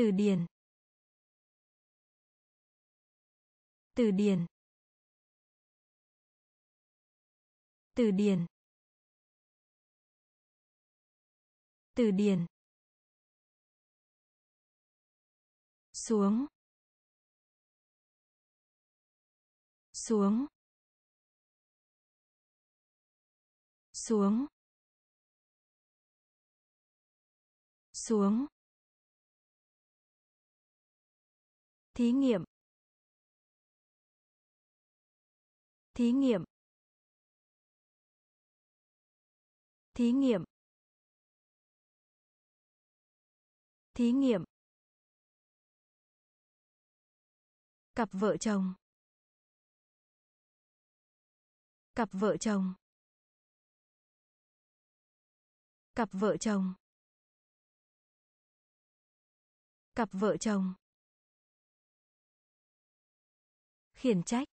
từ điển. Từ điển. Từ điển. Từ điển. Xuống. Xuống. Xuống. Xuống. Thí nghiệm. Thí nghiệm. Thí nghiệm. Thí nghiệm. Cặp vợ chồng. Cặp vợ chồng. Cặp vợ chồng. Cặp vợ chồng. Khiển trách.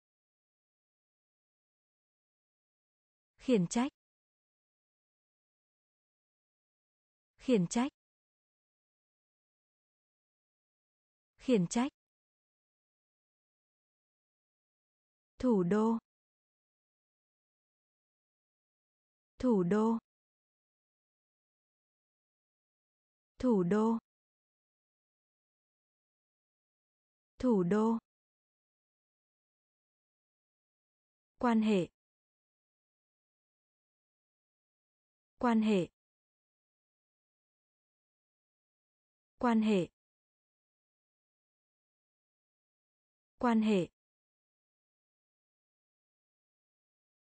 Khiển trách. Khiển trách. Khiển trách. Thủ đô. Thủ đô. Thủ đô. Thủ đô. Quan hệ. Quan hệ. Quan hệ. Quan hệ.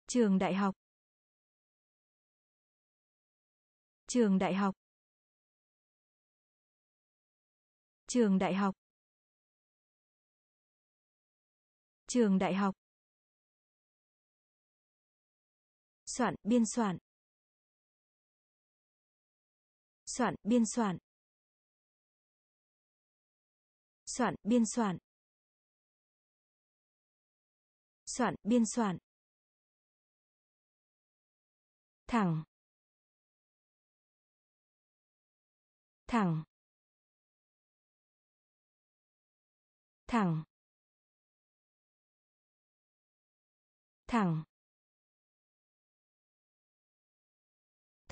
Trường đại học. Trường đại học. Trường đại học. Trường đại học. Soạn, biên soạn. Soạn, biên soạn. Soạn, biên soạn. Soạn, biên soạn. Thẳng. Thẳng. Thẳng. Thẳng.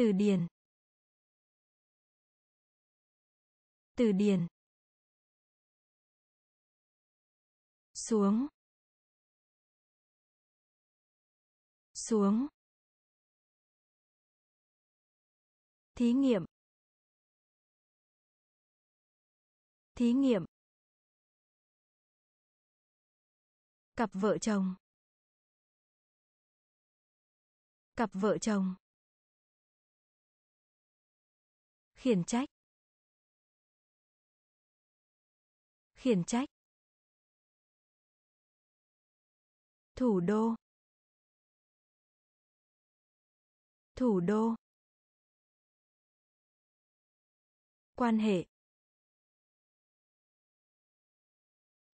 Từ điển. Từ điển. Xuống. Xuống. Thí nghiệm. Thí nghiệm. Cặp vợ chồng. Cặp vợ chồng. Khiển trách. Khiển trách. Thủ đô. Thủ đô. Quan hệ.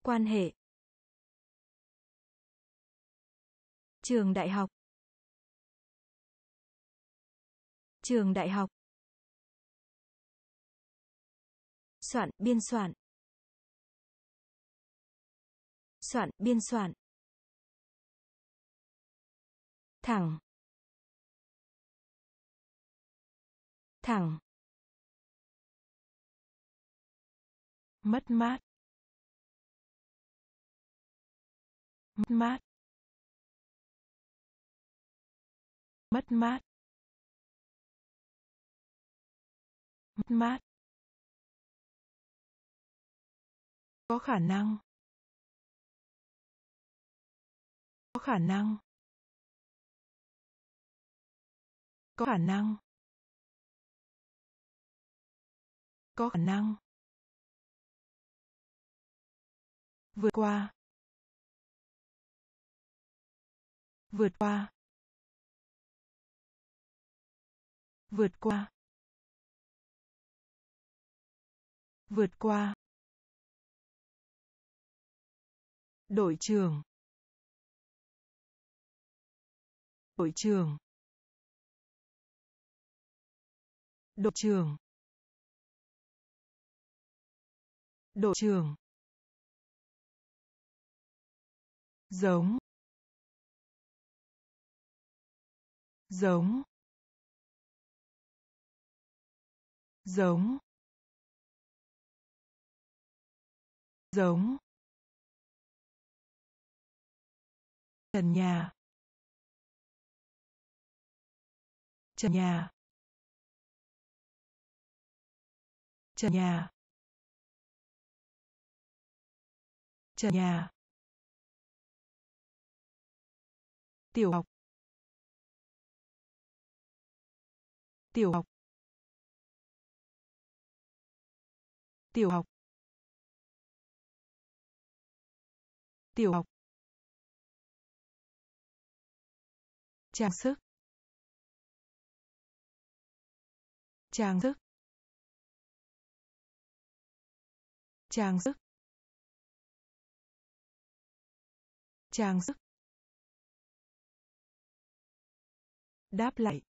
Quan hệ. Trường đại học. Trường đại học. Soạn, biên soạn. Soạn, biên soạn. Thẳng. Thẳng. Mất mát. Mất mát. Mất mát. Mất mát. Có khả năng. Có khả năng. Có khả năng. Có khả năng. Vượt qua. Vượt qua. Vượt qua. Vượt qua. Đội trưởng đội trưởng đội trưởng đội trưởng giống. Giống. Giống. Giống. Trần nhà. Trần nhà. Trần nhà. Trần nhà. Tiểu học. Tiểu học. Tiểu học. Tiểu học. Trang sức. Trang sức. Trang sức. Trang sức. Đáp lại.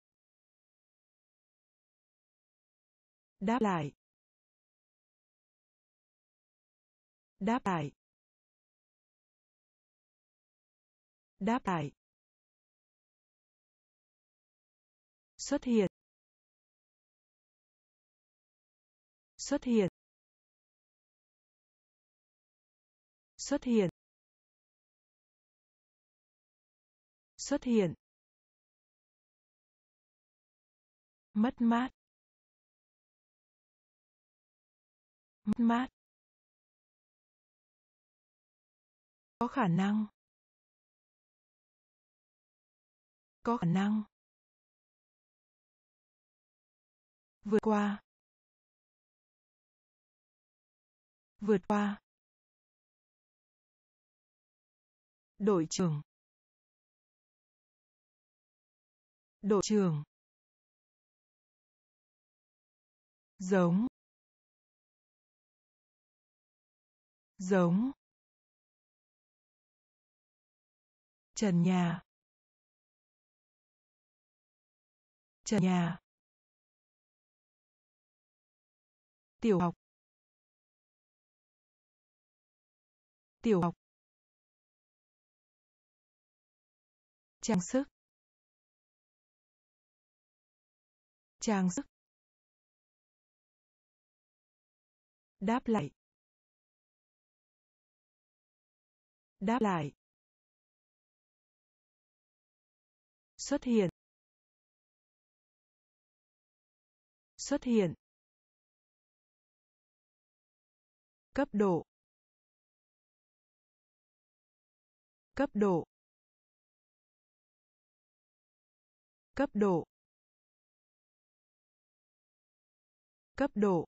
Đáp lại. Đáp lại. Đáp lại. Xuất hiện. Xuất hiện. Xuất hiện. Xuất hiện. Mất mát. Mất mát. Có khả năng. Có khả năng. Vượt qua. Vượt qua. Đội trưởng. Đội trưởng. Giống. Giống. Trần nhà. Trần nhà. Tiểu học. Tiểu học. Trang sức. Trang sức. Đáp lại. Đáp lại. Xuất hiện. Xuất hiện. Cấp độ. Cấp độ. Cấp độ. Cấp độ.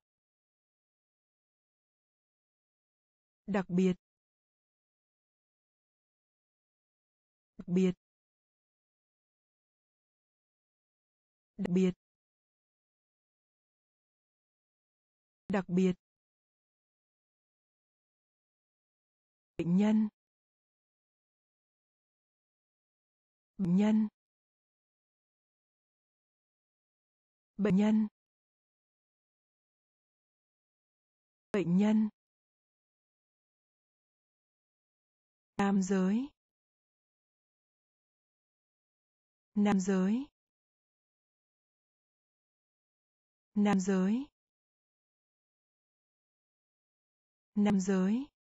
Đặc biệt. Đặc biệt. Đặc biệt. Đặc biệt. Bệnh nhân. Bệnh nhân. Bệnh nhân. Bệnh nhân. Nam giới. Nam giới. Nam giới. Nam giới.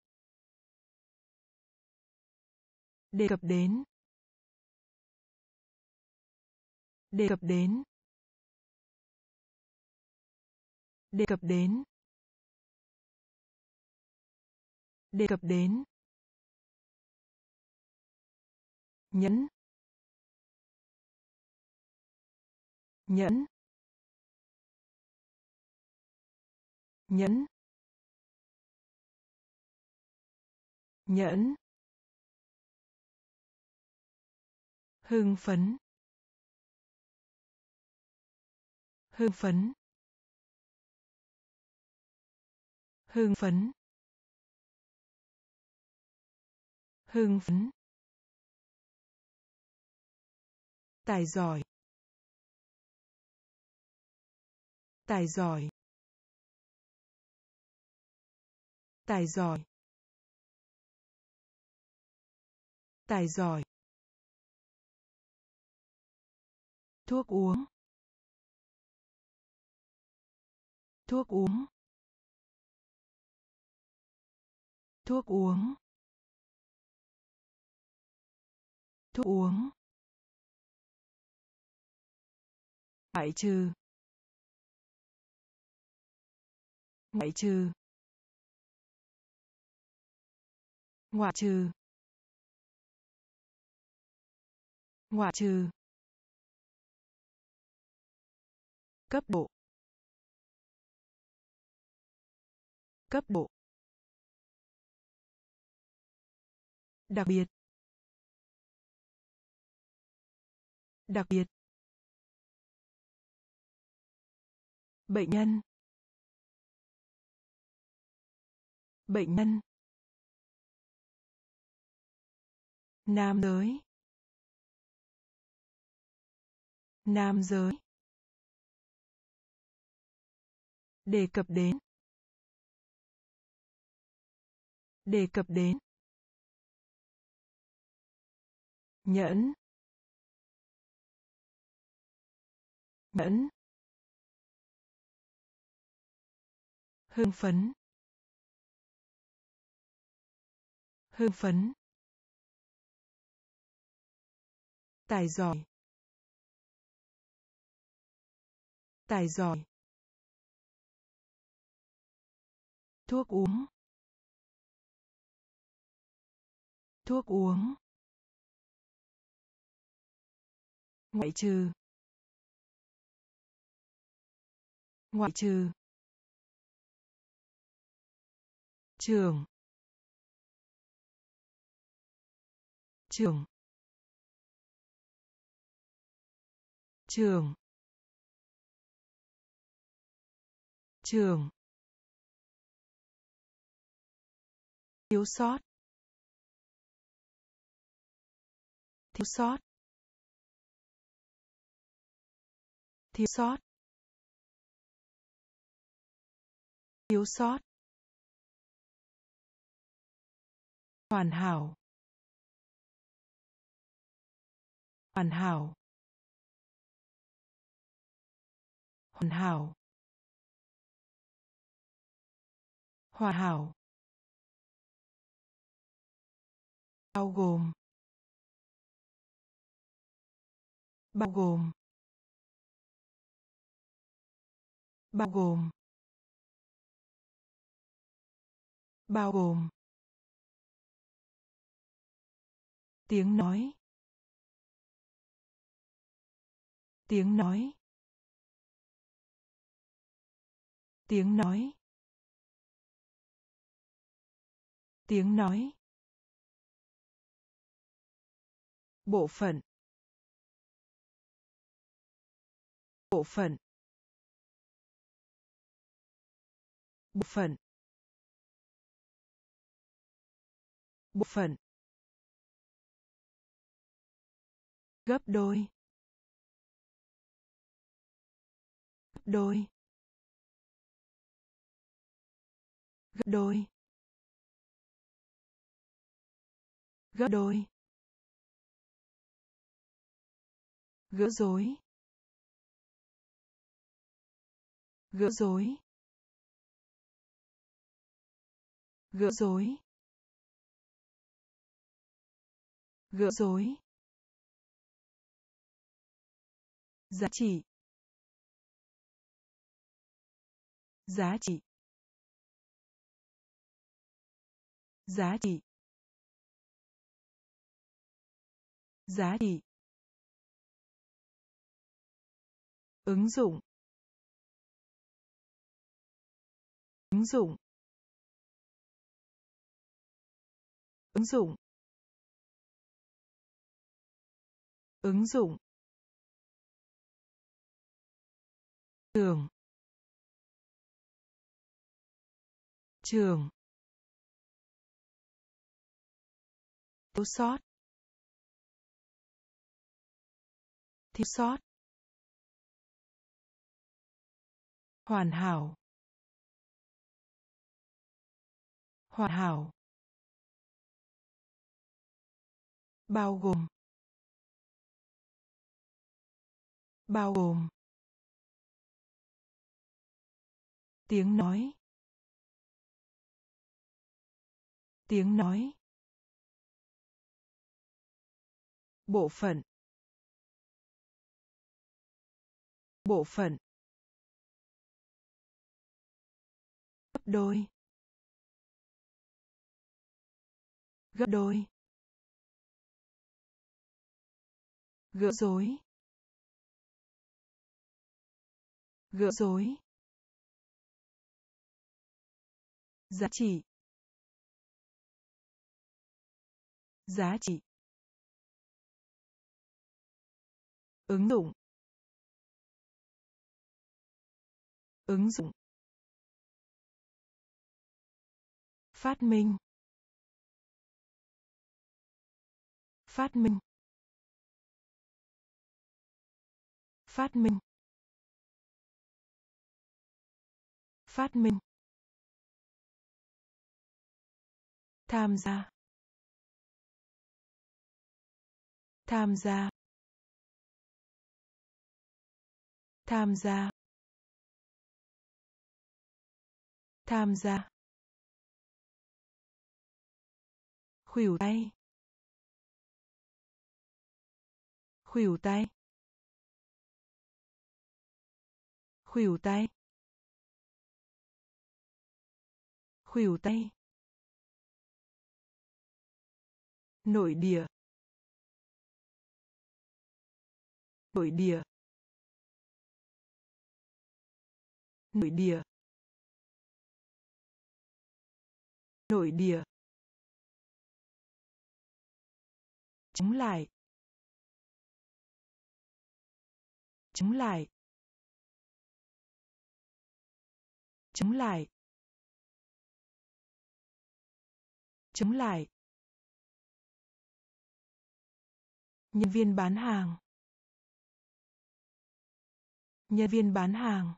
Đề cập đến. Đề cập đến. Đề cập đến. Đề cập đến. Nhẫn. Nhẫn. Nhẫn. Nhẫn. Hưng phấn. Hưng phấn. Hưng phấn. Hưng phấn. Tài giỏi. Tài giỏi. Tài giỏi. Tài giỏi. Thuốc uống. Thuốc uống. Thuốc uống. Thuốc uống. Ngoại trừ. Ngoại trừ. Ngoại trừ. Ngoại trừ. Cấp độ. Cấp độ. Đặc biệt. Đặc biệt. Bệnh nhân. Bệnh nhân. Nam giới. Nam giới. Đề cập đến. Đề cập đến. Nhẫn. Nhẫn. Hưng phấn. Hưng phấn. Tài giỏi. Tài giỏi. Thuốc uống. Thuốc uống. Ngoại trừ. Ngoại trừ. Trường. Trường. Trường. Trường. Thiếu sót. Thiếu sót. Thiếu sót. Thiếu sót. Hoàn hảo. Hoàn hảo. Hoàn hảo. Hoàn hảo. Bao gồm bao gồm bao gồm bao gồm. Tiếng nói tiếng nói tiếng nói tiếng nói. Bộ phận. Bộ phận. Bộ phận. Bộ phận. Gấp đôi. Gấp đôi. Gấp đôi. Gấp đôi. Gỡ rối. Gỡ rối. Gỡ rối. Gỡ rối. Giá trị. Giá trị. Giá trị. Giá trị. Ứng dụng. Ứng dụng. Ứng dụng. Ứng dụng. Trường. Trường. Thiếu sót. Thiếu sót. Hoàn hảo. Hoàn hảo. Bao gồm. Bao gồm. Tiếng nói. Tiếng nói. Bộ phận. Bộ phận. Gấp đôi. Gấp đôi. Gỡ rối. Gỡ rối. Giá trị. Giá trị. Ứng dụng. Ứng dụng. Phát minh. Phát minh. Phát minh. Phát minh. Tham gia. Tham gia. Tham gia. Tham gia. Khuỷu tay. Khuỷu tay. Khuỷu tay. Khuỷu tay. Nội địa. Nội địa. Nội địa. Nội địa. Chống lại. Chống lại. Chống lại. Chống lại. Nhân viên bán hàng. Nhân viên bán hàng.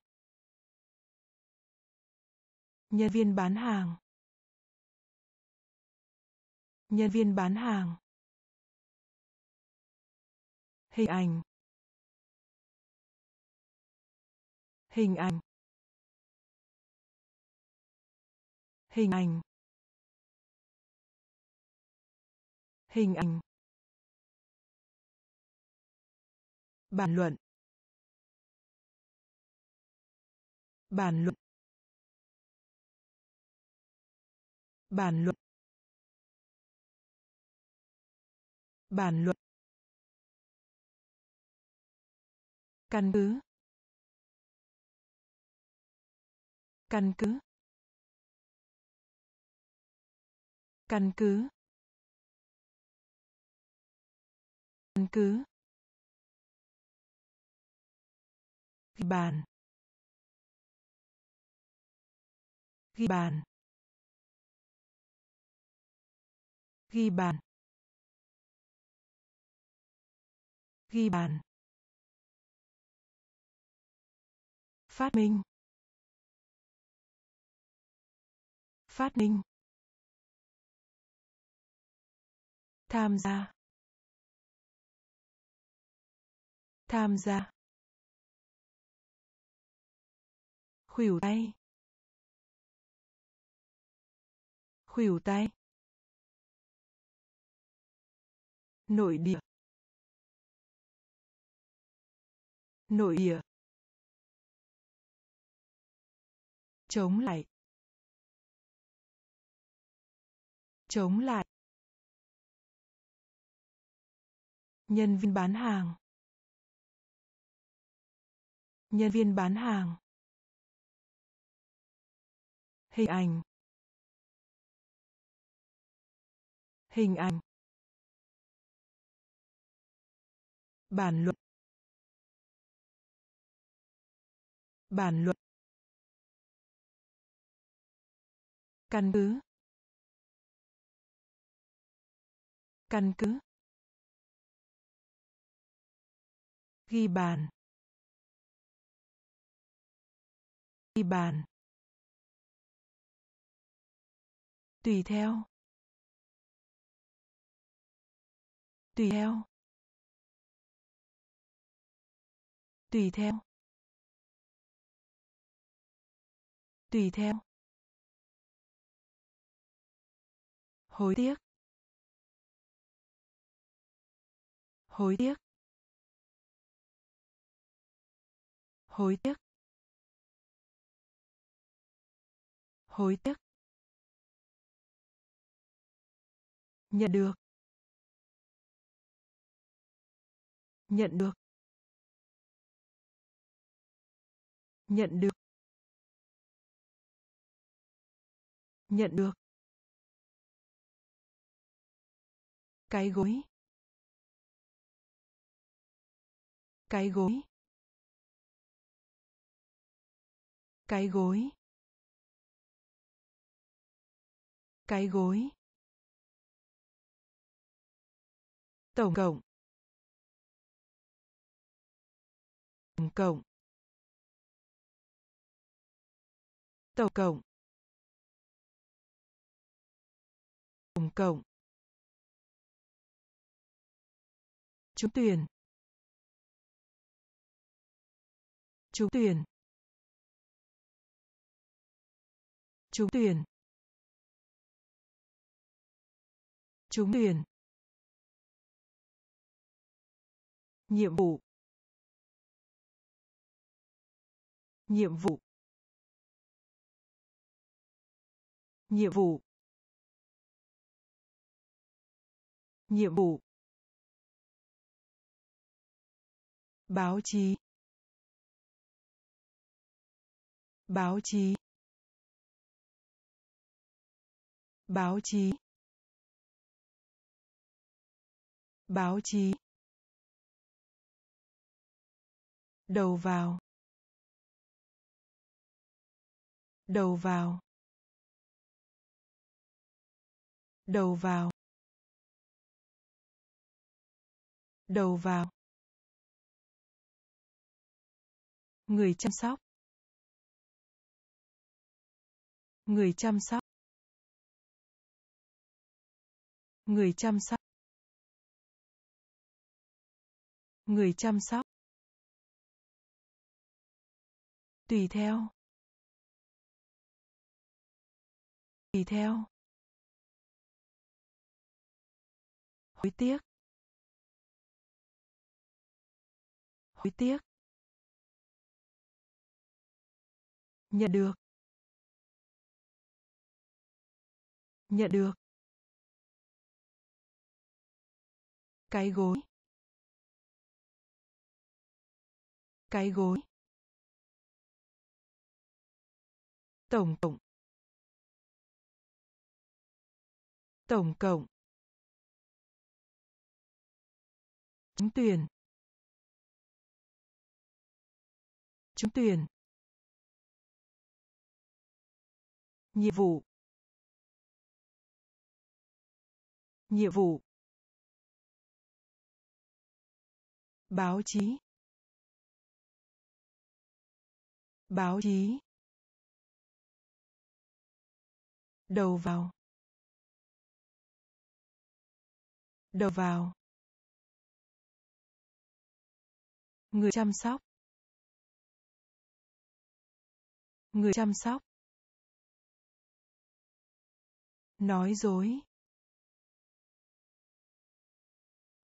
Nhân viên bán hàng. Nhân viên bán hàng hình ảnh. Hình ảnh. Hình ảnh. Hình ảnh. Bàn luận. Bàn luận. Bàn luận. Bàn luận. Căn cứ. Căn cứ. Căn cứ. Căn cứ. Ghi bàn. Ghi bàn. Ghi bàn. Ghi bàn. Phát minh. Phát minh. Tham gia. Tham gia. Khuỷu tay. Khuỷu tay. Nội địa. Nội địa. Chống lại chống lại. Nhân viên bán hàng, nhân viên bán hàng. Hình ảnh hình ảnh. Bản luận bản luận. Căn cứ. Căn cứ. Ghi bàn. Ghi bàn. Tùy theo. Tùy theo. Tùy theo. Tùy theo. Hối tiếc. Hối tiếc. Hối tiếc. Hối tiếc. Nhận được. Nhận được. Nhận được. Nhận được. Cái gối. Cái gối. Cái gối. Cái gối. Tổng cộng. Tổng cộng. Tổng cộng. Tổng cộng. Trúng tuyển. Trúng tuyển. Trúng tuyển. Trúng tuyển. Nhiệm vụ. Nhiệm vụ. Nhiệm vụ. Nhiệm vụ. Báo chí. Báo chí. Báo chí. Báo chí. Đầu vào. Đầu vào. Đầu vào. Đầu vào. Người chăm sóc. Người chăm sóc. Người chăm sóc. Người chăm sóc. Tùy theo. Tùy theo. Hối tiếc. Hối tiếc. Nhận được. Nhận được. Cái gối. Cái gối. Tổng cộng. Tổng cộng. Trúng tuyển. Trúng tuyển. Nhiệm vụ. Nhiệm vụ. Báo chí. Báo chí. Đầu vào. Đầu vào. Người chăm sóc. Người chăm sóc. Nói dối.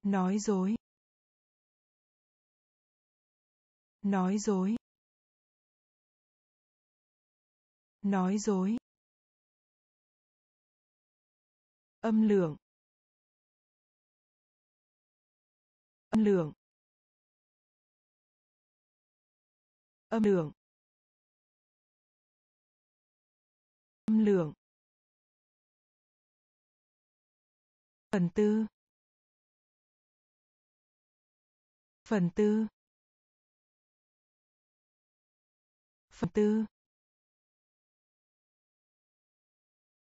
Nói dối. Nói dối. Nói dối. Âm lượng. Âm lượng. Âm lượng. Âm lượng. Phần tư. Phần tư. Phần tư.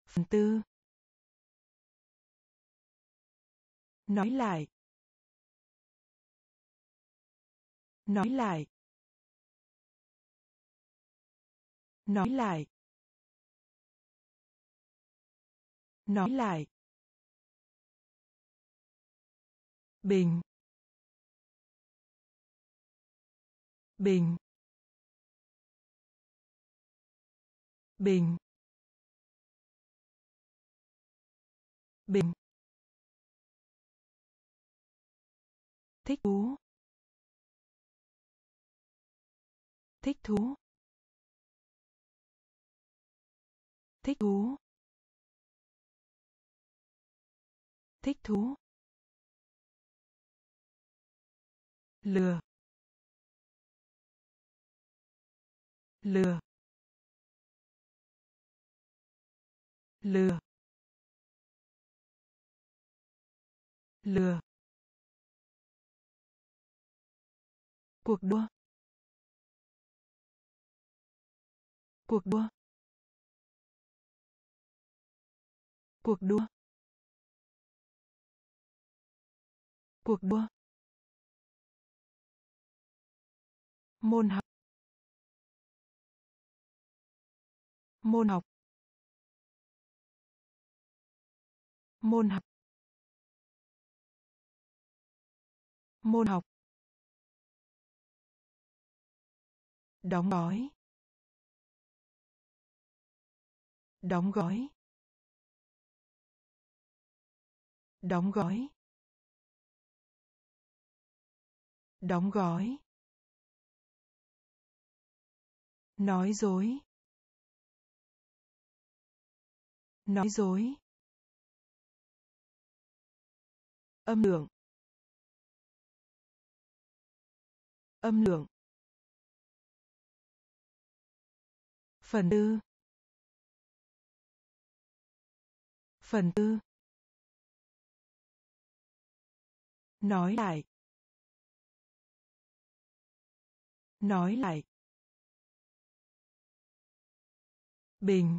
Phần tư. Nói lại. Nói lại. Nói lại. Nói lại. Bình. Bình. Bình. Bình. Thích thú. Thích thú. Thích thú. Thích thú. Lừa lừa lừa lừa. Cuộc đua cuộc đua. Cuộc đua cuộc đua. Môn học. Môn học. Môn học. Môn học. Đóng gói. Đóng gói. Đóng gói. Đóng gói. Nói dối. Nói dối. Âm lượng. Âm lượng. Phần tư. Phần tư. Nói lại. Nói lại. Bình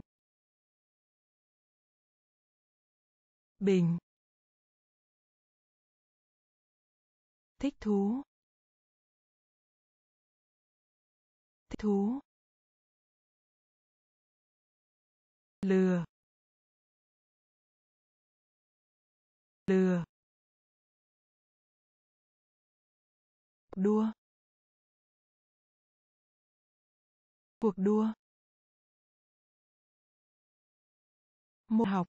bình thích thú thích thú lừa lừa đua cuộc đua. Môn học.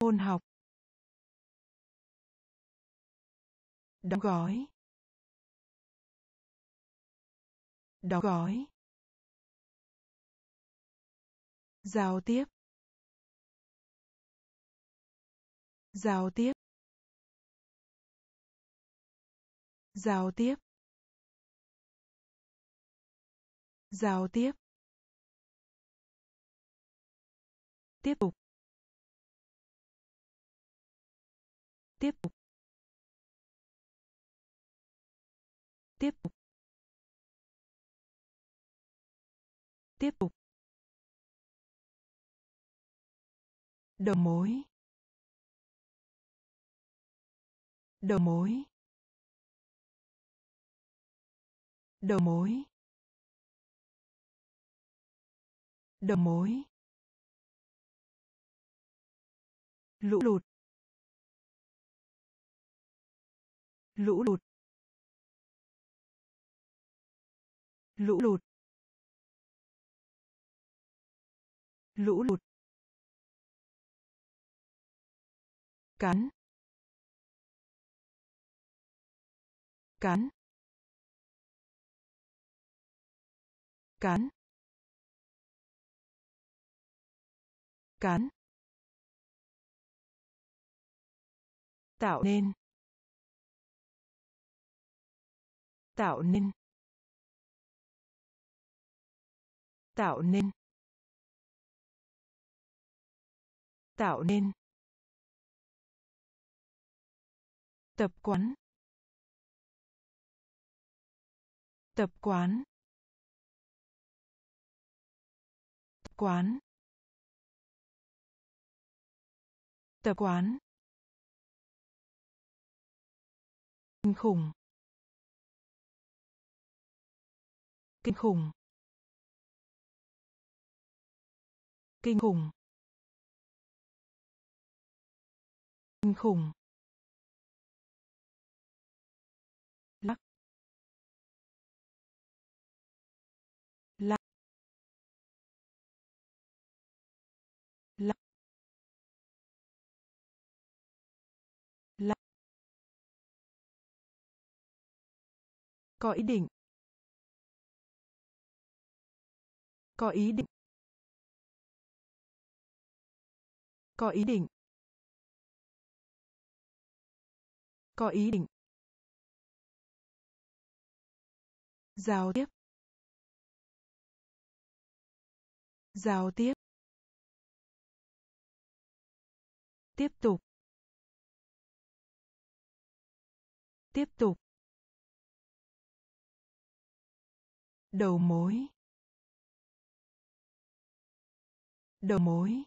Môn học. Đóng gói. Đóng gói. Giao tiếp. Giao tiếp. Giao tiếp. Giao tiếp. Tiếp tục. Tiếp tục. Tiếp tục. Tiếp tục. Đầu mối. Đầu mối. Đầu mối. Đầu mối. Lũ lụt. Lũ lụt. Lũ lụt. Lũ lụt. Cắn. Cắn. Cắn. Cắn. Tạo nên. Tạo nên. Tạo nên. Tạo nên. Tập quán. Tập quán. Tập quán. Tập quán. Kinh khủng. Kinh khủng. Kinh khủng. Kinh khủng. Có ý định. Có ý định. Có ý định. Có ý định. Giao tiếp. Giao tiếp. Tiếp tục. Tiếp tục. Đầu mối. Đầu mối.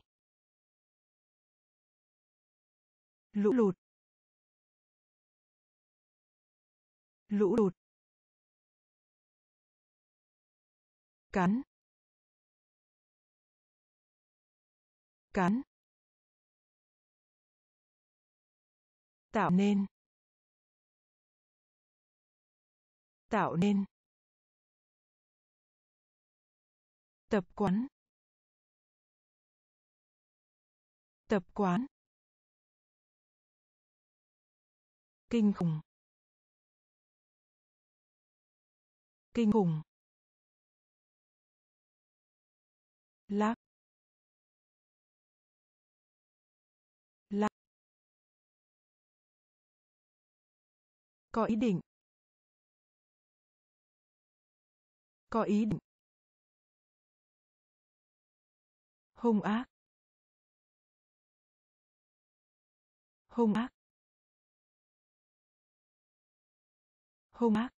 Lũ lụt. Lũ lụt. Cắn. Cắn. Tạo nên. Tạo nên. Tập quán. Tập quán. Kinh khủng. Kinh khủng. Lắc. Lắc. Có ý định. Có ý định. Hung ác. Hung ác. Hung ác.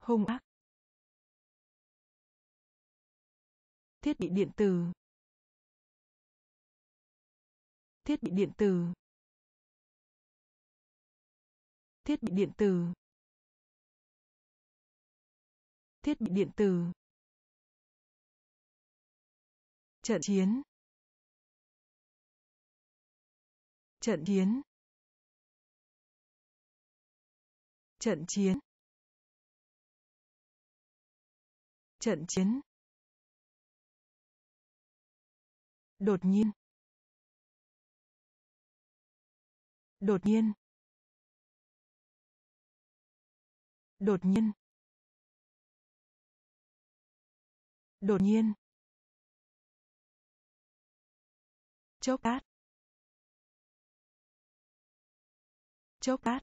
Hung ác. Thiết bị điện tử. Thiết bị điện tử. Thiết bị điện tử. Thiết bị điện tử. Trận chiến. Trận chiến. Trận chiến. Trận chiến. Đột nhiên. Đột nhiên. Đột nhiên. Đột nhiên. Chốc lát. Chốc lát.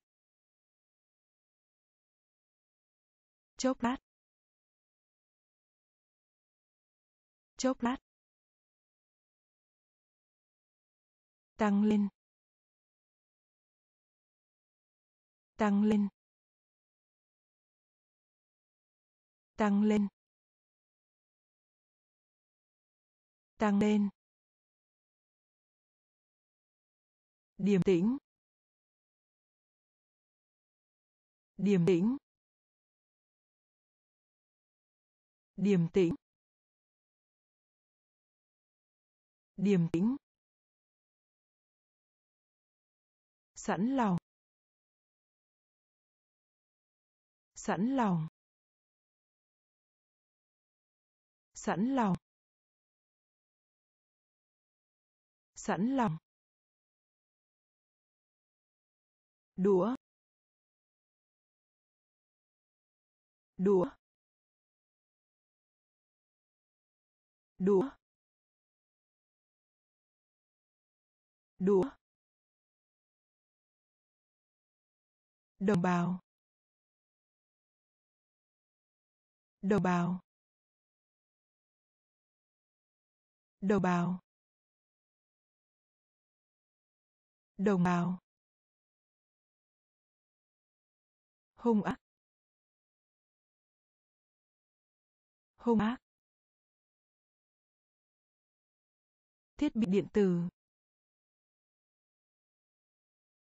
Chốc lát. Chốc lát. Tăng lên. Tăng lên. Tăng lên. Tăng lên. Điềm tĩnh. Điềm tĩnh. Điềm tĩnh. Điềm tĩnh. Sẵn lòng. Sẵn lòng. Sẵn lòng. Sẵn lòng. Đũa đũa đũa đũa đồng bào đồng bào đồng bào đồng bào. Hung ác. Hung ác. Thiết bị điện tử.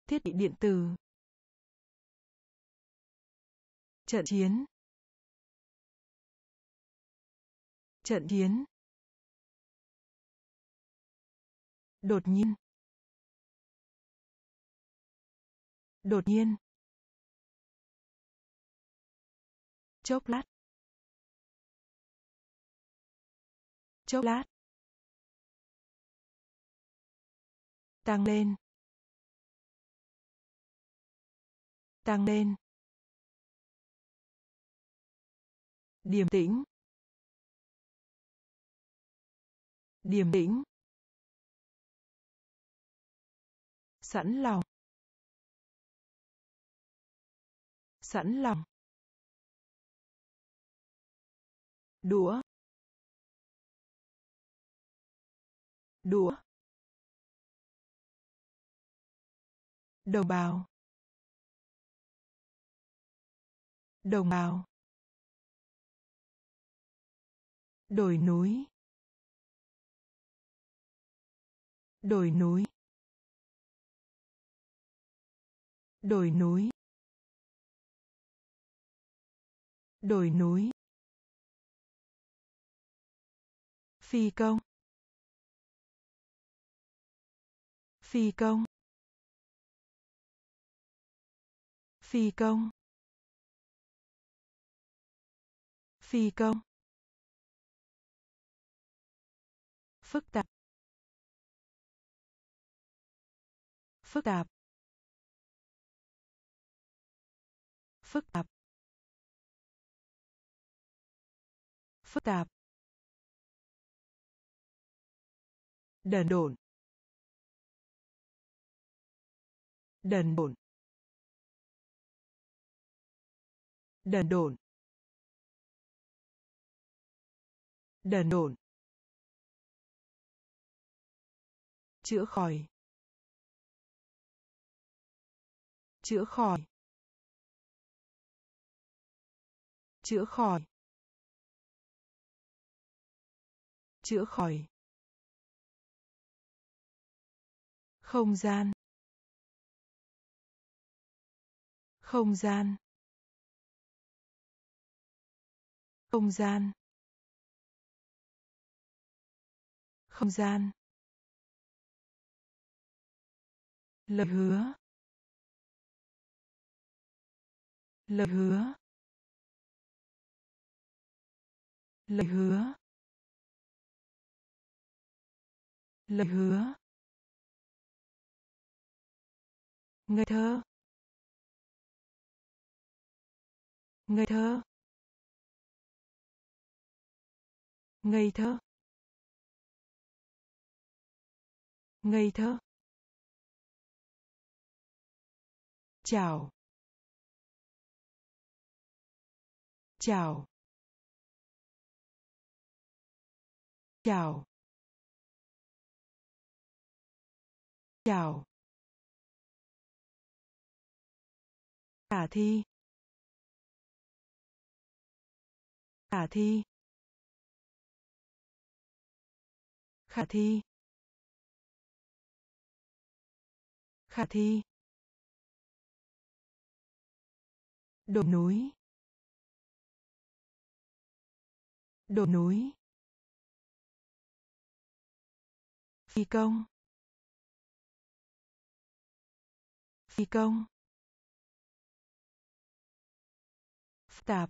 Thiết bị điện tử. Trận chiến. Trận chiến. Đột nhiên. Đột nhiên. Chốc lát. Chốc lát. Tăng lên. Tăng lên. Điềm tĩnh. Điềm tĩnh. Sẵn lòng. Sẵn lòng. Đũa đũa đồng bào đồng bào đồi núi đồi núi đồi núi đồi núi. Phi công. Phi công. Phi công. Phi công. Phức tạp. Phức tạp. Phức tạp. Phức tạp. Đần độn đần độn đần độn đần độn chữa khỏi. Chữa khỏi. Chữa khỏi. Chữa khỏi. Không gian. Không gian. Không gian. Không gian. Lời hứa. Lời hứa. Lời hứa. Lời hứa. Ngây thơ. Ngây thơ. Ngây thơ. Ngây thơ. Chào. Chào. Chào. Chào. Khả thi. Khả thi. Khả thi. Khả thi. Đồi núi. Đồi núi. Phi công. Phi công. Phức tạp.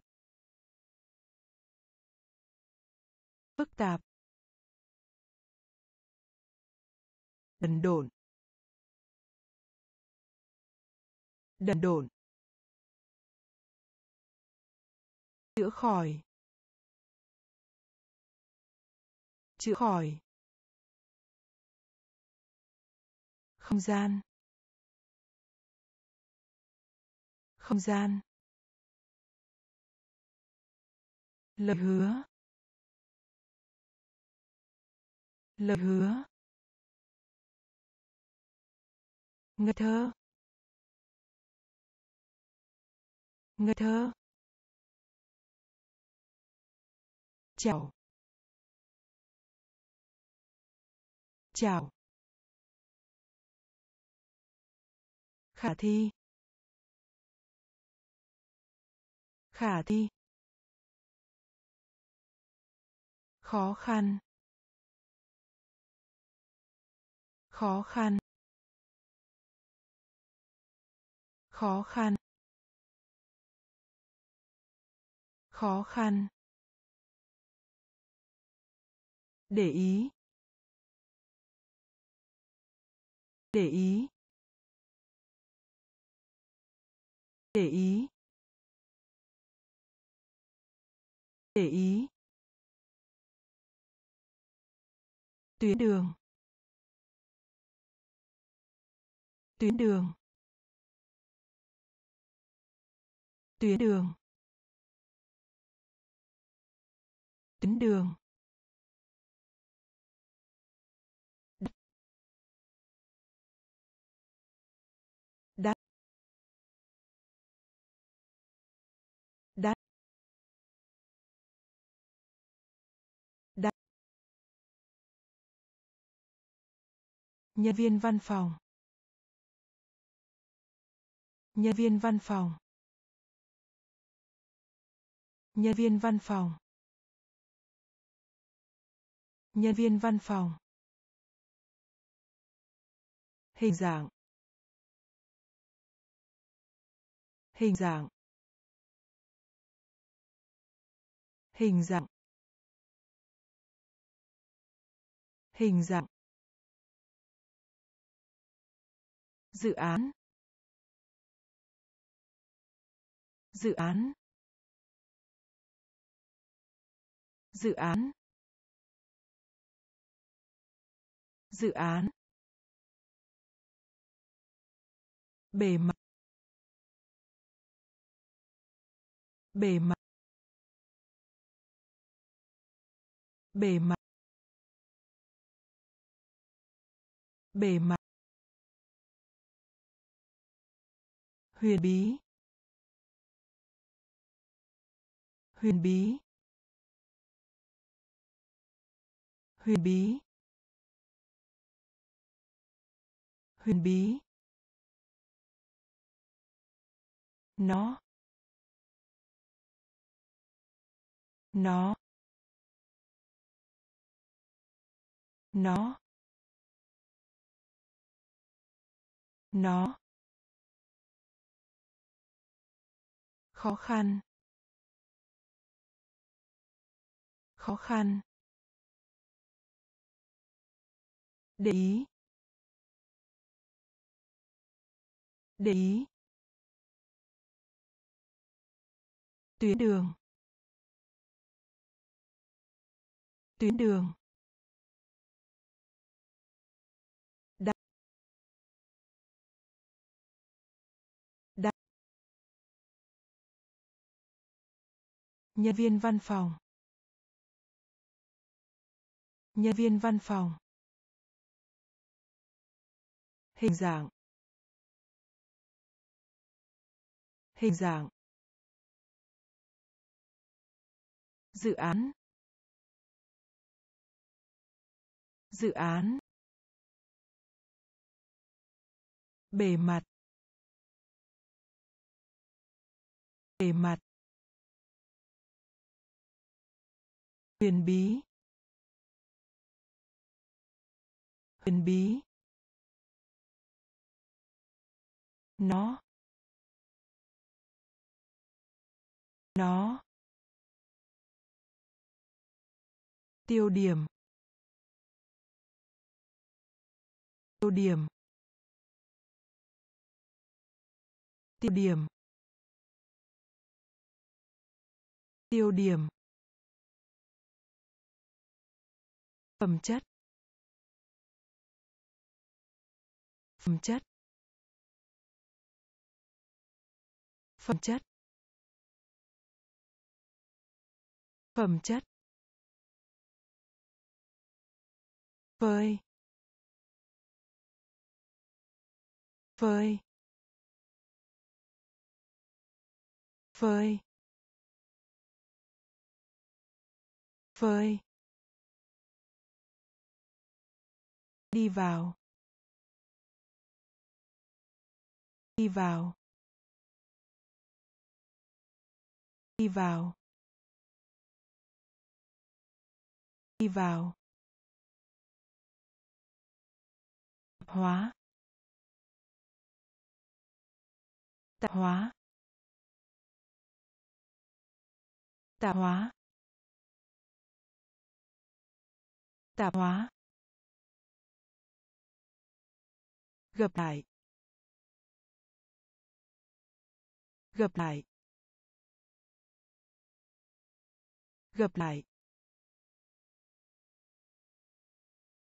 Phức tạp. Đần độn. Đần độn. Chữa khỏi. Chữa khỏi. Không gian. Không gian. Lời hứa. Lời hứa. Ngây thơ. Ngây thơ. Chào. Chào. Khả thi. Khả thi. Khó khăn. Khó khăn. Khó khăn. Khó khăn. Để ý. Để ý. Để ý. Để ý. Tuyến đường. Tuyến đường. Tuyến đường. Tuyến đường. Nhân viên văn phòng. Nhân viên văn phòng. Nhân viên văn phòng. Nhân viên văn phòng. Hình dạng. Hình dạng. Hình dạng. Hình dạng. Dự án. Dự án. Dự án. Dự án. Bề mặt. Bề mặt. Bề mặt. Bề mặt. Huyền bí. Huyền bí. Huyền bí. Huyền bí. Nó. Nó. Nó. Nó. Khó khăn. Khó khăn. Để ý. Để ý. Tuyến đường. Tuyến đường. Nhân viên văn phòng. Nhân viên văn phòng. Hình dạng. Hình dạng. Dự án. Dự án. Bề mặt. Bề mặt. Huyền bí. Huyền bí. Nó. Nó. Tiêu điểm. Tiêu điểm. Tiêu điểm. Tiêu điểm. Phẩm chất. Phẩm chất. Phẩm chất. Phẩm chất. Vơi vơi vơi vơi đi vào. Đi vào. Đi vào. Đi vào. Hóa. Tạp hóa. Tạp hóa. Tạp hóa. Gặp lại. Gặp lại. Gặp lại.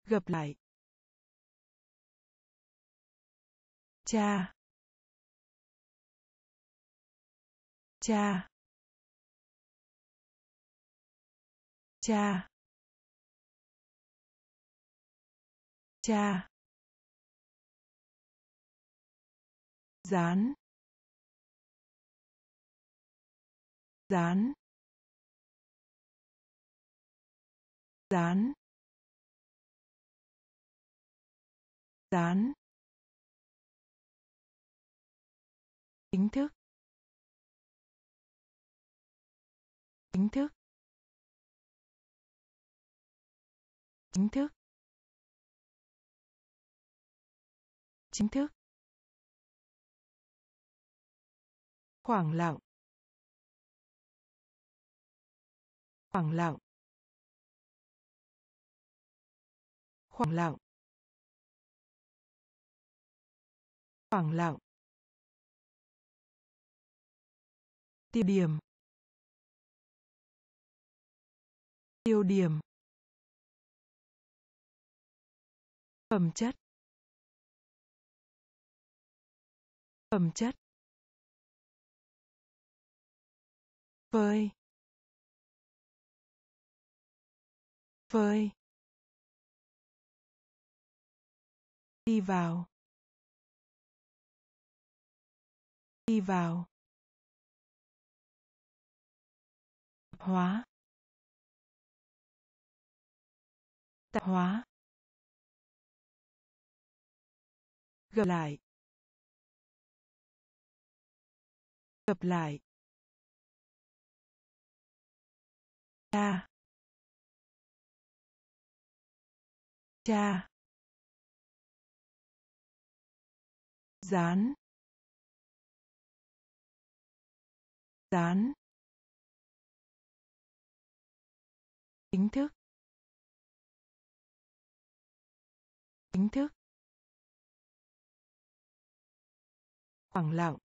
Gặp lại. Cha. Cha. Cha. Cha. Dán. Dán. Dán. Dán. Chính thức. Chính thức. Chính thức. Chính thức. Khoảng lặng. Khoảng lặng. Khoảng lặng. Khoảng lặng. Tiêu điểm. Tiêu điểm. Phẩm chất. Phẩm chất. Phơi phơi đi vào. Đi vào. Hóa. Tạp hóa. Gặp lại. Gặp lại. Cha. Cha. Dán dán chính thức. Chính thức. Khoảng lặng.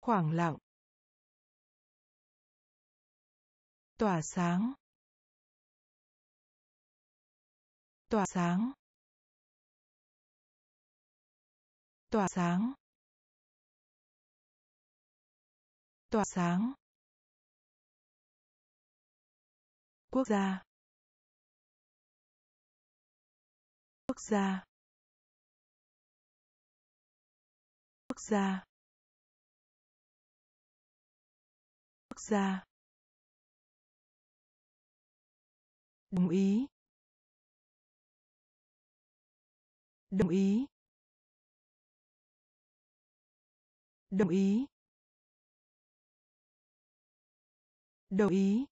Khoảng lặng. Tỏa sáng. Tỏa sáng. Tỏa sáng. Tỏa sáng. Quốc gia. Quốc gia. Quốc gia. Quốc gia. Đồng ý. Đồng ý. Đồng ý. Đồng ý.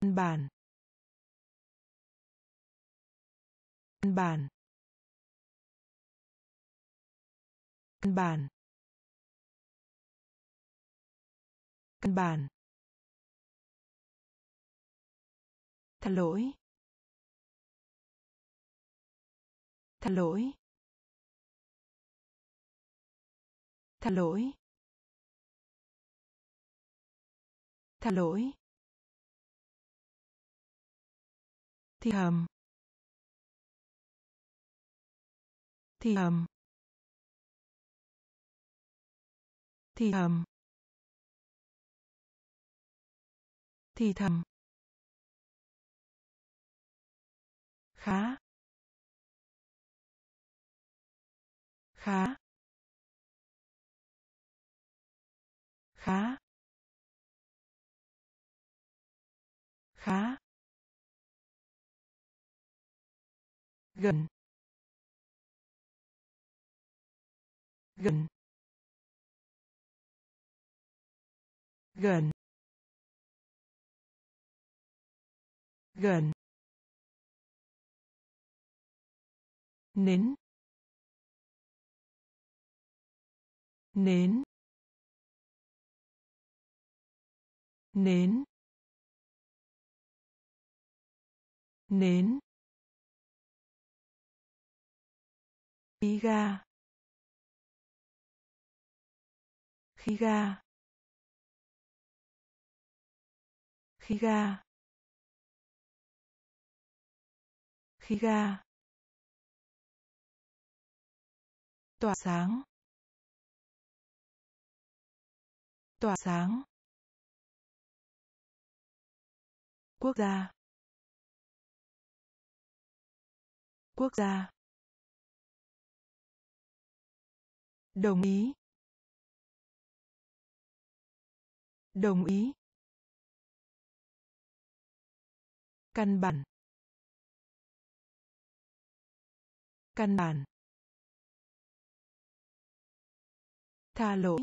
Văn bản. Văn bản. Văn bản. Văn bản. Thật lỗi. Thật lỗi. Thật lỗi. Thật lỗi. Thì hầm. Thì hầm. Thì hầm. Thì thầm. Khá. Khá. Khá. Khá. Gần. Gần. Gần. Gần. Nến. Nến. Nến. Nến. Khí ga. Khí ga. Khí ga. Khí ga. Tỏa sáng. Tỏa sáng. Quốc gia. Quốc gia. Đồng ý. Đồng ý. Căn bản. Căn bản. Tha lỗi.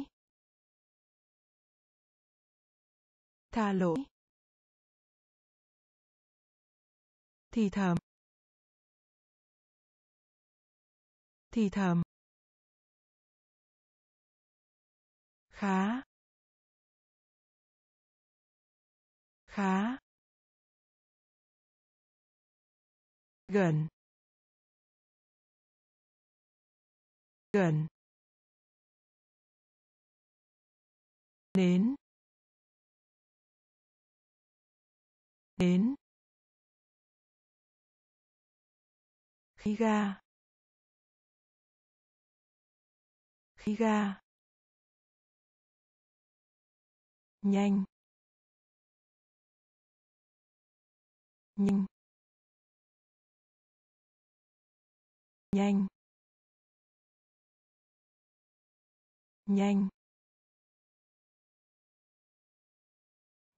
Tha lỗi. Thì thầm. Thì thầm. Khá. Khá. Gần. Gần. Đến, đến, khí ga khí ga nhanh nhanh nhanh nhanh.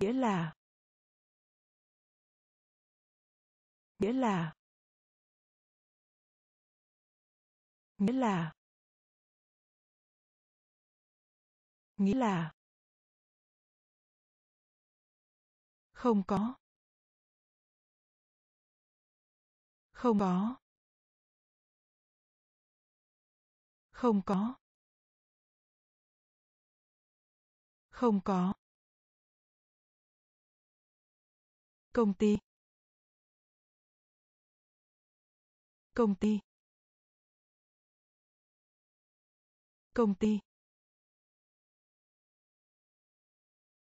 Nghĩa là. Nghĩa là. Nghĩa là. Nghĩa là. Không có. Không có. Không có. Không có. Công ty. Công ty. Công ty.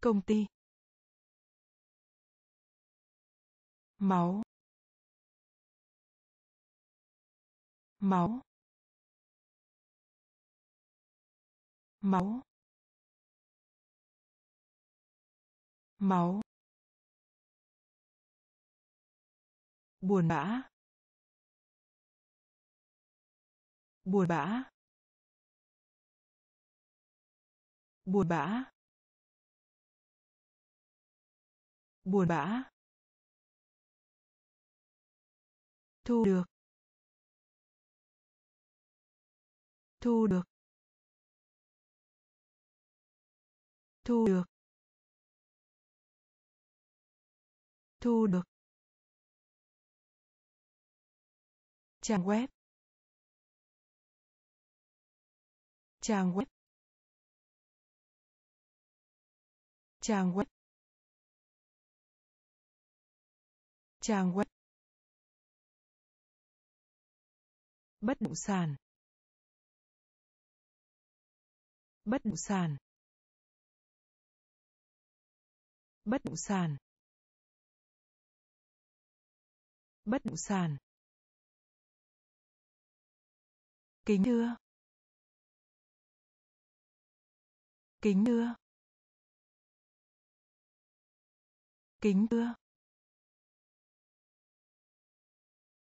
Công ty. Máu. Máu. Máu. Máu. Buồn bã. Buồn bã. Buồn bã. Buồn bã. Thu được. Thu được. Thu được. Thu được. Trang web. Trang web. Trang web. Trang web. Bất động sản. Bất động sản. Bất động sản. Bất động sản. Kính thưa. Kính thưa. Kính thưa.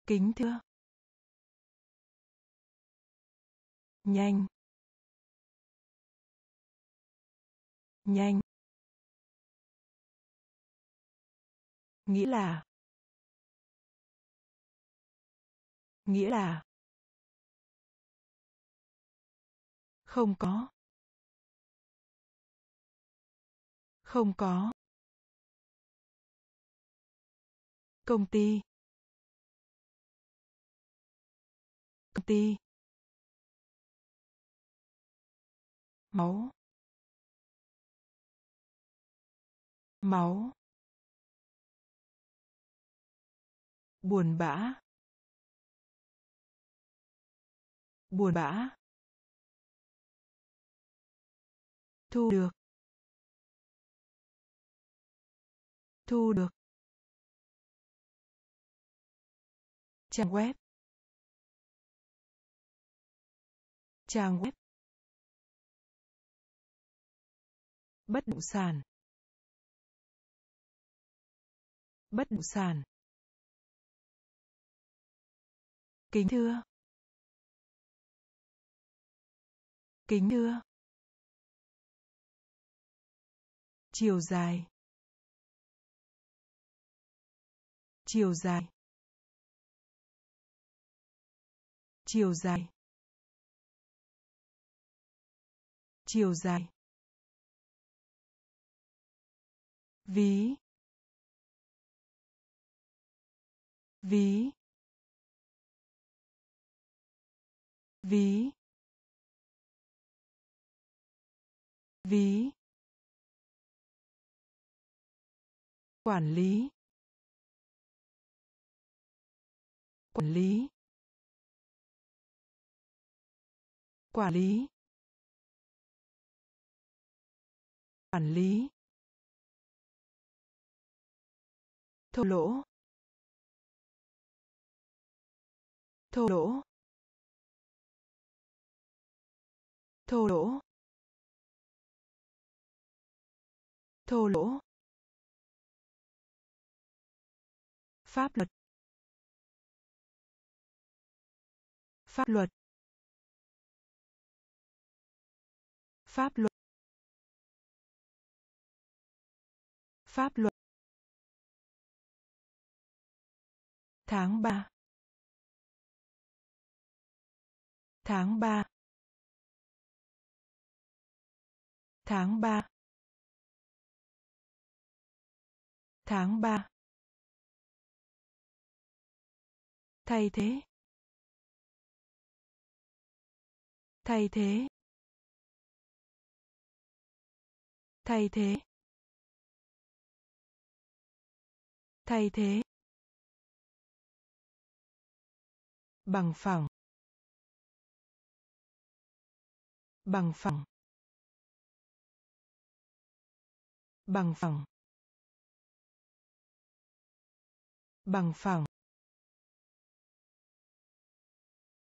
Kính thưa. Nhanh. Nhanh. Nghĩa là. Nghĩa là. Không có. Không có. Công ty. Công ty. Máu. Máu. Buồn bã. Buồn bã. Thu được. Thu được. Trang web. Trang web. Bất động sản. Bất động sản. Kính thưa. Kính thưa. Chiều dài. Chiều dài. Chiều dài. Chiều dài. Ví. Ví. Ví. Ví. Quản lý. Quản lý. Quản lý. Quản lý. Thô lỗ. Thô lỗ. Thô lỗ. Thô lỗ. Pháp luật. Pháp luật. Pháp luật. Pháp luật. Tháng ba. Tháng ba. Tháng ba. Tháng ba. Thay thế. Thay thế. Thay thế. Thay thế. Bằng phẳng. Bằng phẳng. Bằng phẳng. Bằng phẳng.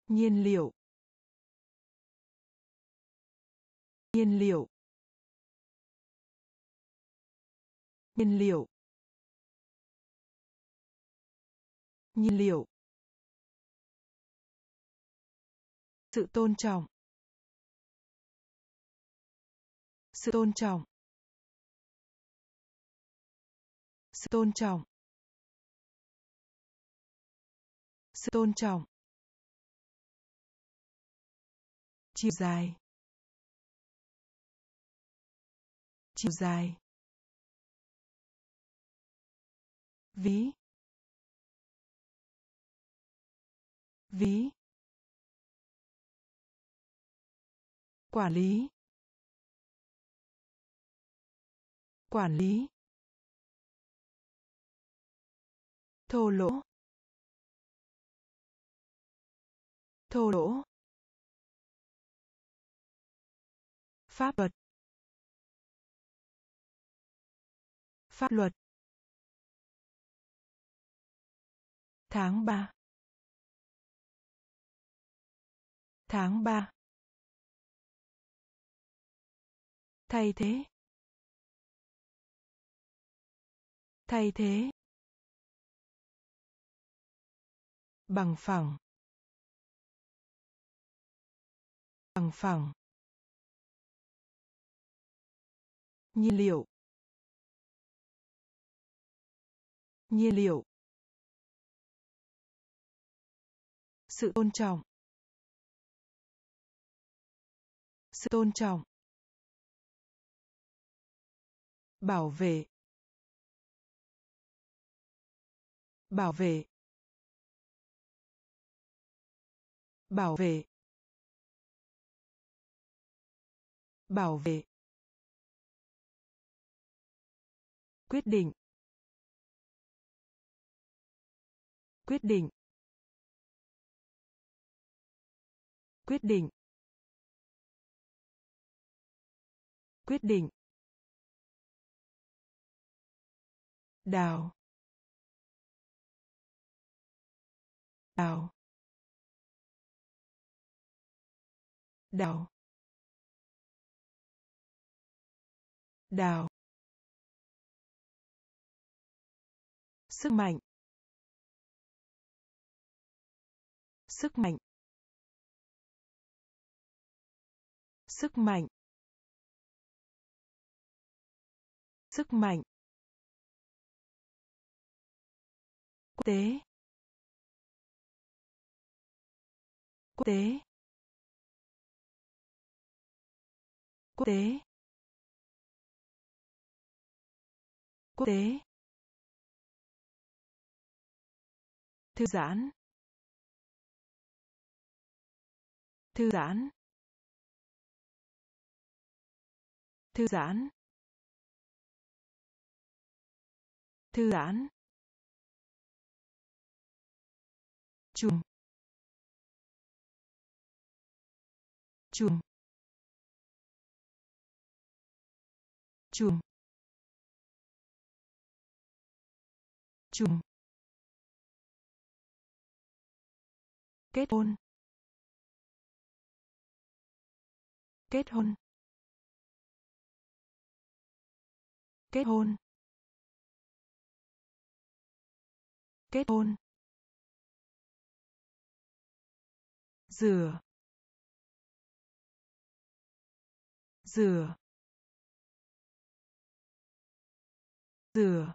Nhiên liệu. Nhiên liệu. Nhiên liệu. Nhiên liệu. Sự tôn trọng. Sự tôn trọng. Sự tôn trọng. Sự tôn trọng. Chiều dài. Chiều dài. Ví. Ví. Quản lý. Quản lý. Thô lỗ. Thô lỗ. Pháp luật. Pháp luật. Tháng ba. Tháng ba. Thay thế. Thay thế. Bằng phẳng. Bằng phẳng. Nhiên liệu. Nhiên liệu. Sự tôn trọng. Sự tôn trọng. Bảo vệ. Bảo vệ. Bảo vệ. Bảo vệ. Quyết định. Quyết định. Quyết định. Quyết định. Đào. Đào. Đào. Đào. Sức mạnh. Sức mạnh. Sức mạnh. Sức mạnh. Quốc tế. Quốc tế. Quốc tế. Quốc tế. Thư giãn. Thư giãn. Thư giãn. Thư giãn. Chùm. Chùm. Chùm. Chùm. Kết hôn. Kết hôn. Kết hôn. Kết hôn. Rửa. Rửa. Rửa.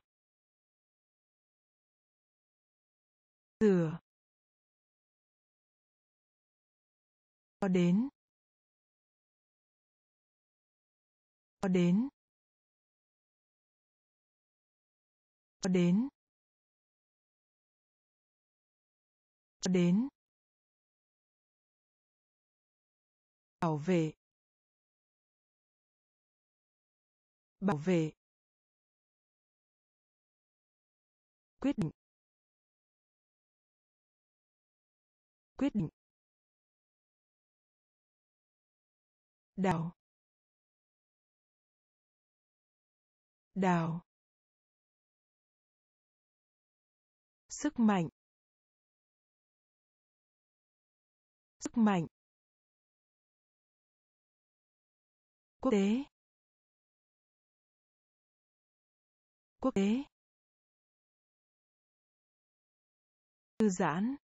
Rửa. Có đến. Có đến. Có đến. Có đến. Bảo vệ. Bảo vệ. Quyết định. Quyết định. Đào. Đào. Sức mạnh. Sức mạnh. Quốc tế. Quốc tế. Thư giãn.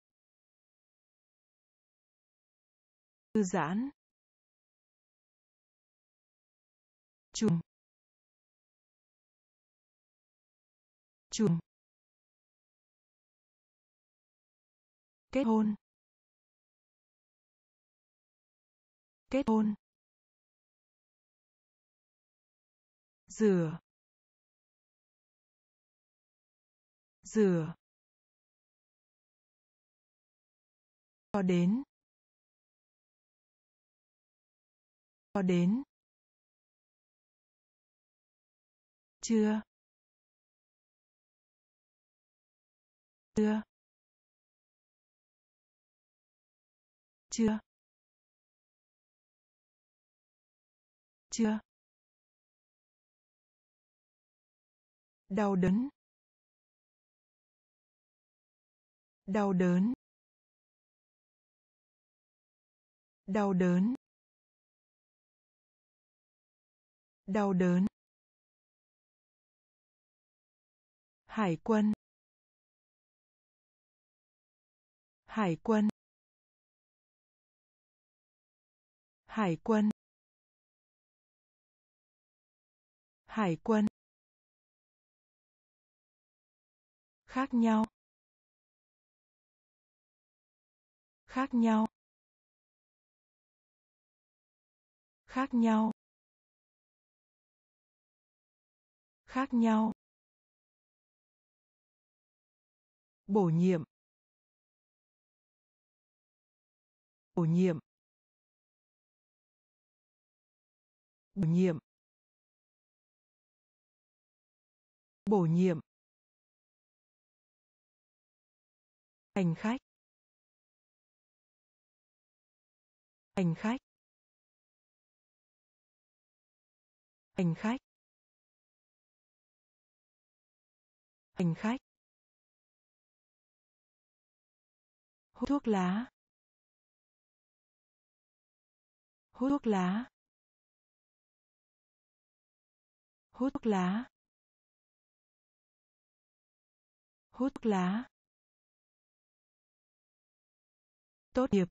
Thư giãn. Chuồng chuồng kết hôn. Kết hôn. Rửa. Rửa. Có đến. Có đến. Chưa? Chưa. Chưa. Chưa. Đau đớn. Đau đớn. Đau đớn. Đau đớn. Hải quân. Hải quân. Hải quân. Hải quân. Khác nhau. Khác nhau. Khác nhau. Khác nhau. Bổ nhiệm bổ nhiệm bổ nhiệm bổ nhiệm. Hành khách hành khách hành khách hành khách. Hút thuốc lá. Hút thuốc lá. Hút thuốc lá. Hút thuốc lá. Tốt nghiệp.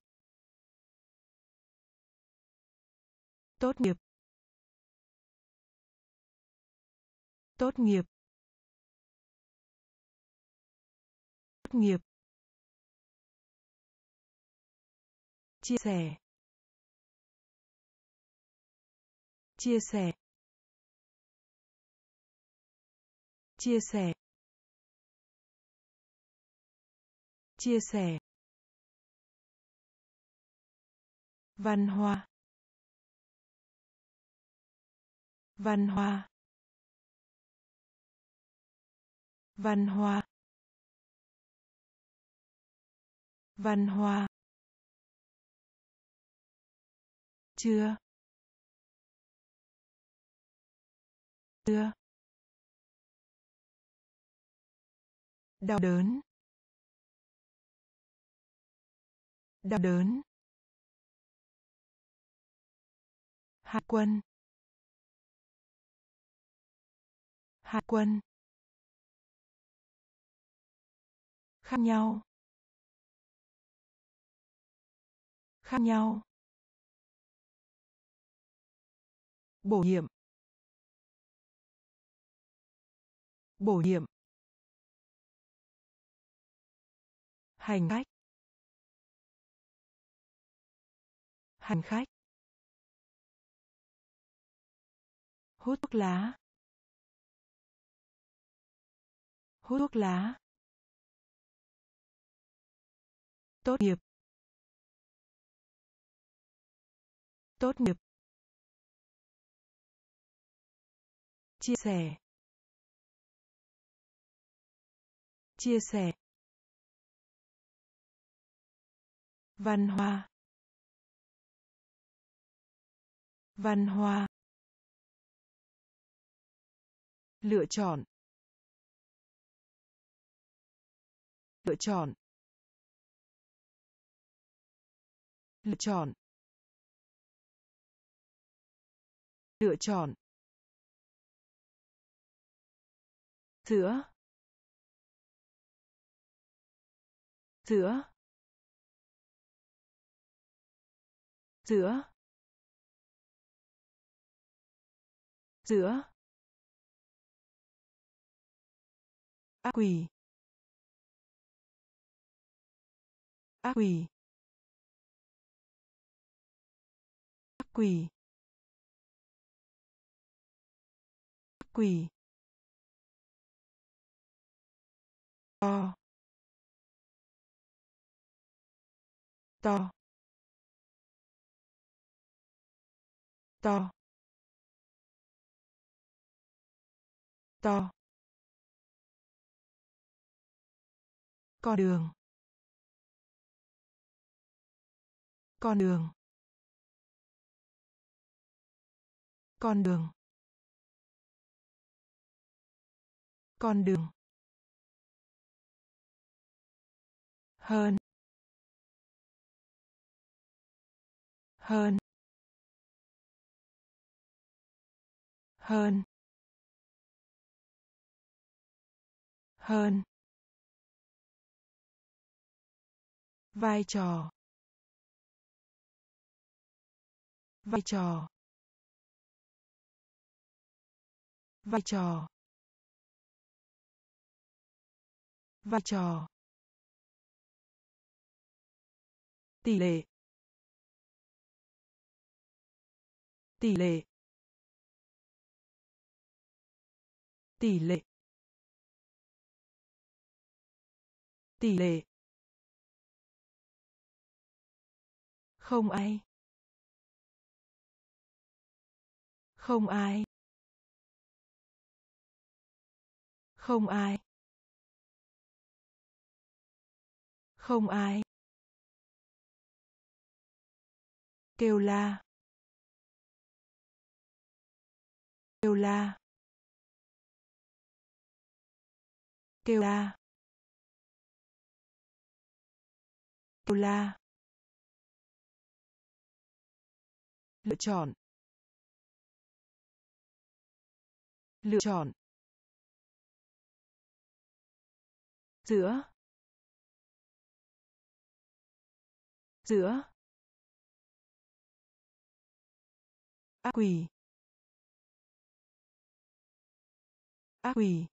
Tốt nghiệp. Tốt nghiệp. Tốt nghiệp. Chia sẻ. Chia sẻ. Chia sẻ. Chia sẻ. Văn hóa. Văn hóa. Văn hóa. Văn hóa. Chưa? Chưa. Đau đớn. Đau đớn. Hạ quân. Hạ quân. Khác nhau. Khác nhau. Bổ nhiệm. Bổ nhiệm. Hành khách. Hành khách. Hút thuốc lá. Hút thuốc lá. Tốt nghiệp. Tốt nghiệp. Chia sẻ. Chia sẻ. Văn hóa. Văn hóa. Lựa chọn. Lựa chọn. Lựa chọn. Lựa chọn. Giữa giữa giữa giữa ác quỷ. Ác quỷ. Ác quỷ. Ác quỷ. To. To. To. To. Con đường. Con đường. Con đường. Con đường. Hơn. Hơn. Hơn. Hơn. Vai trò. Vai trò. Vai trò. Vai trò. Tỷ lệ. Tỷ lệ. Tỷ lệ. Tỷ lệ. Không ai. Không ai. Không ai. Không ai. Kêu la. Kêu la. Kêu la. Kêu la. Lựa chọn. Lựa chọn. Giữa. Giữa. Ác quỷ. Ác quỷ.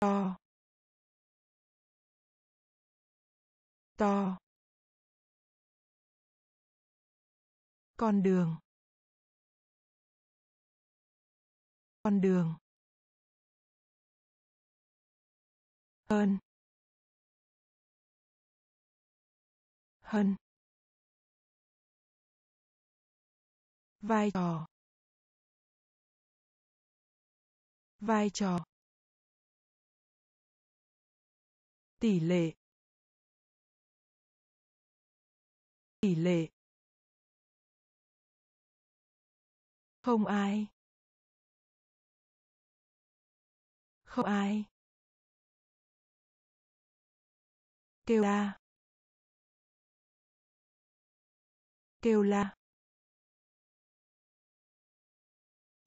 To. To. Con đường. Con đường. Hơn. Hơn. Vai trò. Vai trò. Tỷ lệ. Tỷ lệ. Không ai. Không ai. Kêu la. Kêu la.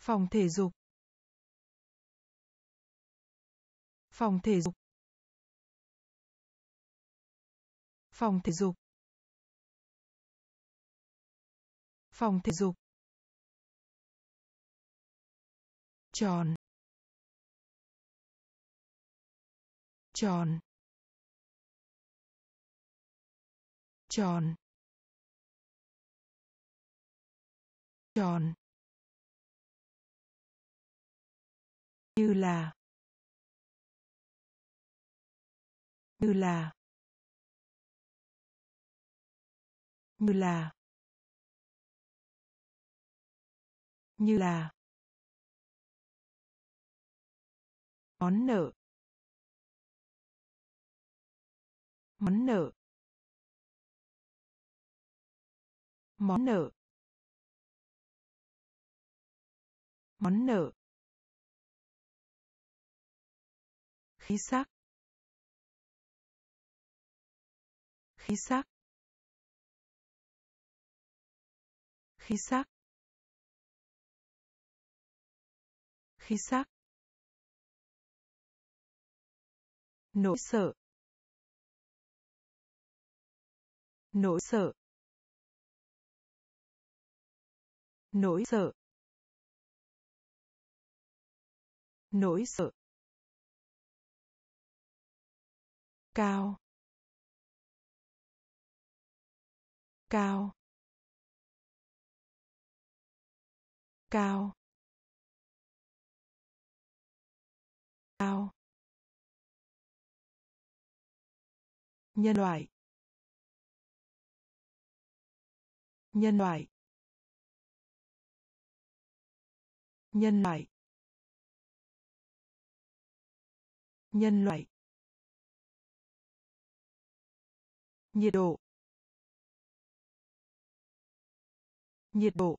Phòng thể dục. Phòng thể dục. Phòng thể dục. Phòng thể dục. Tròn. Tròn. Tròn. Tròn. Như là. Như là. Như là. Như là. Món nợ. Món nợ. Món nợ. Món nợ. Khí sắc. Khí sắc. Khí sắc. Khí sắc. Nỗi sợ. Nỗi sợ. Nỗi sợ. Nỗi sợ. Cao. Cao. Cao. Cao. Nhân loại. Nhân loại. Nhân loại. Nhân loại. Nhiệt độ nhiệt độ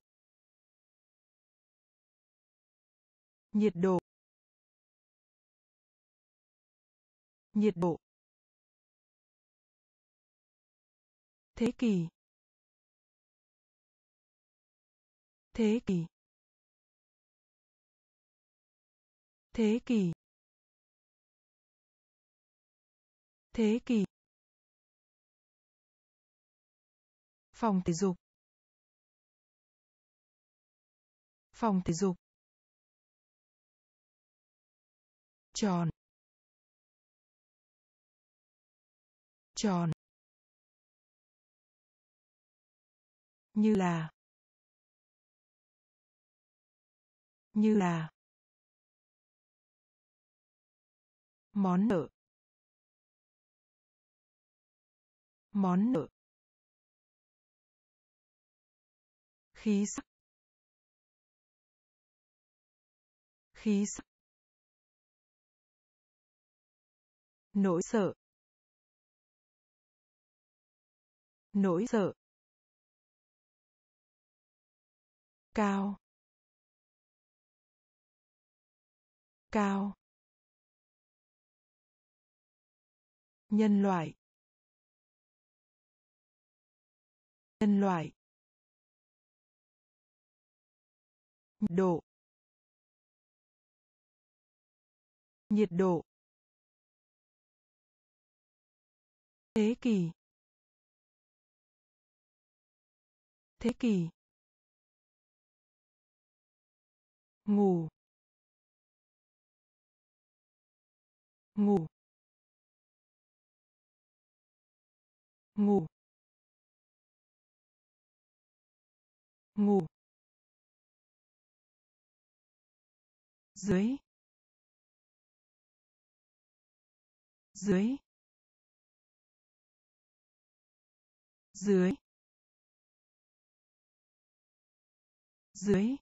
nhiệt độ nhiệt độ. Thế kỷ thế kỷ thế kỷ thế kỷ. Phòng thể dục. Phòng thể dục. Tròn. Tròn. Như là. Như là. Món nợ. Món nợ. Khí sắc khí sắc nỗi sợ. Nỗi sợ. Cao. Cao. Nhân loại. Nhân loại. Độ. Nhiệt độ. Thế kỷ. Thế kỷ. Ngủ. Ngủ. Ngủ. Ngủ. Dưới. Dưới. Dưới. Dưới.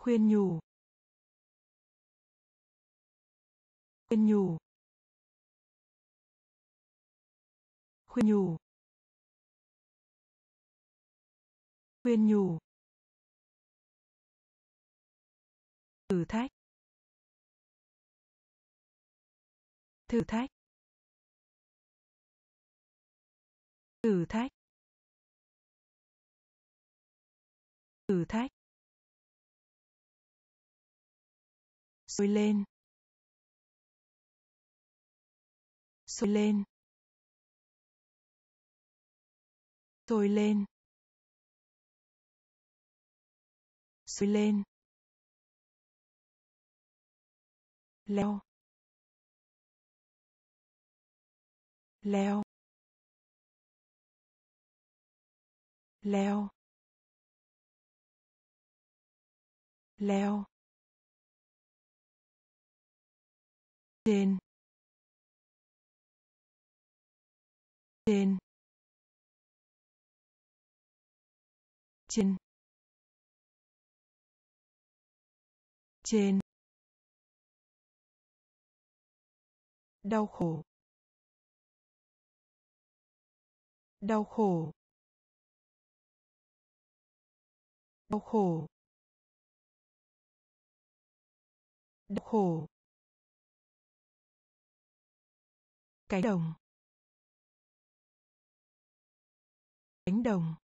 Khuyên nhủ. Khuyên nhủ. Khuyên nhủ. Khuyên nhủ. Thử thách. Thử thách. Thử thách. Thử thách. Sôi lên. Sôi lên. Sôi lên. Sôi lên. Leo. Leo. Leo. Leo. Trên trên trên trên. Đau khổ. Đau khổ. Đau khổ. Đau khổ. Cánh đồng. Cánh đồng.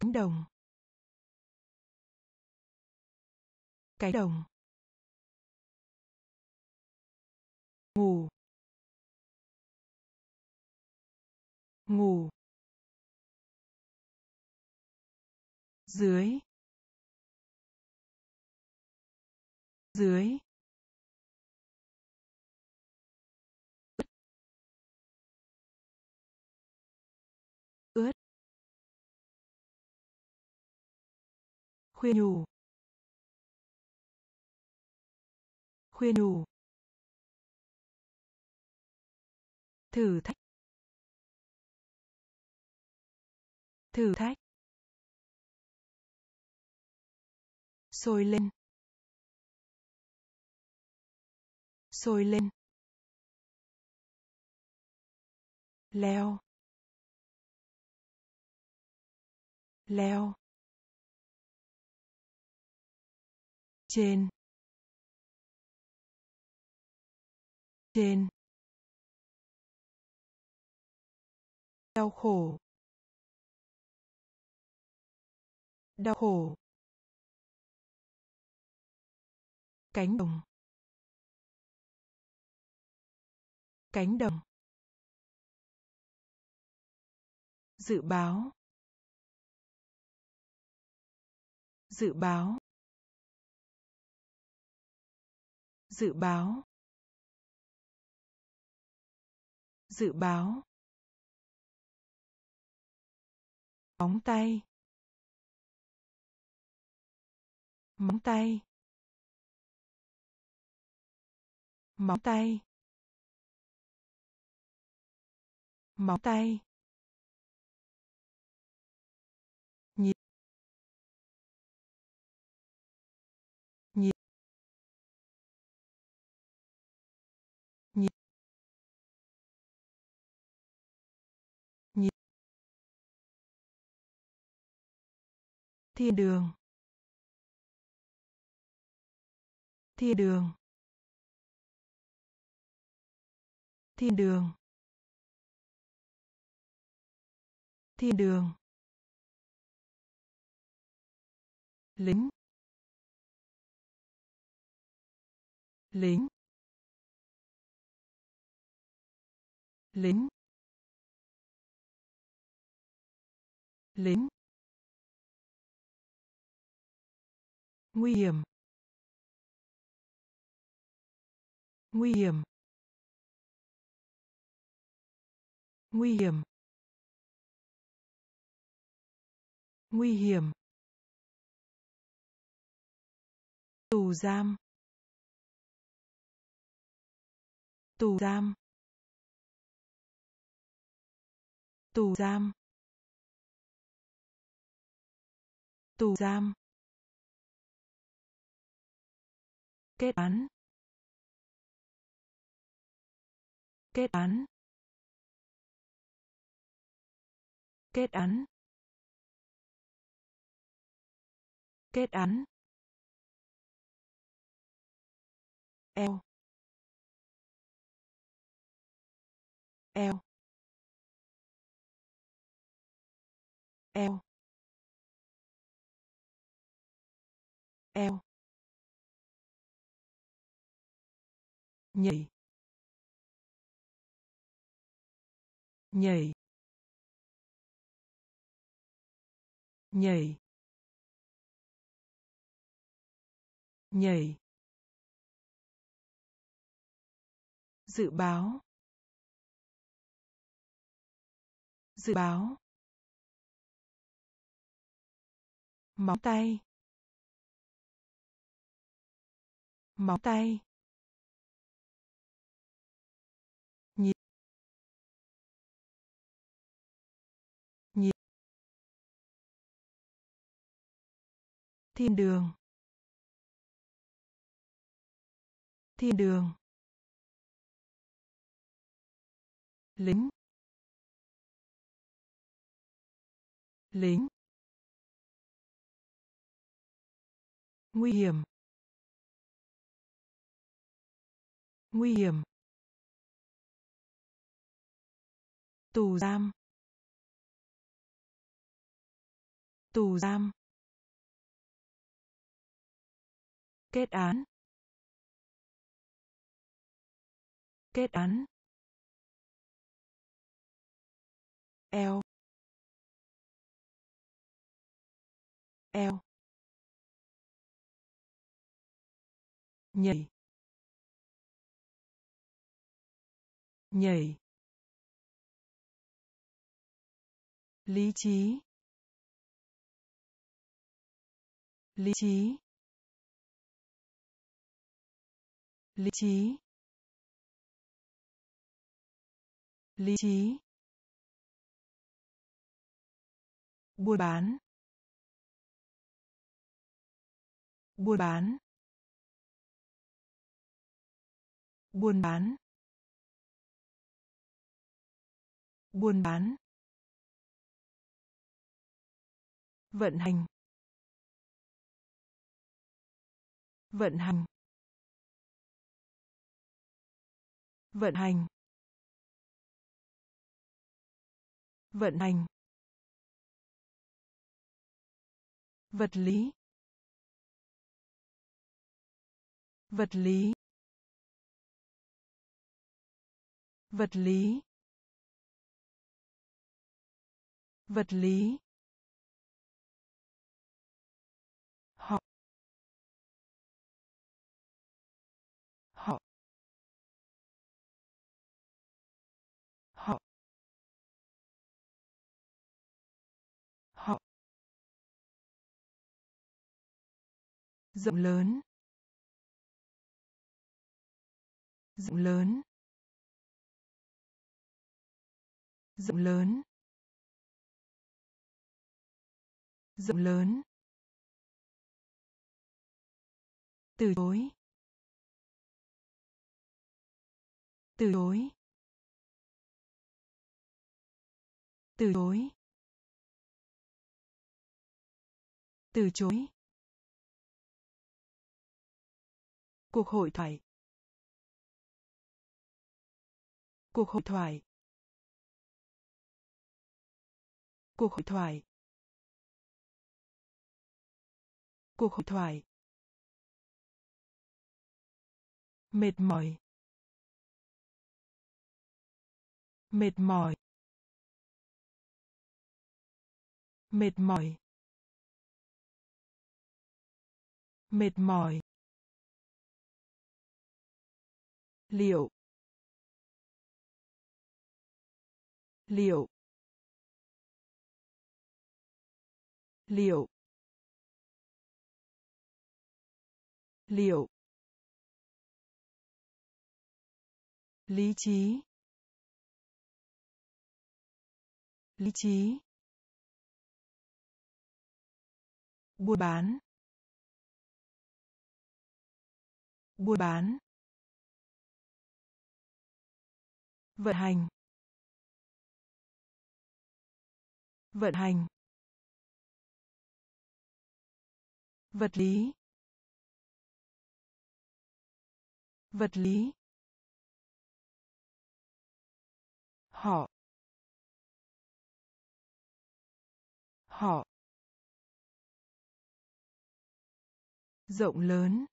Cánh đồng. Cánh đồng. Ngủ. Ngủ. Dưới. Dưới. Khuyên nhủ. Khuyên nhủ. Thử thách. Thử thách. Sôi lên. Sôi lên. Leo. Leo. Trên trên đau khổ đau khổ cánh đồng cánh đồng dự báo dự báo dự báo. Dự báo. Móng tay. Móng tay. Móng tay. Móng tay. Thiên đường. Thiên đường. Thiên đường. Thiên đường. Lính. Lính. Lính. Lính. Nguy hiểm. Nguy hiểm. Nguy hiểm. Nguy hiểm. Tù giam. Tù giam. Tù giam. Tù giam. Kết án. Kết án. Kết án. Kết án. Eo. Eo. Eo. Eo. Nhảy nhảy nhảy nhảy dự báo dự báo. Móng tay móng tay. Thiên đường. Thiên đường. Lính. Lính. Nguy hiểm. Nguy hiểm. Tù giam. Tù giam. Kết án. Kết án. Eo eo nhảy. Nhảy. Lý trí. Lý trí. Lý trí. Lý trí. Buôn bán. Buôn bán. Buôn bán. Buôn bán. Vận hành. Vận hành. Vận hành. Vận hành. Vật lý. Vật lý. Vật lý. Vật lý. Rộng lớn. Rộng lớn. Rộng lớn. Rộng lớn. Từ chối. Từ chối. Từ chối. Từ chối. Cuộc hội thoại. Cuộc hội thoại. Cuộc hội thoại. Cuộc hội thoại. Mệt mỏi. Mệt mỏi. Mệt mỏi. Mệt mỏi. Liệu. Liệu. Liệu. Liệu. Lý trí. Lý trí. Buôn bán. Buôn bán. Vận hành. Vận hành. Vật lý. Vật lý. Họ. Họ. Rộng lớn.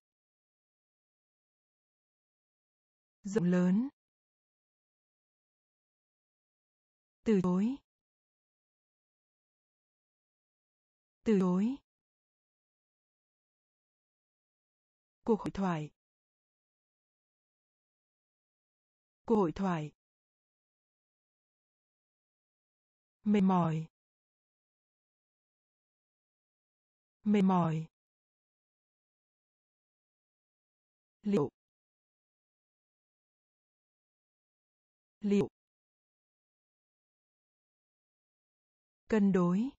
Rộng lớn. Từ chối. Từ chối. Cuộc hội thoại. Cuộc hội thoại. Mệt mỏi. Mệt mỏi. Liệu. Liệu. Cân đối.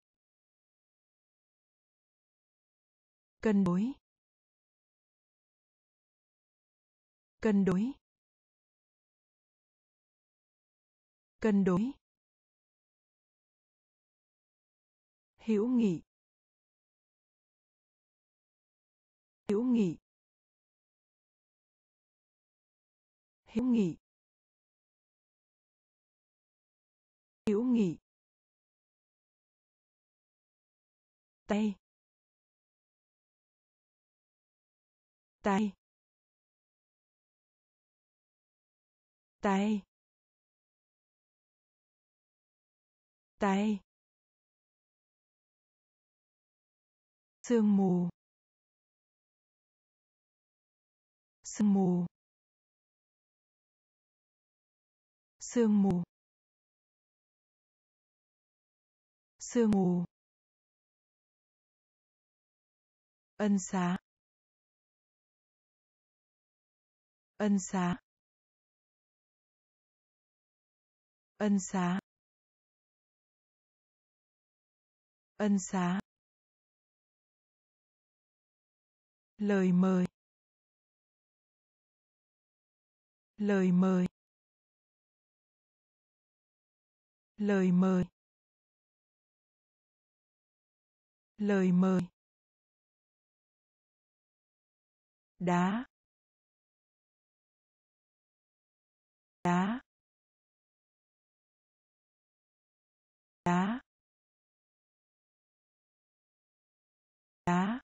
Cân đối. Cân đối. Cân đối. Hữu nghị. Hữu nghị. Hữu nghị. Hữu nghị. Tay. Tay. Tay. Tay. Sương mù. Sương mù. Sương mù. Sương mù. Ân xá. Ân xá. Ân xá. Ân xá. Lời mời. Lời mời. Lời mời. Lời mời. Đá. Đá. Đá. Đá.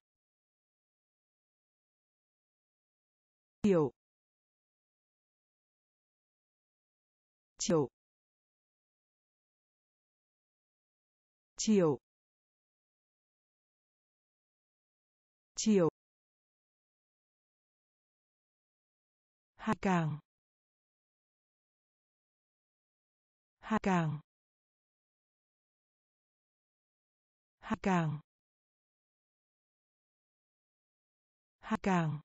Hiểu chiều. Chiều, chiều. Hạ càng. Hạ càng. Hạ càng. Hạ càng.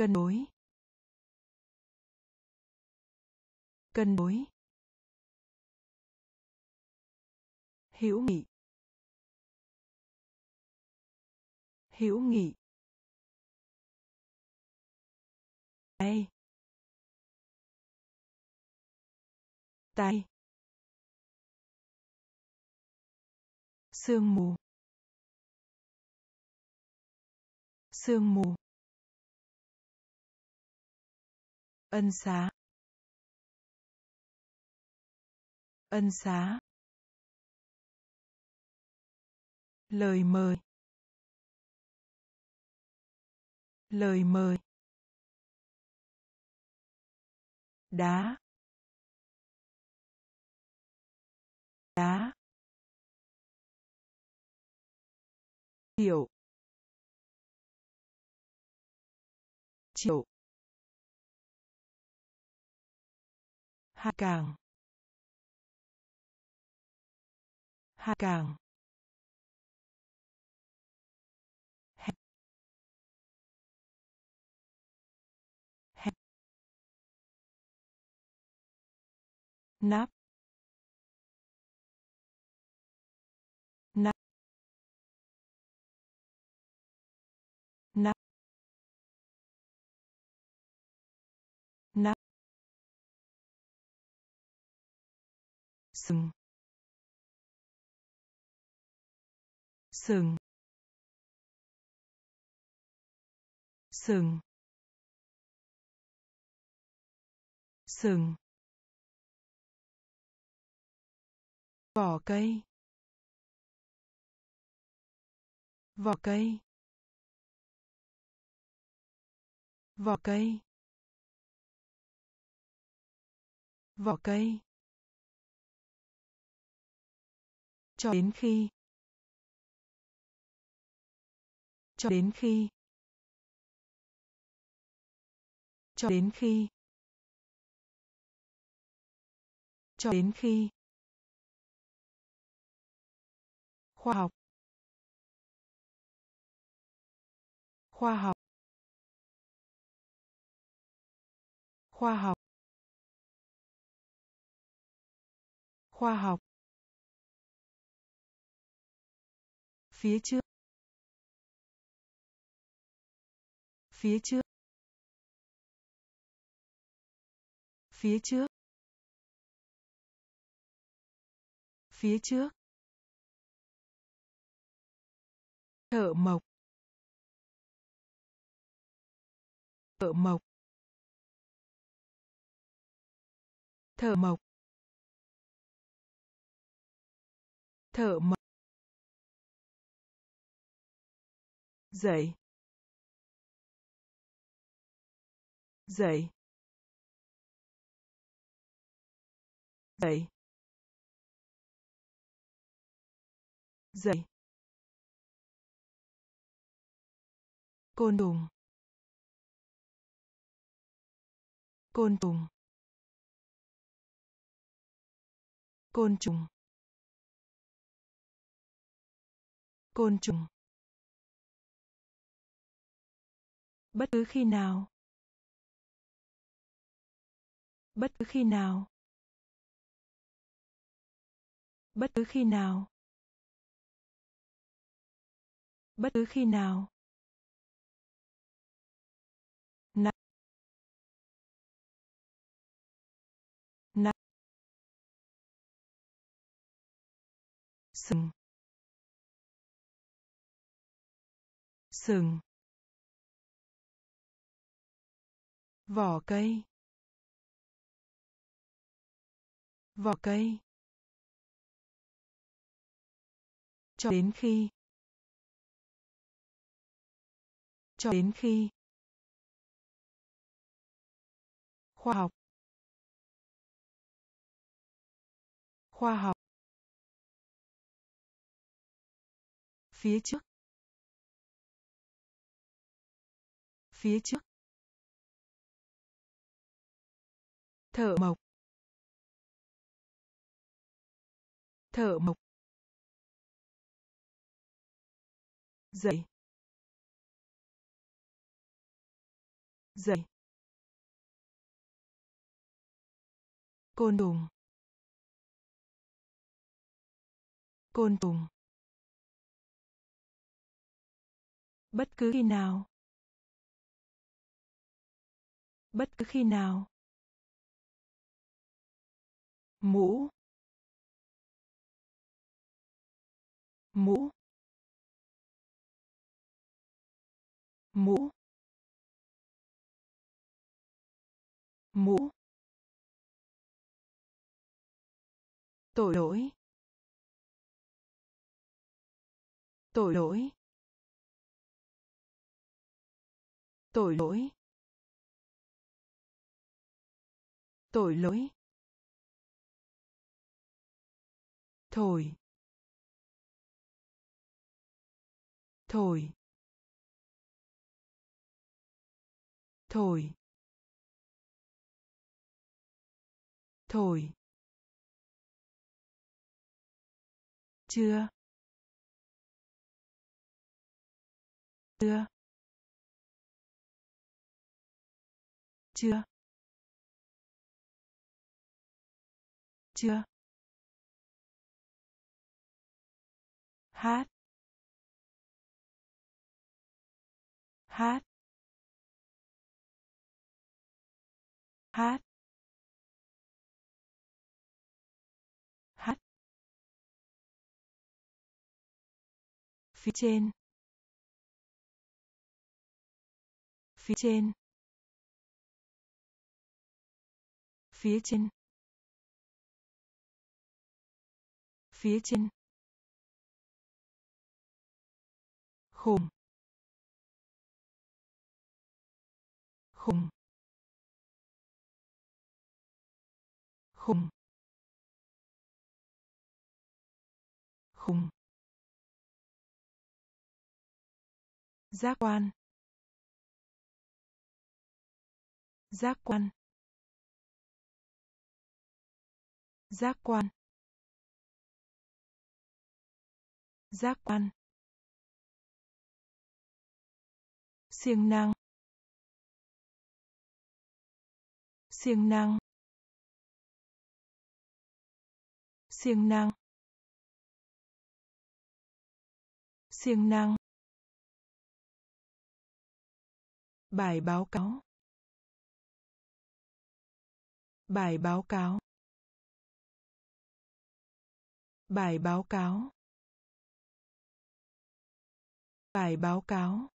Cân đối. Cân đối. Hữu nghị. Hữu nghị. Tay. Tay. Sương mù. Sương mù. Ân xá. Ân xá. Lời mời. Lời mời. Đá. Đá. Triệu. Triệu. Hạ càng hạ càng nắp. Sừng. Sừng. Sừng. Sừng. Vỏ cây. Vỏ cây. Vỏ cây. Vỏ cây. Cho đến khi. Cho đến khi. Cho đến khi. Cho đến khi. Khoa học. Khoa học. Khoa học. Khoa học. Phía trước. Phía trước. Phía trước. Phía trước. Thợ mộc. Thợ mộc. Thợ mộc. Thợ mộc. Dậy. Dậy. Dậy. Dậy. Côn trùng. Côn trùng. Côn trùng. Côn trùng. Bất cứ khi nào. Bất cứ khi nào. Bất cứ khi nào. Bất cứ khi nào. Nắp nắp sừng. Sừng. Vỏ cây. Vỏ cây. Cho đến khi. Cho đến khi. Khoa học. Khoa học. Phía trước. Phía trước. Thợ mộc. Thợ mộc. Dậy. Dậy. Côn trùng côn trùng bất cứ khi nào. Bất cứ khi nào mũ. Mũ. Mũ. Mũ. Tội lỗi. Tội lỗi. Tội lỗi. Tội lỗi. Thổi thổi thổi thổi chưa. Chưa. Chưa. Chưa. Hát. Hát. Hát. Hát. Phía trên. Phía trên. Phía trên. Phía trên. Khùng khùng khùng khùng. Giác quan giác quan giác quan. Giác quan. Siêng năng. Siêng năng. Siêng năng. Siêng năng. Bài báo cáo. Bài báo cáo. Bài báo cáo. Bài báo cáo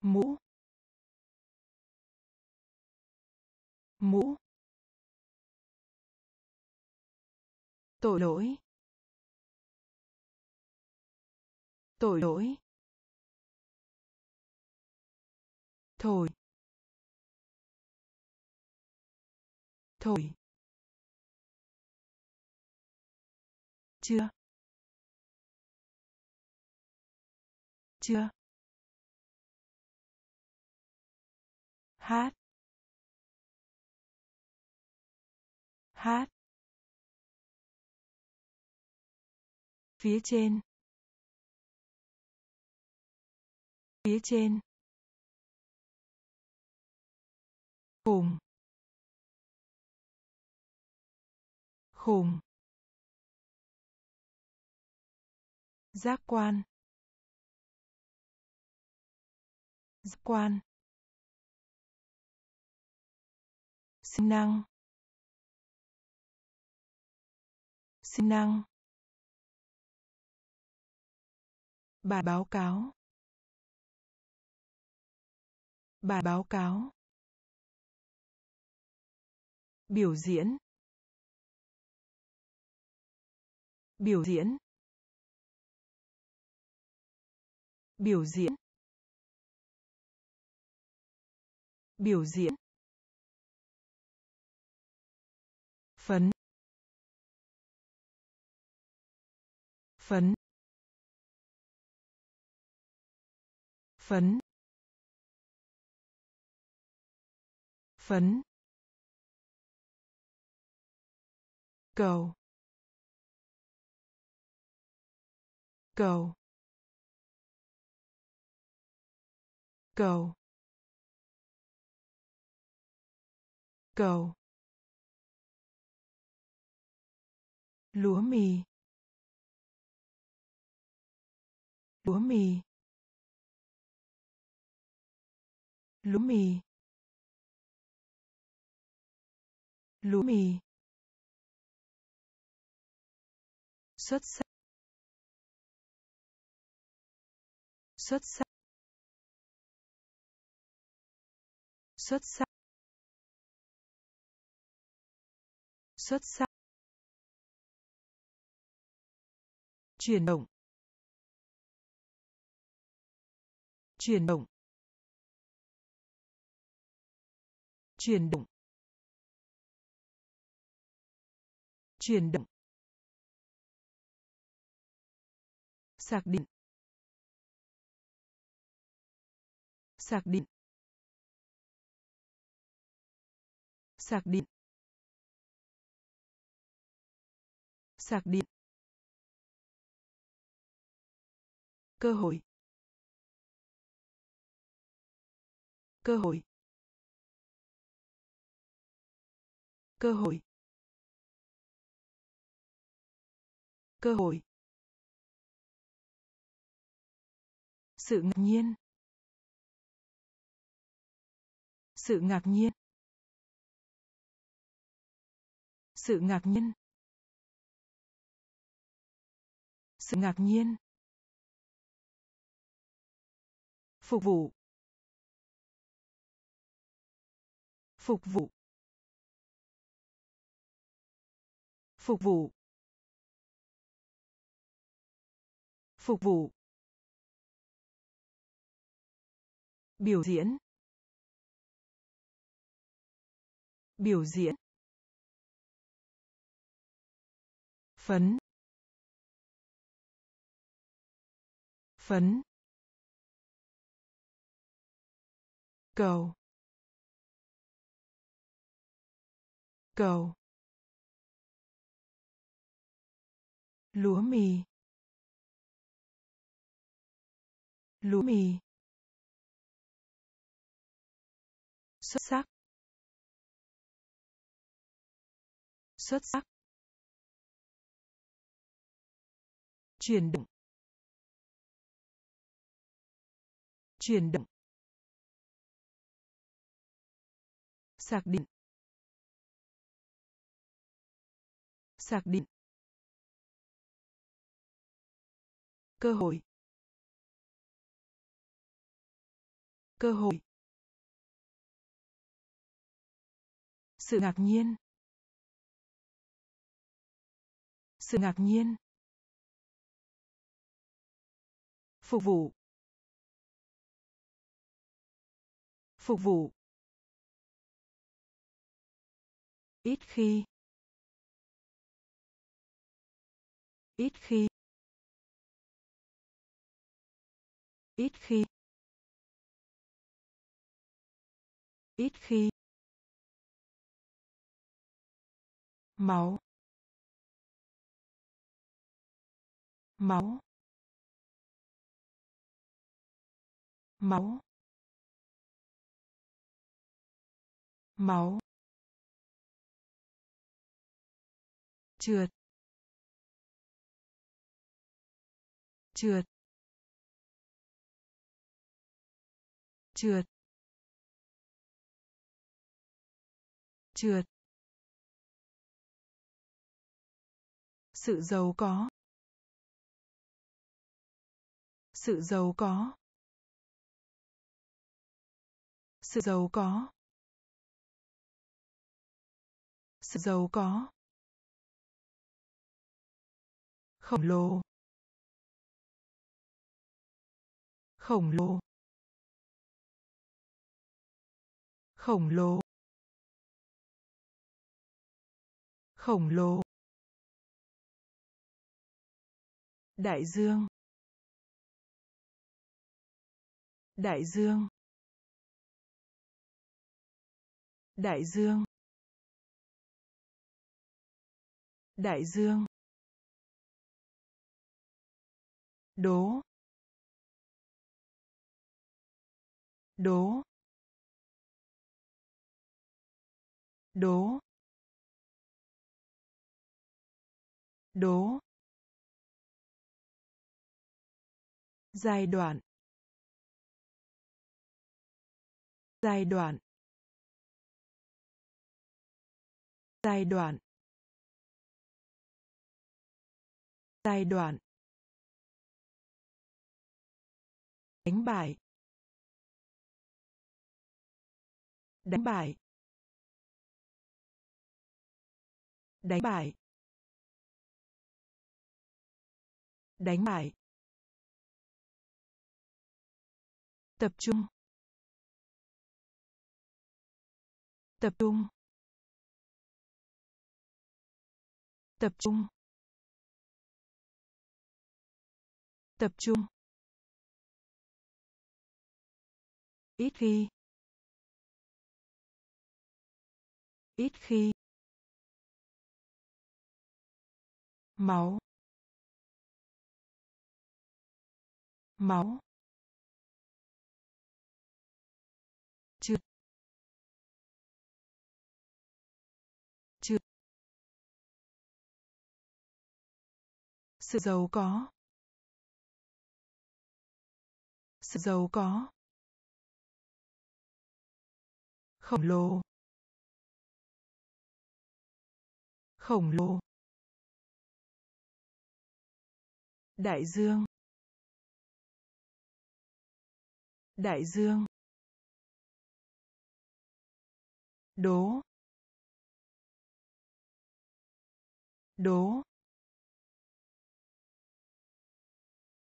mũ. Mũ. Tội lỗi. Tội lỗi. Thổi thổi chưa. Chưa. Hát. Hát. Phía trên. Phía trên. Khùng khùng giác quan. Giác quan. Sinh năng. Sinh năng. Bài báo cáo. Bài báo cáo. Biểu diễn. Biểu diễn. Biểu diễn. Biểu diễn. Phấn. Phấn. Phấn. Phấn. Cầu. Cầu. Cầu. Cầu. Lúa mì. Lúa mì. Lúa mì. Lúa mì. Xuất sắc. Xuất sắc. Xuất sắc. Xuất sắc. Chuyển động. Chuyển động. Chuyển động. Chuyển động. Xác định xác định xác định xác định cơ hội. Cơ hội. Cơ hội. Cơ hội. Sự ngạc nhiên. Sự ngạc nhiên. Sự ngạc nhiên. Sự ngạc nhiên. Phục vụ. Phục vụ. Phục vụ. Phục vụ. Biểu diễn. Biểu diễn. Phấn. Phấn. Cầu. Cầu. Lúa mì. Lúa mì. Xuất sắc. Xuất sắc. Chuyển động. Chuyển động. Sạc định sạc định cơ hội. Cơ hội. Sự ngạc nhiên. Sự ngạc nhiên. Phục vụ. Phục vụ. Ít khi. Ít khi. Ít khi. Ít khi. Máu. Máu. Máu. Máu. Trượt. Trượt. Trượt. Trượt. Sự giàu có. Sự giàu có. Sự giàu có. Sự giàu có. Khổng lồ. Khổng lồ. Khổng lồ. Khổng lồ. Đại dương. Đại dương. Đại dương. Đại dương. Đố. Đố. Đố. Đố. Giai đoạn. Giai đoạn. Giai đoạn. Giai đoạn. Đánh bại. Đánh bại. Đánh bại. Đánh bại. Tập trung. Tập trung. Tập trung. Tập trung. Ít khi. Ít khi. Máu. Máu. Chưa chưa sự giàu có. Sự giàu có. Khổng lồ. Khổng lồ. Đại dương. Đại dương. Đố. Đố.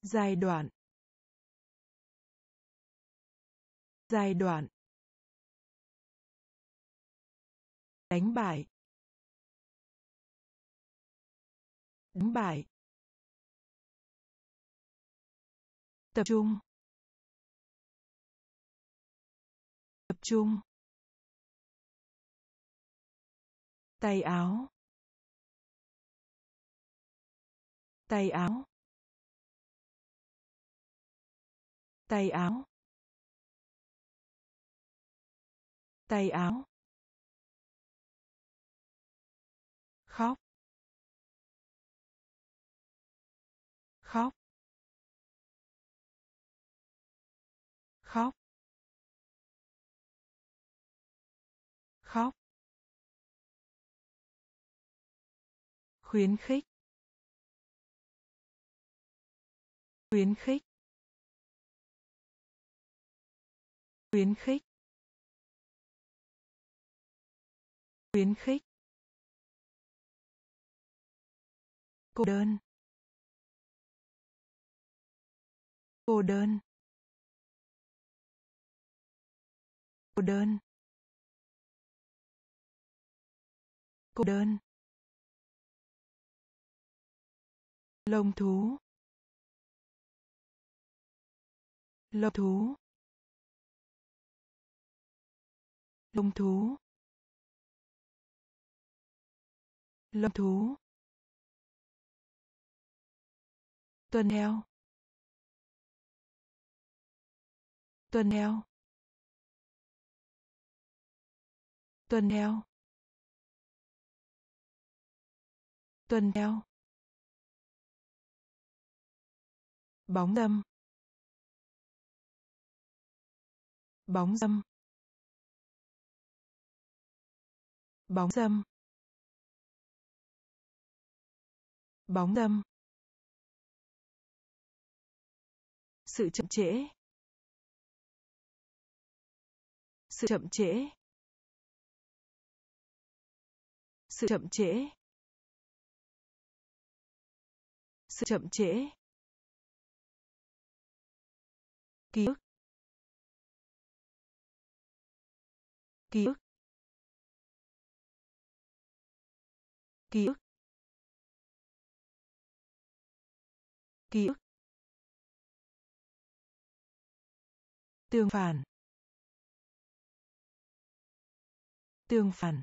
Giai đoạn. Giai đoạn. Đánh bại. Đánh bại. Tập trung. Tập trung. Tay áo. Tay áo. Tay áo. Tay áo. Khuyến khích. Khuyến khích. Khuyến khích. Khuyến khích. Cô đơn. Cô đơn. Cô đơn. Cô đơn. Lông thú. Lông thú. Lông thú. Lông thú. Tuần theo tuần theo tuần theo tuần theo bóng dâm. Bóng dâm. Bóng dâm. Bóng dâm. Sự chậm trễ. Sự chậm trễ. Sự chậm trễ. Sự chậm trễ. Ký ức. Ký ức. Ký ức. Ký ức. Tương phản. Tương phản.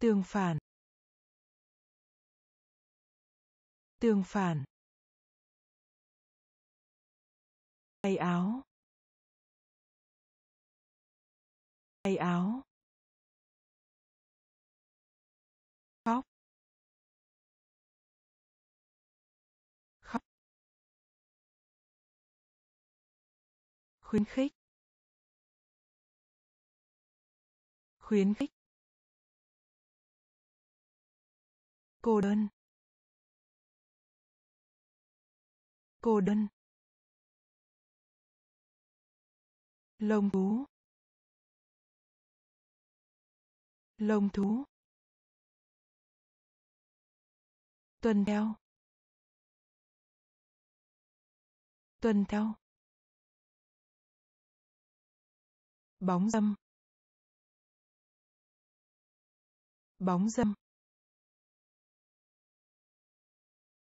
Tương phản. Tương phản. Tay áo. Tay áo. Khóc. Khóc. Khuyến khích. Khuyến khích. Cô đơn. Cô đơn. Lông thú. Lông thú. Tuần theo. Tuần theo. Bóng dâm. Bóng dâm.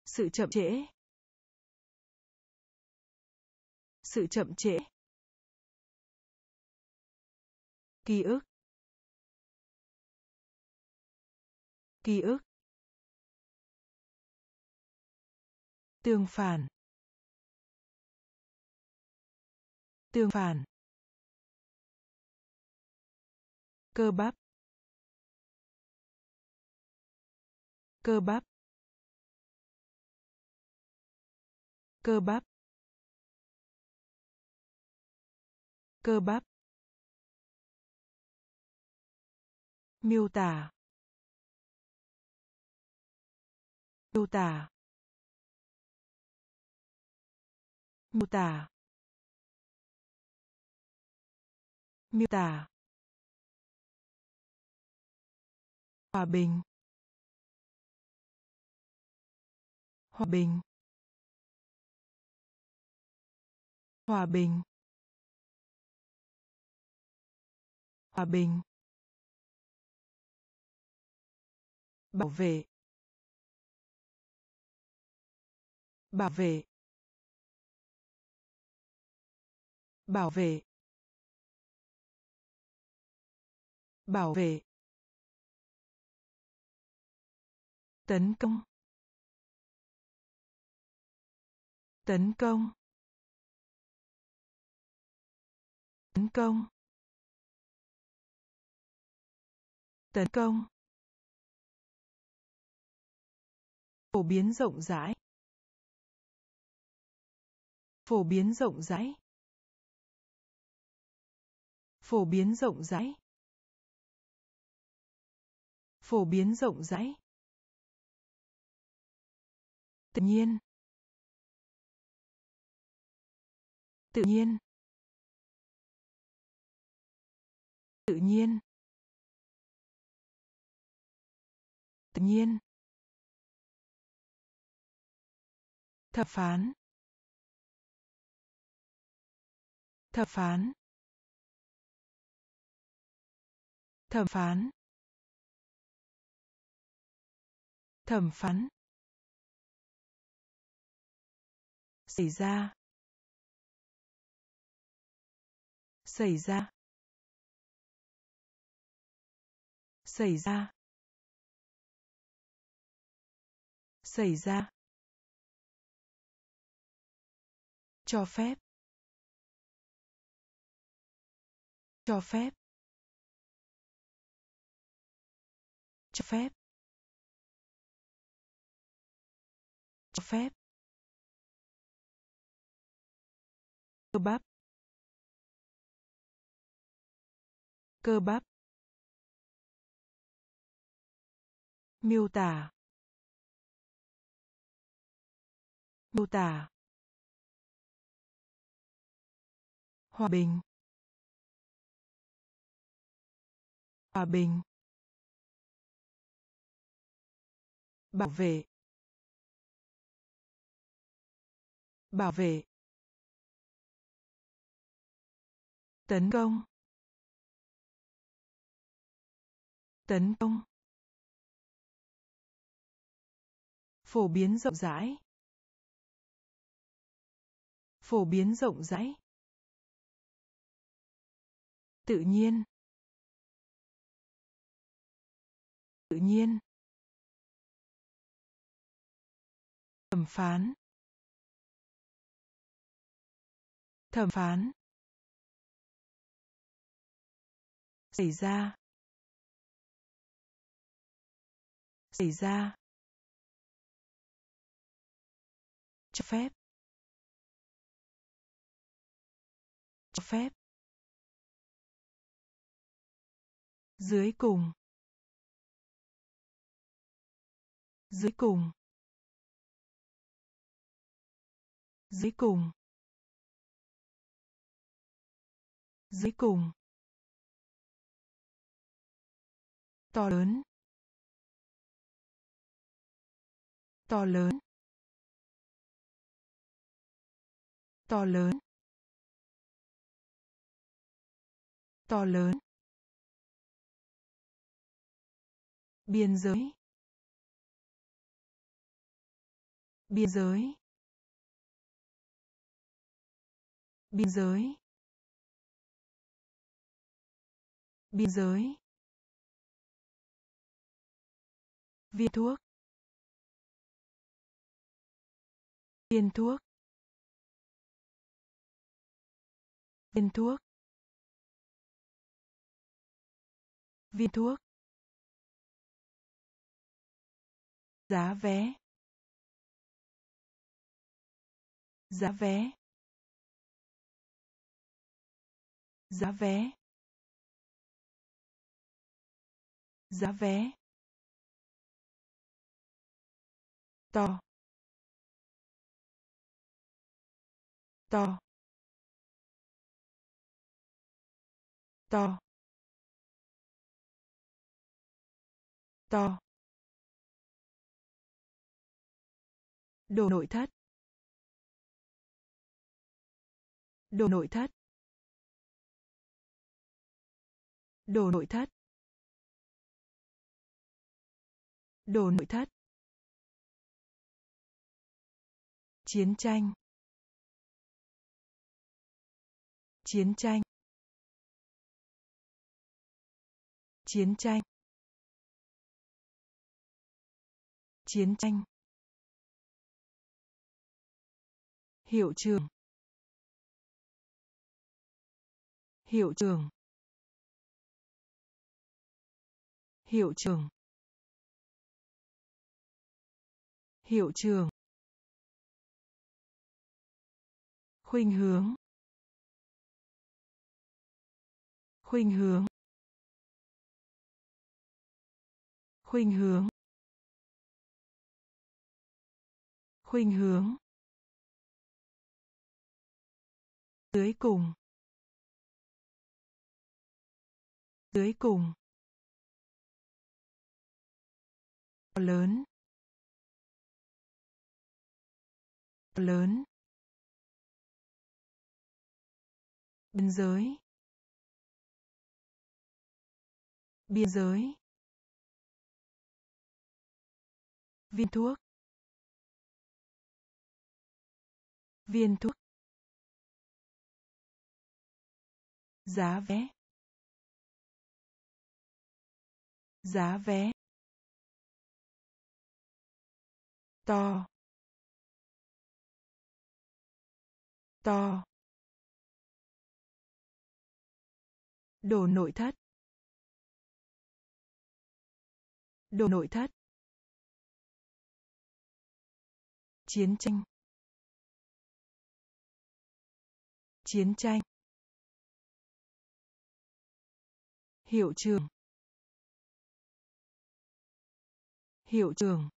Sự chậm trễ. Sự chậm trễ. Ký ức. Ký ức. Tương phản. Tương phản. Cơ bắp. Cơ bắp. Cơ bắp. Cơ bắp. Miêu tả miêu tả miêu tả miêu tả. Hòa bình hòa bình hòa bình hòa bình. Bảo vệ. Bảo vệ. Bảo vệ. Bảo vệ. Tấn công. Tấn công. Tấn công. Tấn công. Phổ biến rộng rãi. Phổ biến rộng rãi. Phổ biến rộng rãi. Phổ biến rộng rãi. Tự nhiên. Tự nhiên. Tự nhiên. Tự nhiên. Thẩm phán. Thẩm phán. Thẩm phán. Thẩm phán. Xảy ra. Xảy ra. Xảy ra. Xảy ra. Cho phép. Cho phép. Cho phép. Cho phép. Cơ bắp. Cơ bắp. Miêu tả. Miêu tả. Hòa bình. Hòa bình. Bảo vệ. Bảo vệ. Tấn công. Tấn công. Phổ biến rộng rãi. Phổ biến rộng rãi tự nhiên. Tự nhiên. Thẩm phán. Thẩm phán. Xảy ra. Xảy ra. Cho phép. Cho phép. Dưới cùng. Dưới cùng. Dưới cùng. Dưới cùng. To lớn. To lớn. To lớn. To lớn. Biên giới. Biên giới. Biên giới. Biên giới. Viên thuốc. Viên thuốc. Viên thuốc. Viên thuốc. Giá vé. Giá vé. Giá vé. Giá vé. To. To. To. To. Đồ nội thất. Đồ nội thất. Đồ nội thất. Đồ nội thất. Chiến tranh. Chiến tranh. Chiến tranh. Chiến tranh. Hiệu trường. Hiệu trường. Hiệu trường. Hiệu trường. Khuynh hướng. Khuynh hướng. Khuynh hướng. Khuynh hướng. Dưới cùng. Dưới cùng. Lớn. Lớn. Biên giới. Biên giới. Viên thuốc. Viên thuốc. Giá vé. Giá vé. To. To. Đồ nội thất. Đồ nội thất. Chiến tranh. Chiến tranh. Hiệu trường. Hiệu trường.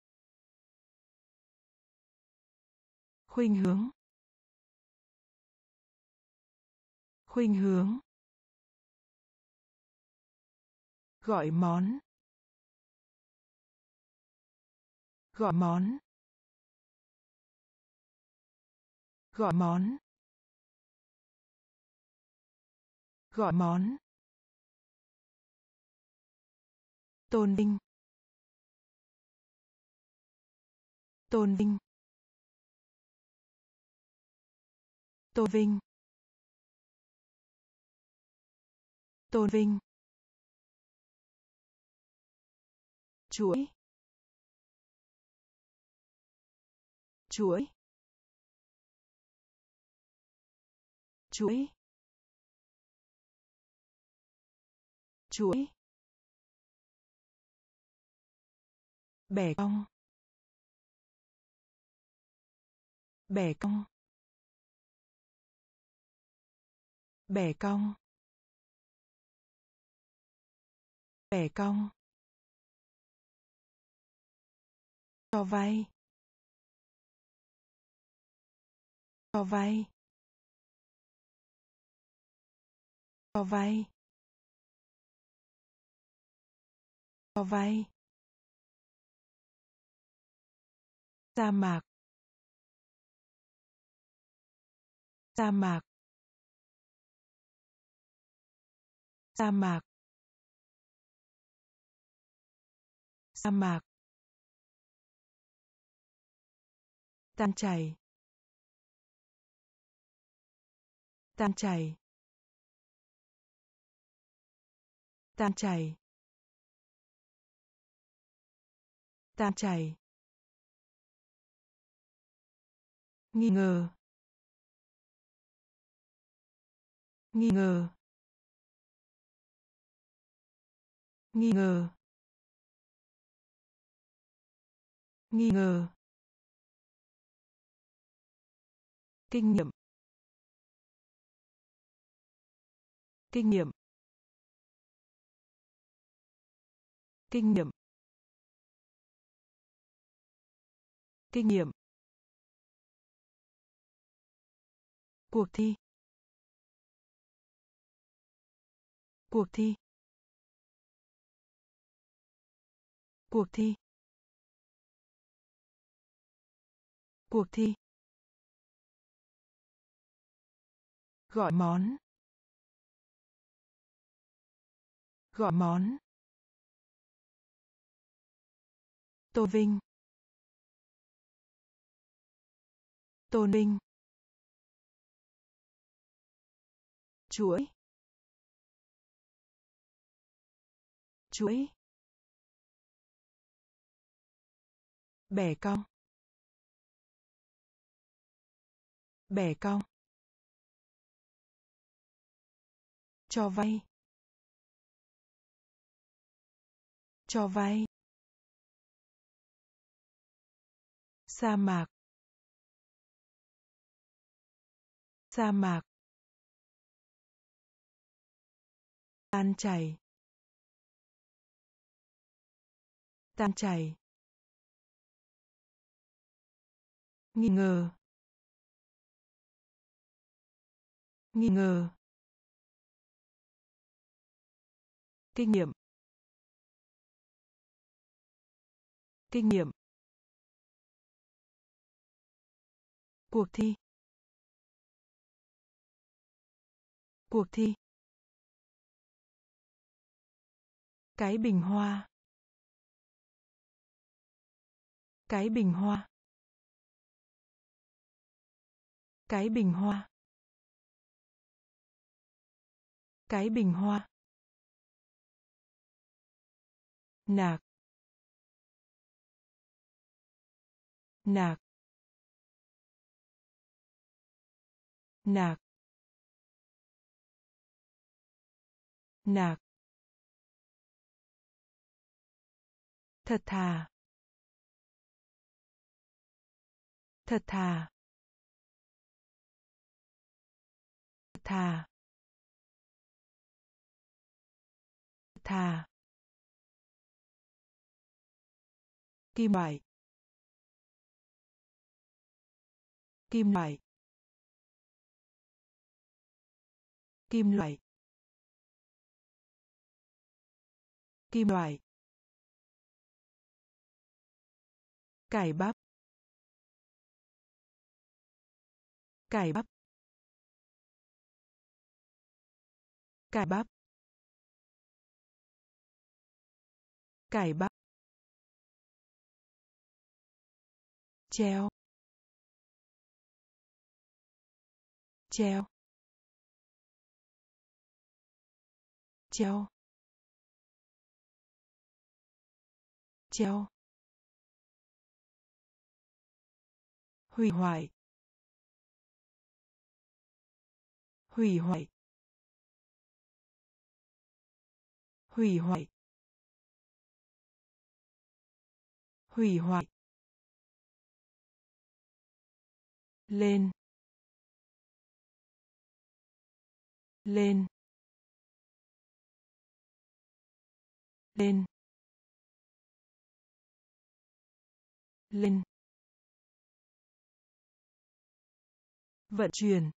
Khuynh hướng. Khuynh hướng. Gọi món. Gọi món. Gọi món. Gọi món. Tôn vinh. Tôn vinh. Tôn vinh. Tôn vinh. Chuỗi. Chuỗi. Chuỗi. Chuỗi. Bẻ cong bẻ cong bẻ cong bẻ cong cho vay. Cho vay. Cho vay. Cho vay. Sa mạc. Sa mạc. Sa mạc. Sa mạc. Tan chảy. Tan chảy. Tan chảy. Tan chảy. Nghi ngờ. Nghi ngờ. Nghi ngờ. Nghi ngờ. Kinh nghiệm. Kinh nghiệm. Kinh nghiệm. Kinh nghiệm. Cuộc thi. Cuộc thi. Cuộc thi. Cuộc thi. Gọi món. Gọi món. Tôn vinh. Tôn vinh. Chuỗi chuỗi bẻ cong. Bẻ cong. Cho vay. Cho vay. Sa mạc. Sa mạc. Tan chảy. Tan chảy. Nghi ngờ. Nghi ngờ. Kinh nghiệm. Kinh nghiệm. Cuộc thi. Cuộc thi. Cái bình hoa. Cái bình hoa. Cái bình hoa. Cái bình hoa. Nạc. Nạc. Nạc. Nạc. Thật thà. Thật thà. Thật thà. Thà. Kim loại. Kim loại. Kim loại. Kim loại. Cải bắp. Cải bắp. Cải bắp. Cải bắp. Treo. Treo. Treo. Treo. Hủy hoại. Hủy hoại. Hủy hoại. Hủy hoại. Lên. Lên. Lên. Lên. Vận chuyển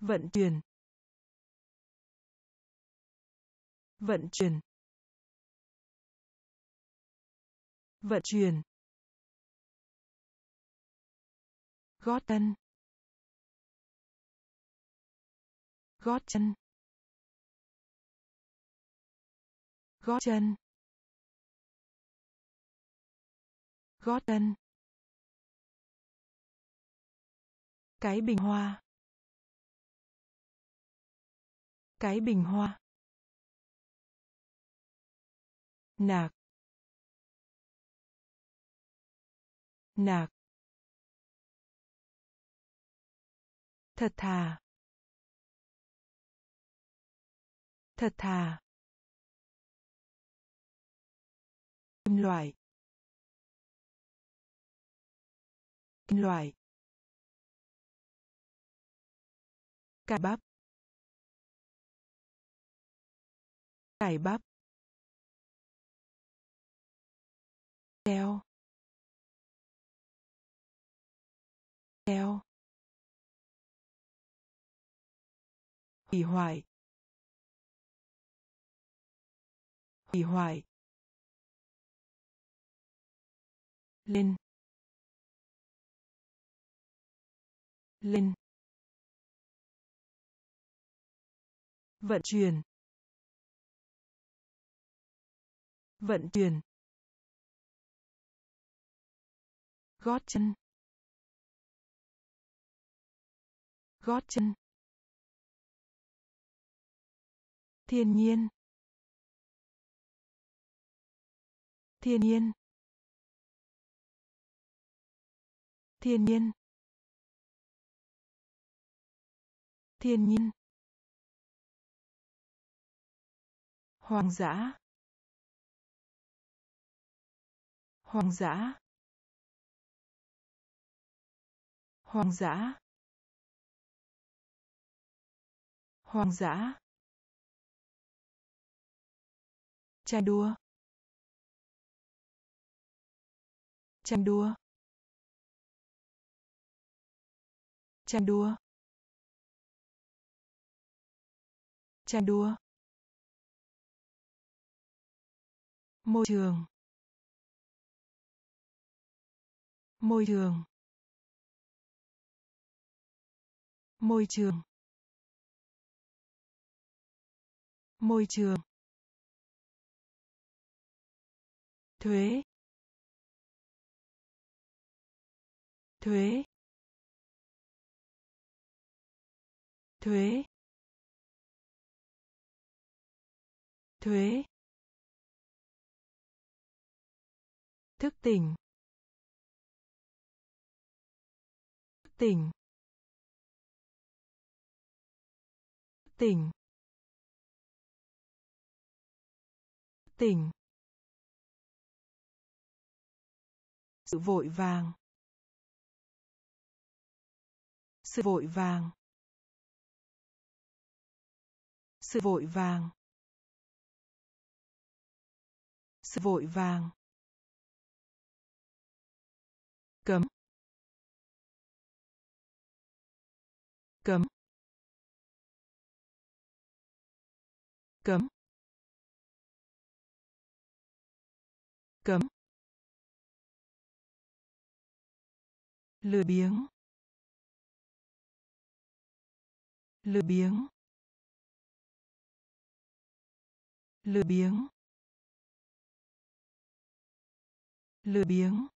vận chuyển vận chuyển vận chuyển. Gót chân gót chân gót chân gót chân. Cái bình hoa. Cái bình hoa. Nạc. Nạc. Thật thà. Thật thà. Kim loại. Kim loại. Cải bắp. Cải bắp. Treo treo hủy hoại. Hủy hoại. Lên. Lên. Vận chuyển vận chuyển, gót chân gót chân, thiên nhiên thiên nhiên thiên nhiên thiên nhiên. Hoang dã. Hoang dã. Hoang dã. Hoang dã. Tranh đua. Tranh đua. Tranh đua. Tranh đua. Môi trường. Môi trường. Môi trường. Môi trường. Thuế. Thuế. Thuế. Thuế. Thức tỉnh. Thức tỉnh. Tỉnh. Tỉnh. Sự vội vàng. Sự vội vàng. Sự vội vàng. Sự vội vàng. Cấm cấm cấm cấm lười biếng. Lười biếng. Lười biếng. Lười biếng.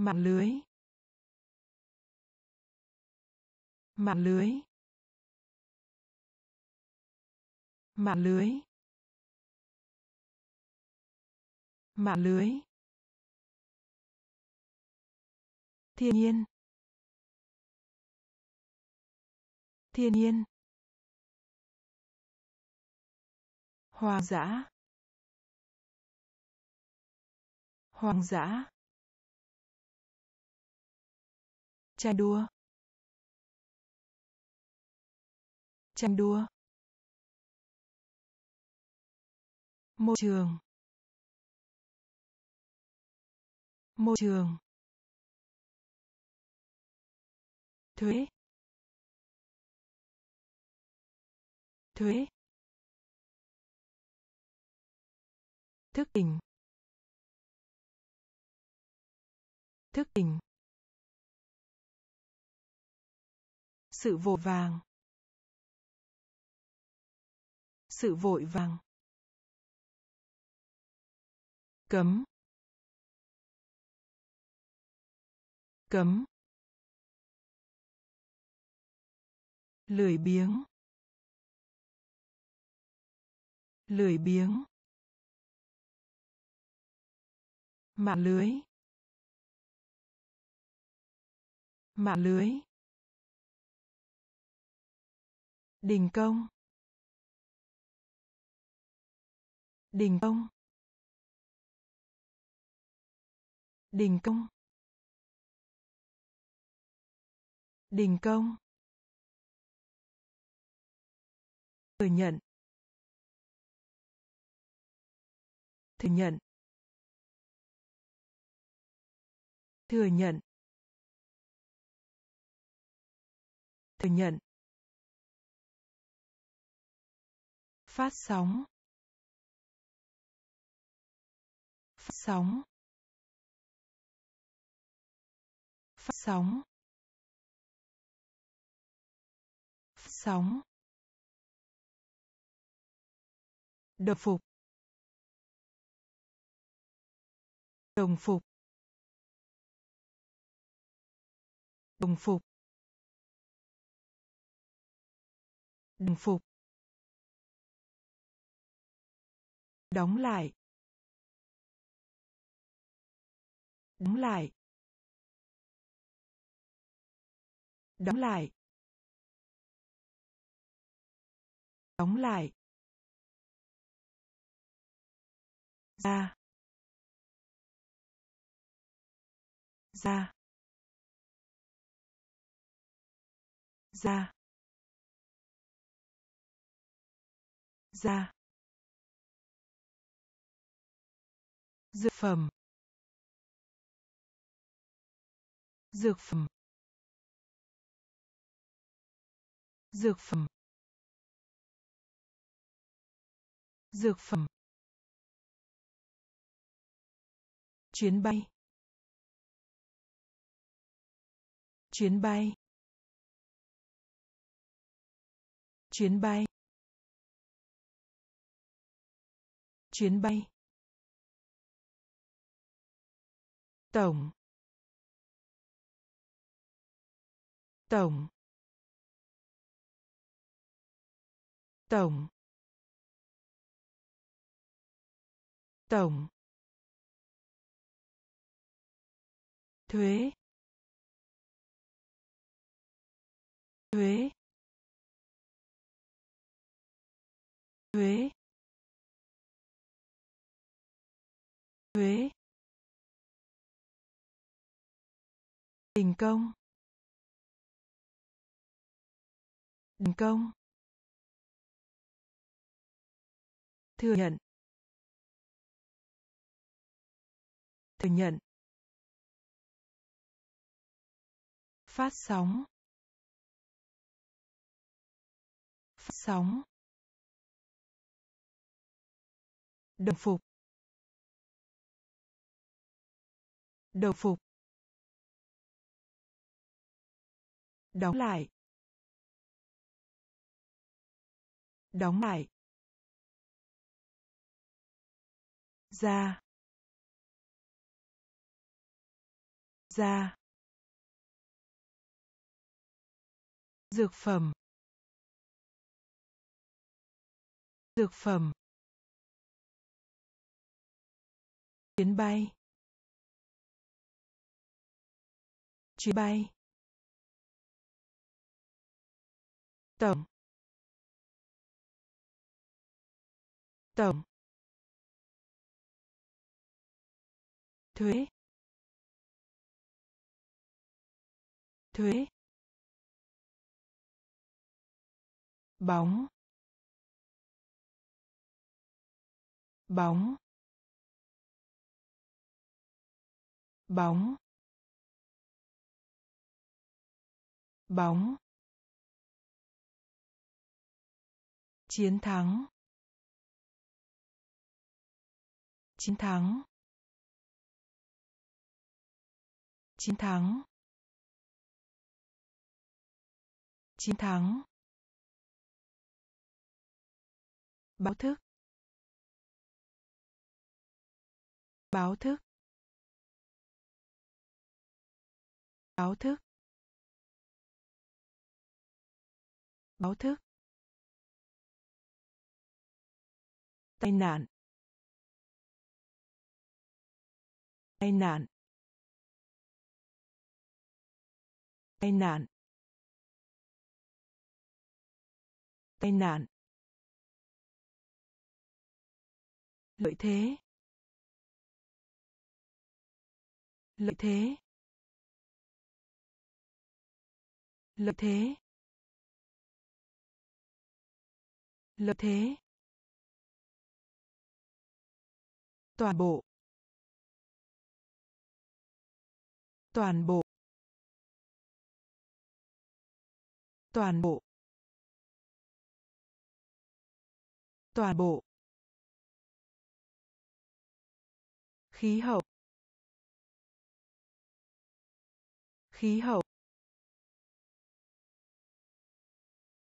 Mạng lưới. Mạng lưới. Mạng lưới. Mạng lưới. Thiên nhiên. Thiên nhiên. Hoang dã. Hoang dã. Tranh đua. Tranh đua. Môi trường. Môi trường. Thuế. Thuế. Thức tỉnh. Thức tỉnh. Sự vội vàng. Sự vội vàng. Cấm. Cấm. Lười biếng. Lười biếng. Mạng lưới. Mạng lưới. Đình công. Đình công. Đình công. Đình công. Thừa nhận. Thừa nhận. Thừa nhận. Thừa nhận. Phát sóng. Phát sóng. Phát sóng. Phát sóng. Đồng phục. Đồng phục. Đồng phục. Đồng phục. Đóng lại. Đóng lại. Đóng lại. Đóng lại. Ra. Ra. Ra. Ra. Dược phẩm. Dược phẩm. Dược phẩm. Dược phẩm. Chuyến bay. Chuyến bay. Chuyến bay. Chuyến bay. Tổng. Tổng. Tổng. Tổng. Thuế. Thuế. Thuế. Thuế. Đình công. Đình công. Thừa nhận. Thừa nhận. Phát sóng. Phát sóng. Đồng phục. Đồng phục. Đóng lại. Đóng lại. Ra. Ra. Dược phẩm. Dược phẩm. Chuyến bay. Chuyến bay. Tổng. Tổng. Thuế. Thuế. Bóng. Bóng. Bóng. Bóng. Chiến thắng. Chiến thắng. Chiến thắng. Chiến thắng. Báo thức. Báo thức. Báo thức. Báo thức. Tai nạn. Tai nạn. Tai nạn. Tai nạn. Lợi thế. Lợi thế. Lợi thế. Lợi thế. Toàn bộ. Toàn bộ. Toàn bộ. Toàn bộ. Khí hậu. Khí hậu.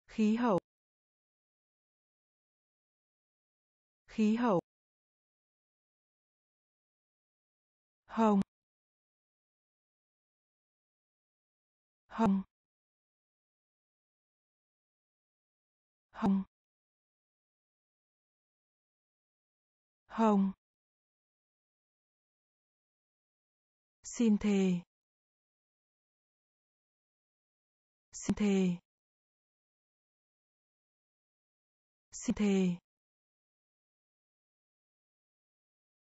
Khí hậu. Khí hậu. Hồng. Hồng. Hồng. Hồng. Xin thề. Xin thề. Xin thề.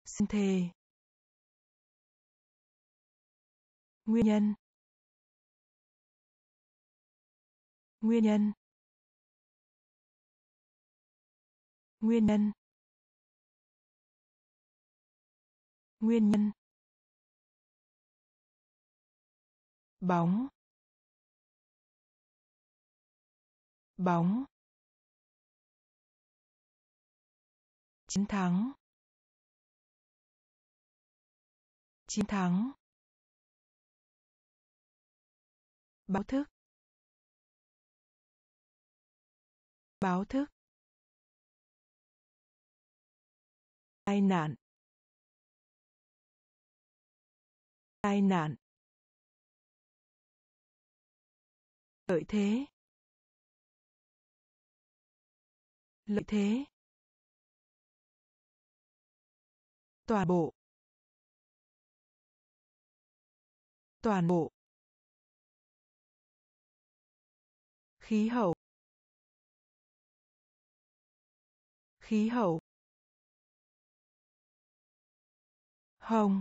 Xin thề. Nguyên nhân. Nguyên nhân. Nguyên nhân. Nguyên nhân. Bóng. Bóng. Chiến thắng. Chiến thắng. Báo thức. Báo thức. Tai nạn. Tai nạn. Lợi thế. Lợi thế. Toàn bộ. Toàn bộ. Khí hậu. Khí hậu. Hồng.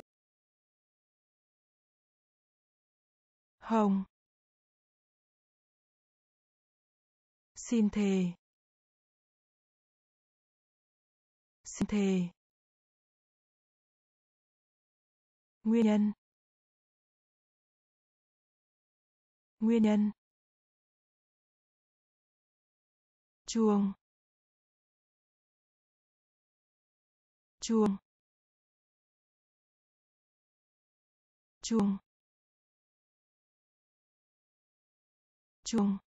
Hồng. Xin thề. Xin thề. Nguyên nhân. Nguyên nhân. Chuông. Chuông. Chuông. Chuông.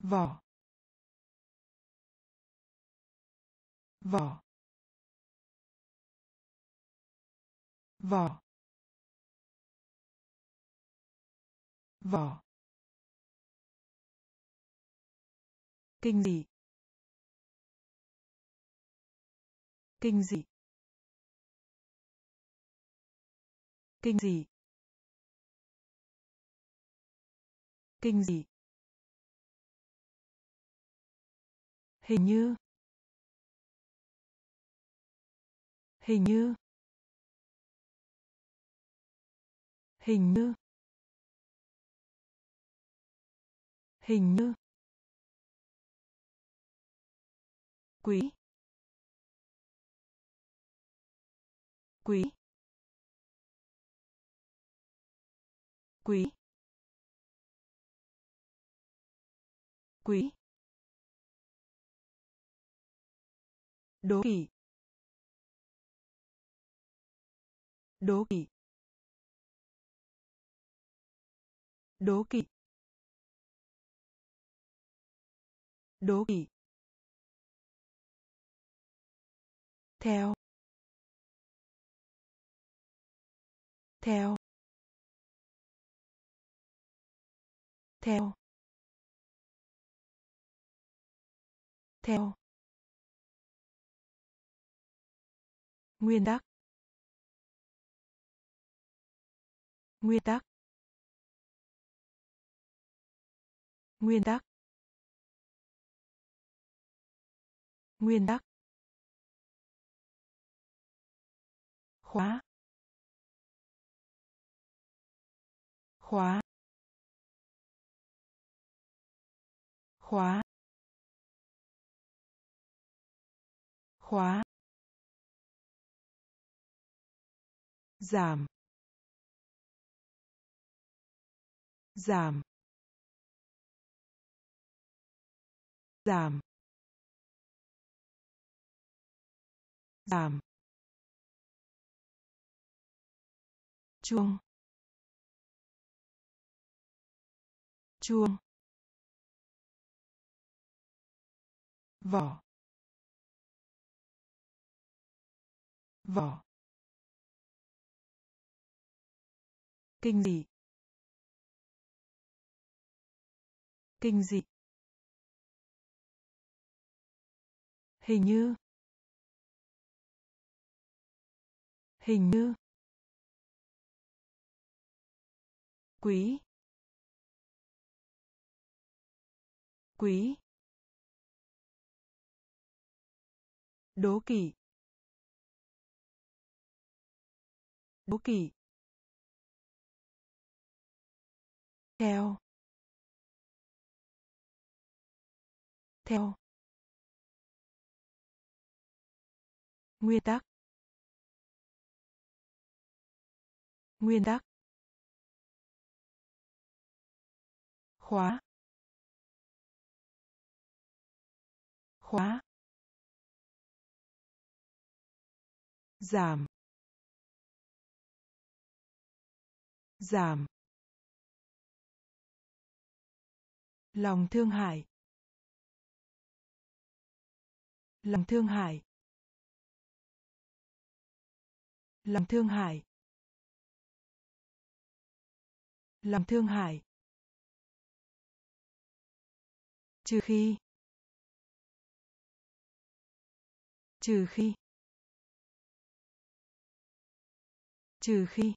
Vỏ. Vỏ. Vỏ. Vỏ. Kinh dị. Kinh dị. Kinh dị. Kinh dị. Hình như. Hình như. Hình như. Hình như. Quý. Quý. Quý. Quý. Đố kỵ. Đố kỵ. Đố kỵ. Đố kỵ. Theo. Theo. Theo. Theo. Nguyên tắc. Nguyên tắc. Nguyên tắc. Nguyên tắc. Khóa khóa khóa khóa giảm giảm giảm giảm. Chuông. Chuông. Vỏ. Vỏ. Kinh dị. Kinh dị. Hình như. Hình như. Quý. Quý. Đố kỵ. Đố kỵ. Theo. Theo. Nguyên tắc. Nguyên tắc. Khóa. Khóa. Giảm. Giảm. Lòng thương hại. Lòng thương hại. Lòng thương hại. Lòng thương hại. Trừ khi. Trừ khi. Trừ khi.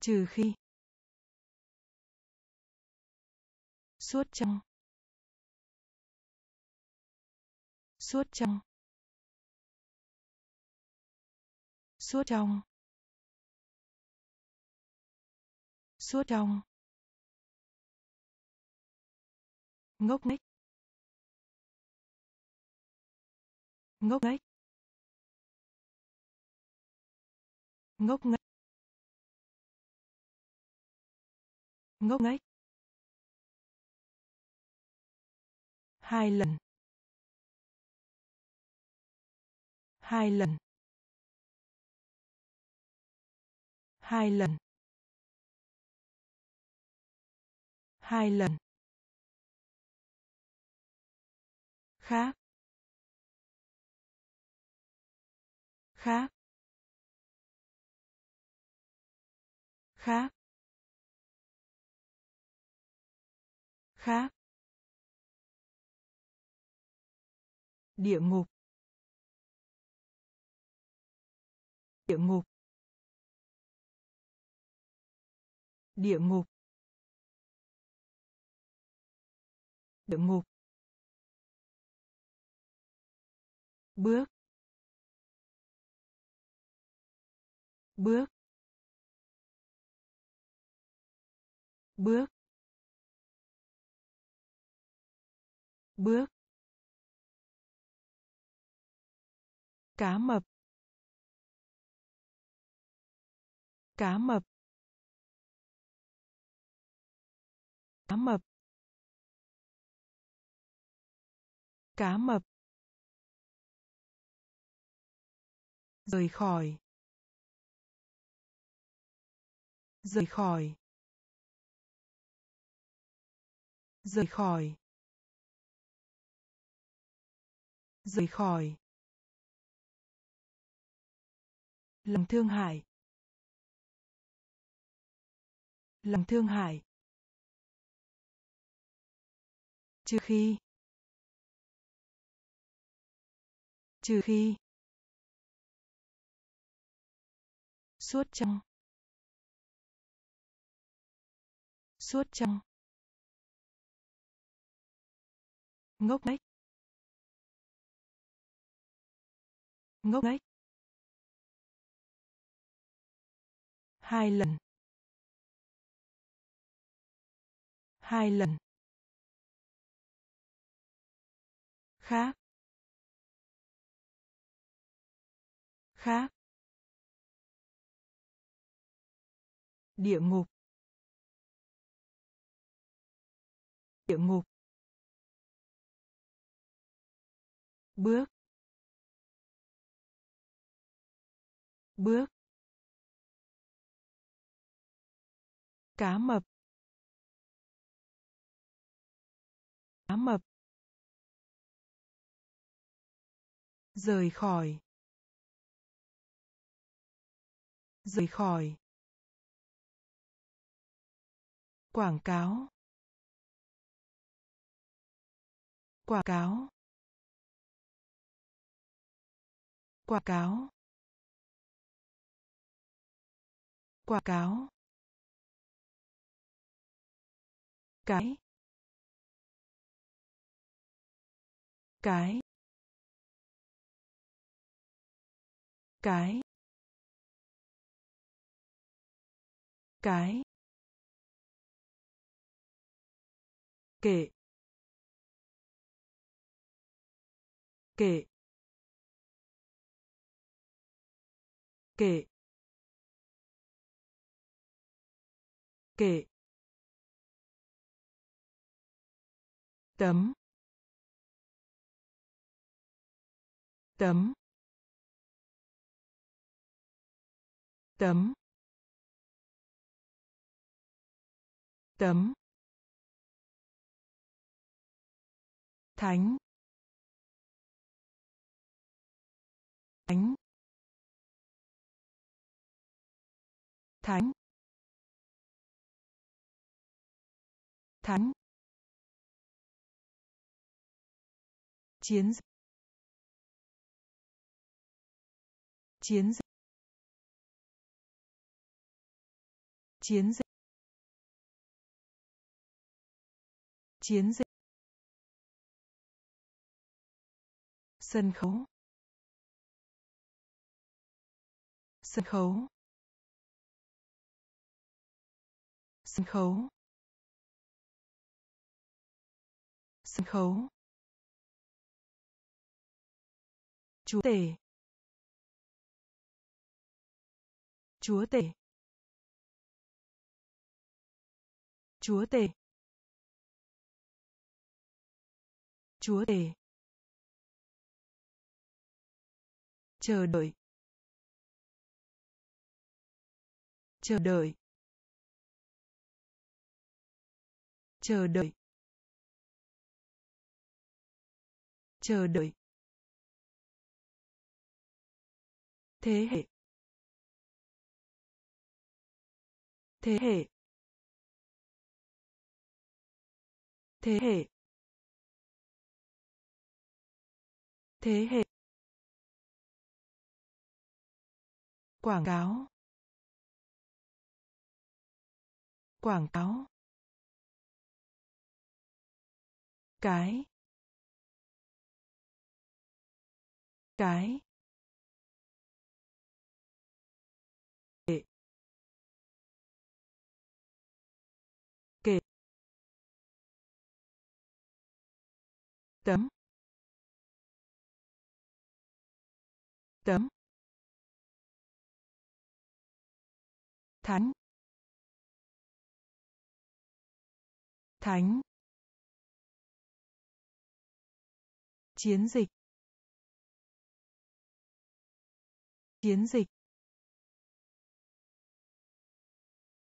Trừ khi. Suốt trong. Suốt trong. Suốt trong. Suốt trong. Ngốc nghếch. Ngốc nghếch. Ngốc nghếch. Ngốc nghếch. Hai lần. Hai lần. Hai lần. Hai lần. Khác. Khác. Khác. Khác. Địa ngục. Địa ngục. Địa ngục. Địa ngục. Bước. Bước. Bước. Bước. Cá mập. Cá mập. Cá mập. Cá mập. Rời khỏi. Rời khỏi. Rời khỏi. Rời khỏi. Lòng thương hại. Lòng thương hại. Trừ khi. Trừ khi. Suốt trong suốt trong ngốc nghếch. Ngốc nghếch. Hai lần. Hai lần. Khác. Khác. Địa ngục. Địa ngục. Bước. Bước. Cá mập. Cá mập. Rời khỏi. Rời khỏi. Quảng cáo. Quảng cáo. Quảng cáo. Quảng cáo. Cái. Cái. Cái. Cái. Kể, kể, kể, kể, tấm. Tấm. Tấm. Tấm. Thánh. Thánh. Thánh. Thánh. Chiến dịch. Chiến dịch. Chiến dịch. Chiến sân khấu. Sân khấu. Sân khấu. Sân khấu. Chúa tể. Chúa tể. Chúa tể. Chúa tể. Chờ đợi. Chờ đợi. Chờ đợi. Chờ đợi. Thế hệ. Thế hệ. Thế hệ. Thế hệ. Quảng cáo. Quảng cáo. Cái. Cái. Kệ. Kệ. Tấm. Tấm. Thánh. Thánh. Chiến dịch. Chiến dịch.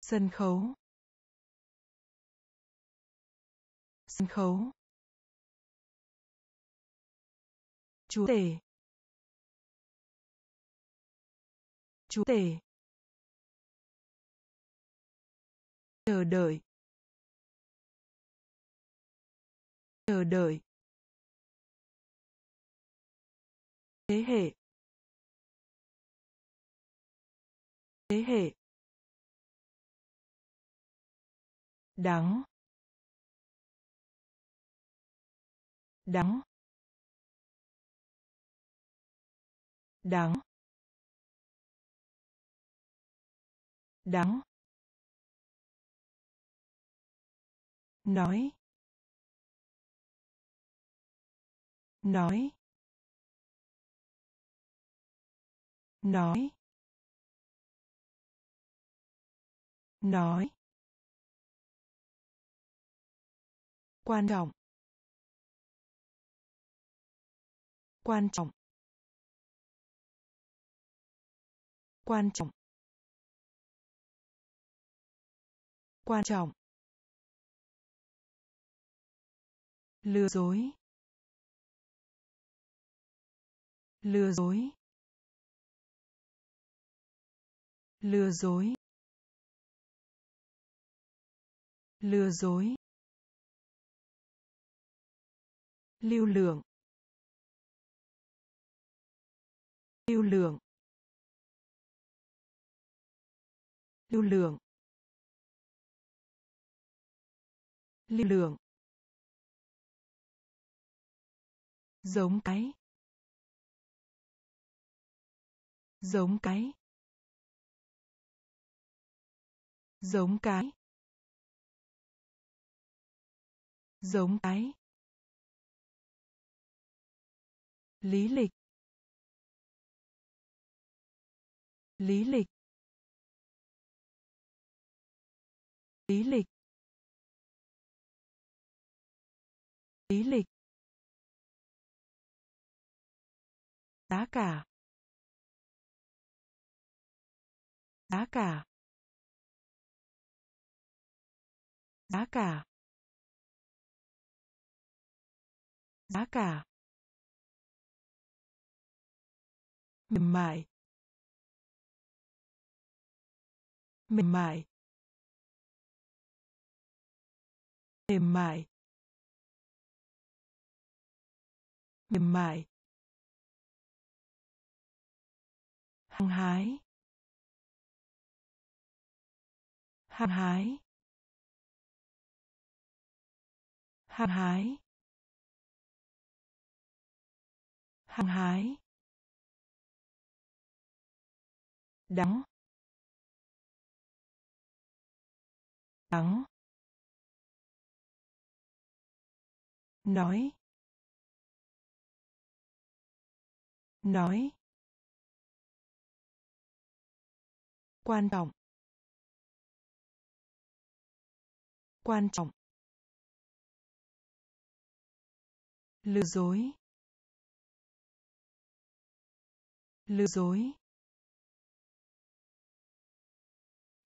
Sân khấu. Sân khấu. Chúa tể. Chúa tể. Chờ đợi. Chờ đợi. Thế hệ. Thế hệ. Đắng. Đắng. Đắng. Đắng. Nói. Nói. Nói. Nói. Quan trọng. Quan trọng. Quan trọng. Quan trọng. Lừa dối. Lừa dối. Lừa dối. Lừa dối. Lưu lượng. Lưu lượng. Lưu lượng. Lưu lượng. Giống cái. Giống cái. Giống cái. Giống cái. Lý lịch. Lý lịch. Lý lịch. Lý lịch. Giá cả. Giá cả. Giá cả. Giá cả. Mềm mại. Mềm mại. Mềm mại. Mềm mại. Hăng hái. Hăng hái. Hăng hái. Hăng hái. Đắng. Đắng. Nói. Nói. Quan trọng. Quan trọng. Lừa dối. Lừa dối.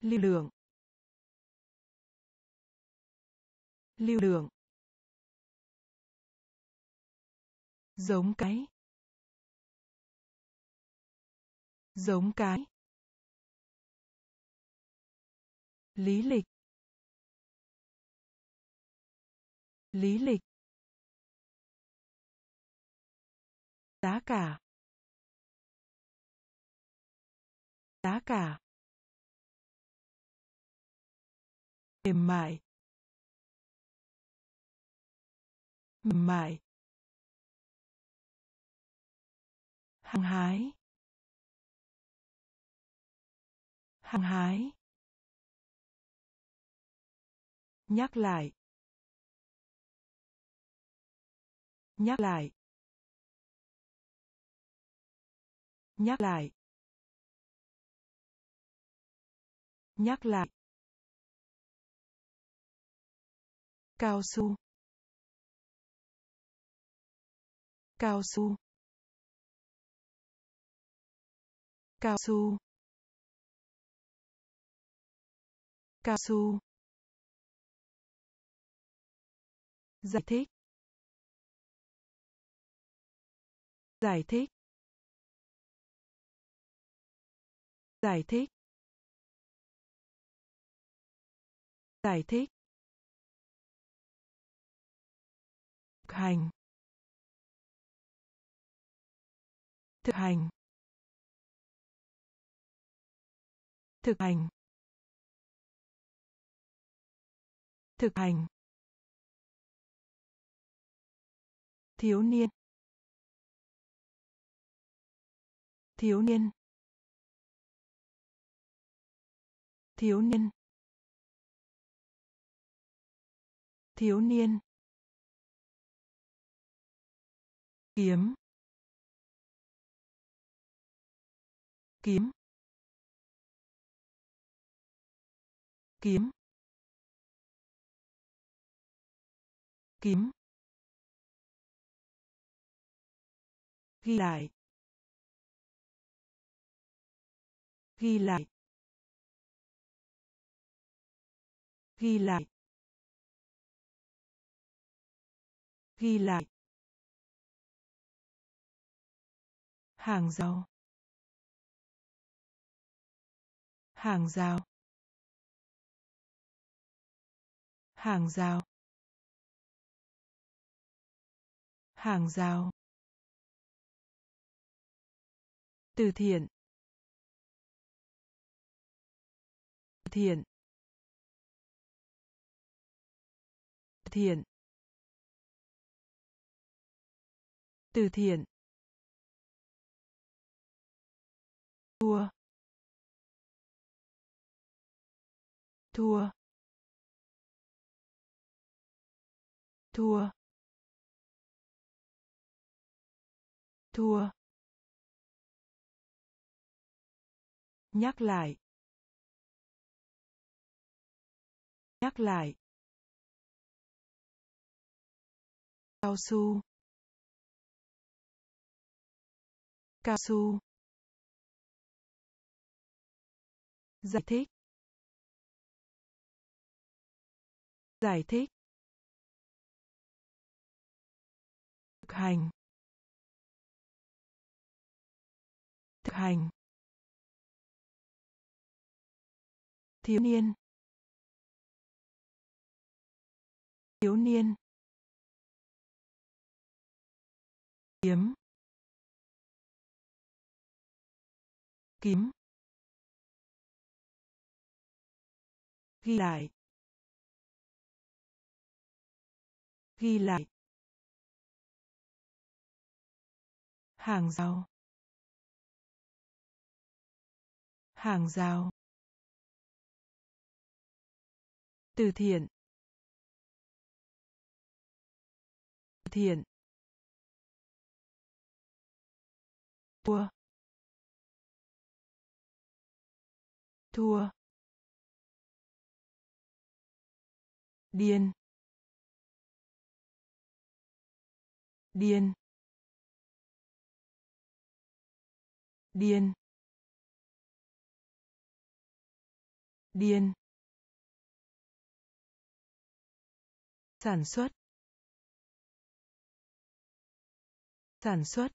Lưu lượng. Lưu lượng. Giống cái. Giống cái. Lý lịch. Lý lịch. Giá cả. Giá cả. Mềm mại. Mềm mại. Hăng hái. Hăng hái. Nhắc lại. Nhắc lại. Nhắc lại. Nhắc lại. Cao su. Cao su. Cao su. Cao su. Giải thích. Giải thích. Giải thích. Giải thích. Thực hành. Thực hành. Thực hành. Thực hành. Thiếu niên. Thiếu niên. Thiếu niên. Thiếu niên. Kiếm. Kiếm. Kiếm. Kiếm. Ghi lại. Ghi lại. Ghi lại. Ghi lại. Hàng rào. Hàng rào. Hàng rào. Hàng rào. Từ thiện. Thiện. Thiện. Từ thiện. Thua. Thua. Thua. Thua. Nhắc lại. Nhắc lại. Cao su. Cao su. Giải thích. Giải thích. Thực hành. Thực hành. Thiếu niên. Thiếu niên. Kiếm. Kiếm. Ghi lại. Ghi lại. Hàng rào. Hàng rào. Từ thiện. Thiện. Thua. Thua. Điên. Điên. Điên. Điên. Sản xuất. Sản xuất.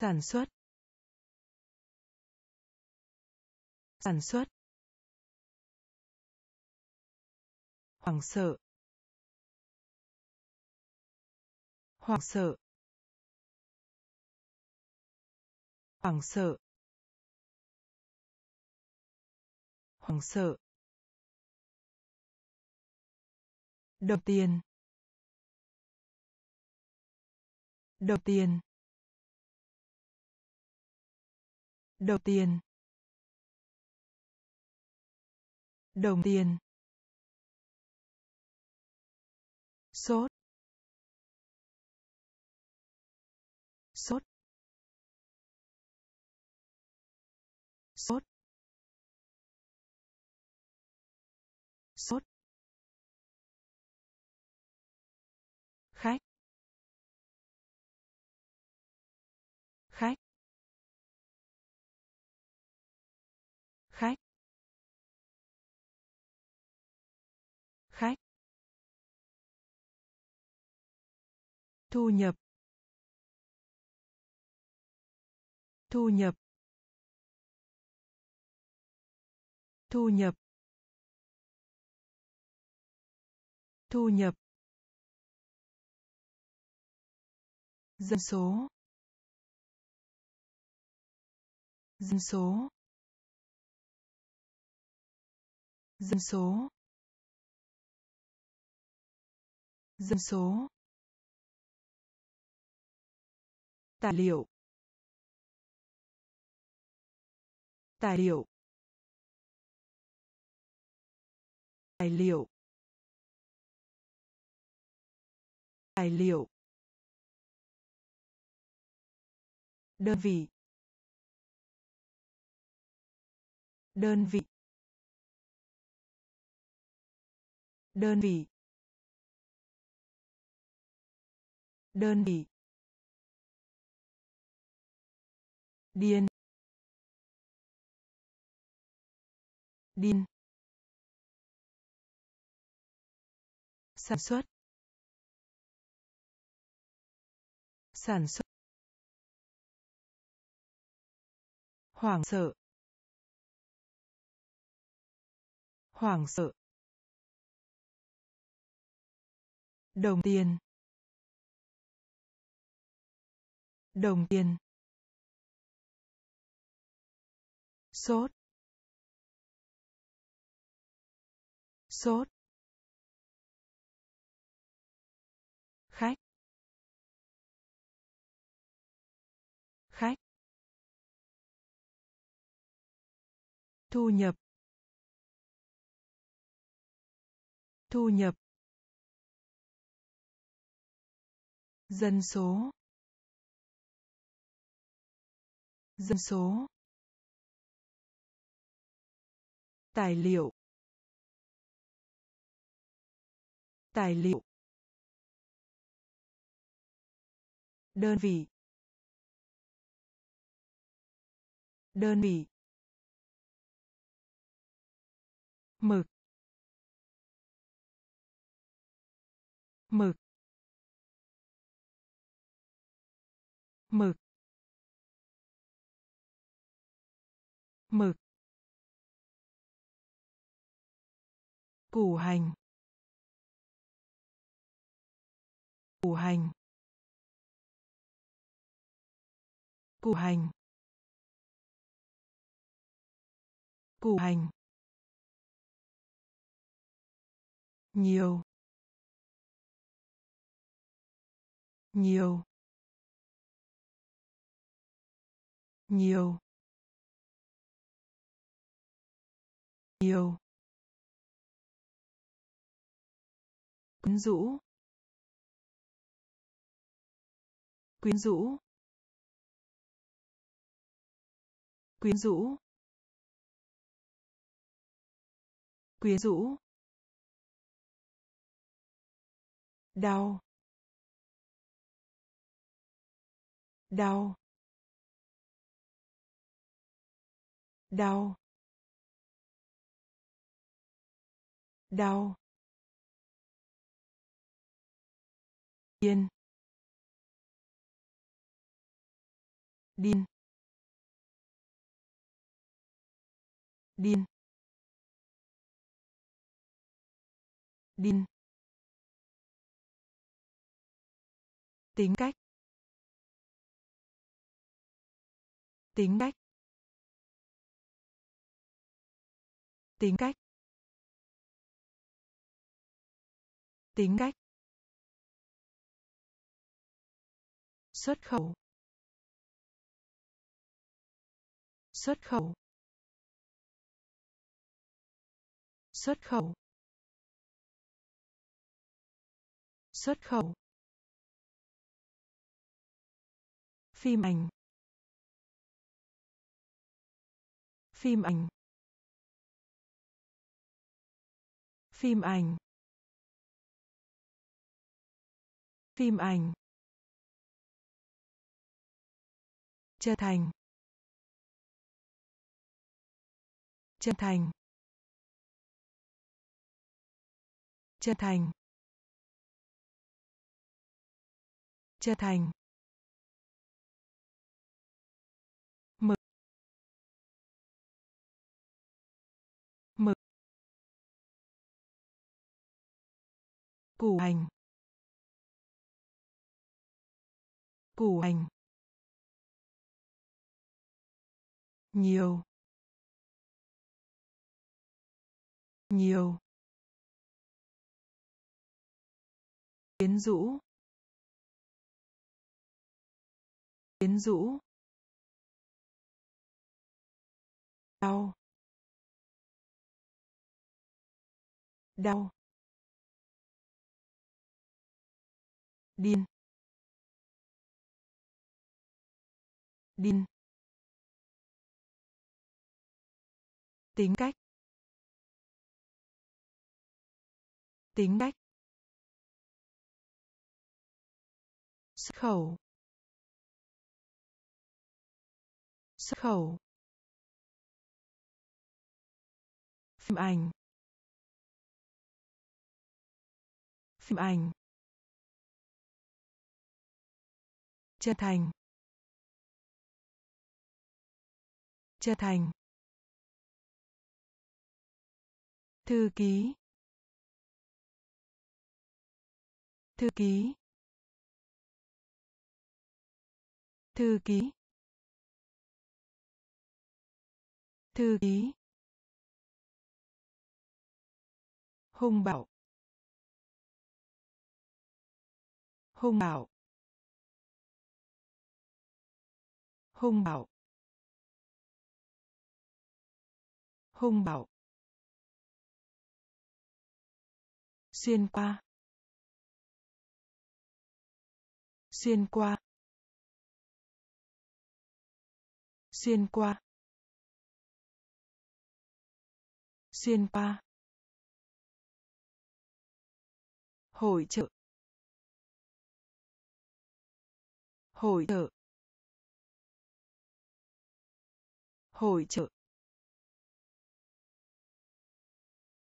Sản xuất. Sản xuất. Hoảng sợ. Hoảng sợ. Hoảng sợ. Hoảng sợ. Đồng tiền, đồng tiền, đồng tiền, đồng tiền. Sốt. Thu nhập. Thu nhập. Thu nhập. Thu nhập. Dân số. Dân số. Dân số. Dân số. Tài liệu. Tài liệu. Tài liệu. Tài liệu. Đơn vị. Đơn vị. Đơn vị. Đơn vị. Điên. Điên. Sản xuất. Sản xuất. Hoảng sợ. Hoảng sợ. Đồng tiền. Đồng tiền. Sốt. Sốt. Khách. Khách. Thu nhập. Thu nhập. Dân số. Dân số. Tài liệu. Tài liệu. Đơn vị. Đơn vị. Mực. Mực. Mực. Mực. Củ hành. Củ hành. Củ hành. Củ hành. Nhiều. Nhiều. Nhiều. Nhiều. Quyến rũ. Quyến rũ. Quyến rũ. Quyến rũ. Đau. Đau. Đau. Đau. Điên. Điên. Điên. Điên. Tính cách. Tính cách. Tính cách. Tính cách. Xuất khẩu. Xuất khẩu. Xuất khẩu. Xuất khẩu. Phim ảnh. Phim ảnh. Phim ảnh. Phim ảnh. Chân thành. Chân thành. Chân thành. Chân thành. Mực. Mực. Củ hành. Củ hành. Nhiều. Nhiều. Tiến rũ. Tiến rũ. Đau. Đau. Điên. Điên. Tính cách. Tính cách. Xuất khẩu. Xuất khẩu. Phim ảnh. Phim ảnh. Chân thành. Chân thành. Thư ký. Thư ký. Thư ký. Thư ký. Hung bạo hung bạo hung bạo hung bạo xuyên qua. Xuyên qua. Xuyên qua. Xuyên qua. Hội trợ hội trợ hội trợ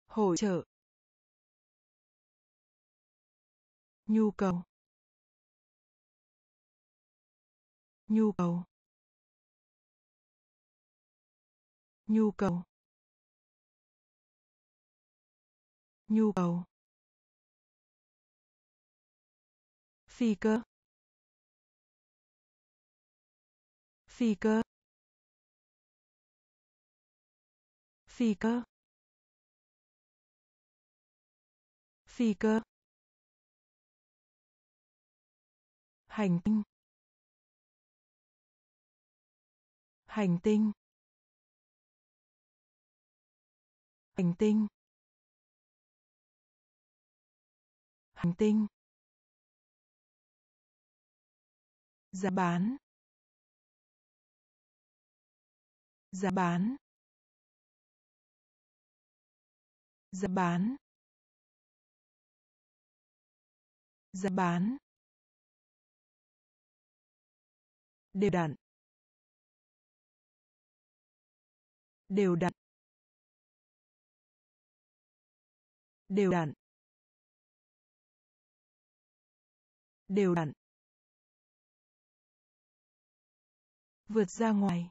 hội trợ nhu cầu. Nhu cầu. Nhu cầu. Nhu cầu. Phi cơ. Phi cơ. Phi cơ. Phi cơ. Hành tinh. Hành tinh. Hành tinh. Hành tinh. Giá bán. Giá bán. Giá bán. Giá bán. Đều đặn. Đều đặn. Đều đặn. Đều đặn. Vượt ra ngoài.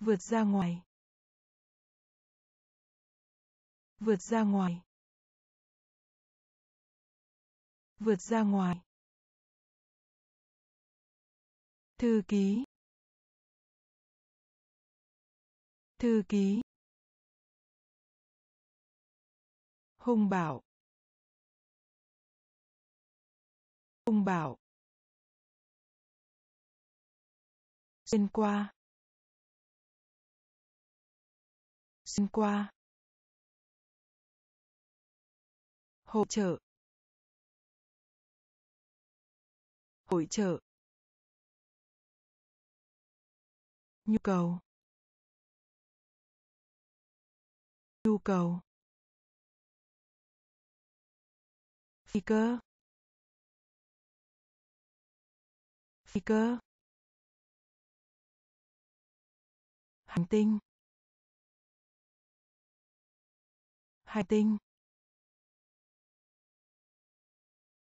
Vượt ra ngoài. Vượt ra ngoài. Vượt ra ngoài. Thư ký. Thư ký. Hung bạo hung bạo xuyên qua. Xuyên qua. Hỗ trợ. Hỗ trợ. Nhu cầu. Nhu cầu. Phi cơ. Phi cơ. Hành tinh. Hành tinh.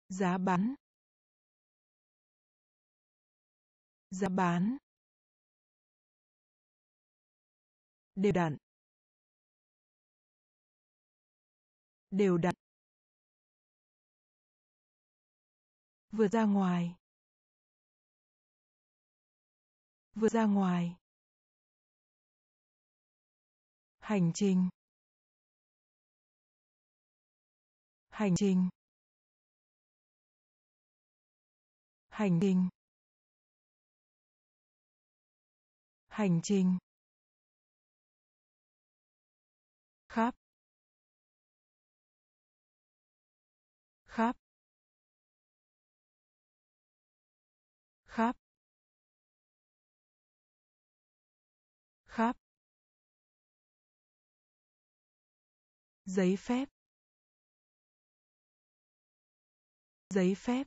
Giá bán. Giá bán. Đều đặn. Đều đặn. Vượt ra ngoài. Vượt ra ngoài. Hành trình. Hành trình. Hành trình. Hành trình. Khắp khắp khắp khắp giấy phép. Giấy phép.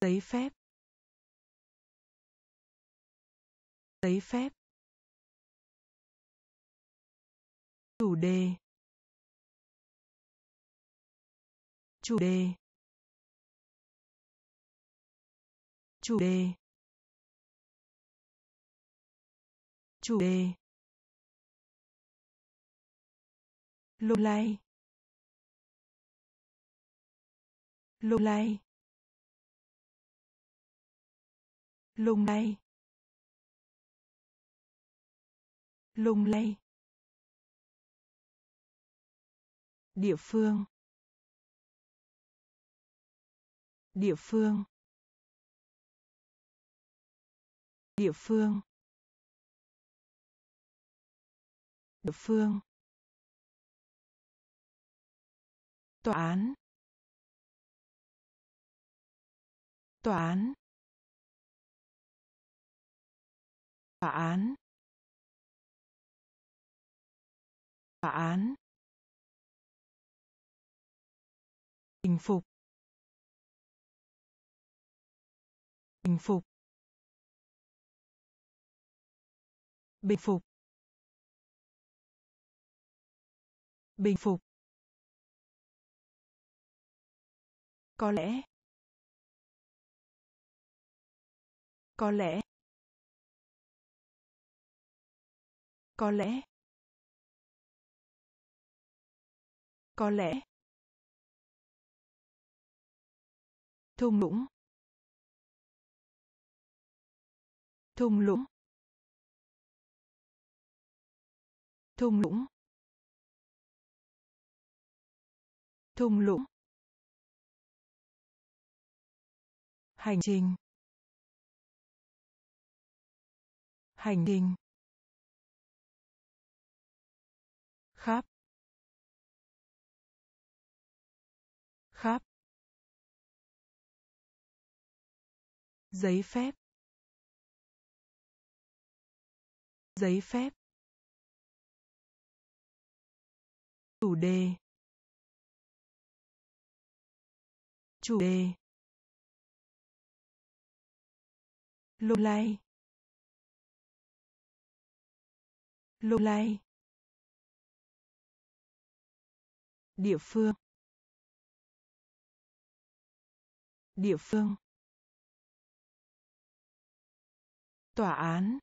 Giấy phép. Giấy phép. Chủ đề. Chủ đề. Chủ đề. Chủ đề. Lung lay. Lung lay. Lung lay. Lung lay. Địa phương. Địa phương. Địa phương. Địa phương. Tòa án. Tòa án. Tòa án. Tòa án. Bình phục. Bình phục. Bình phục. Bình phục. Có lẽ. Có lẽ. Có lẽ. Có lẽ. Thung lũng. Thung lũng. Thung lũng. Thung lũng. Hành trình. Hành trình. Khắp. Giấy phép. Giấy phép. Chủ đề. Chủ đề. Lung lay. Lung lay. Địa phương. Địa phương. Tòa án.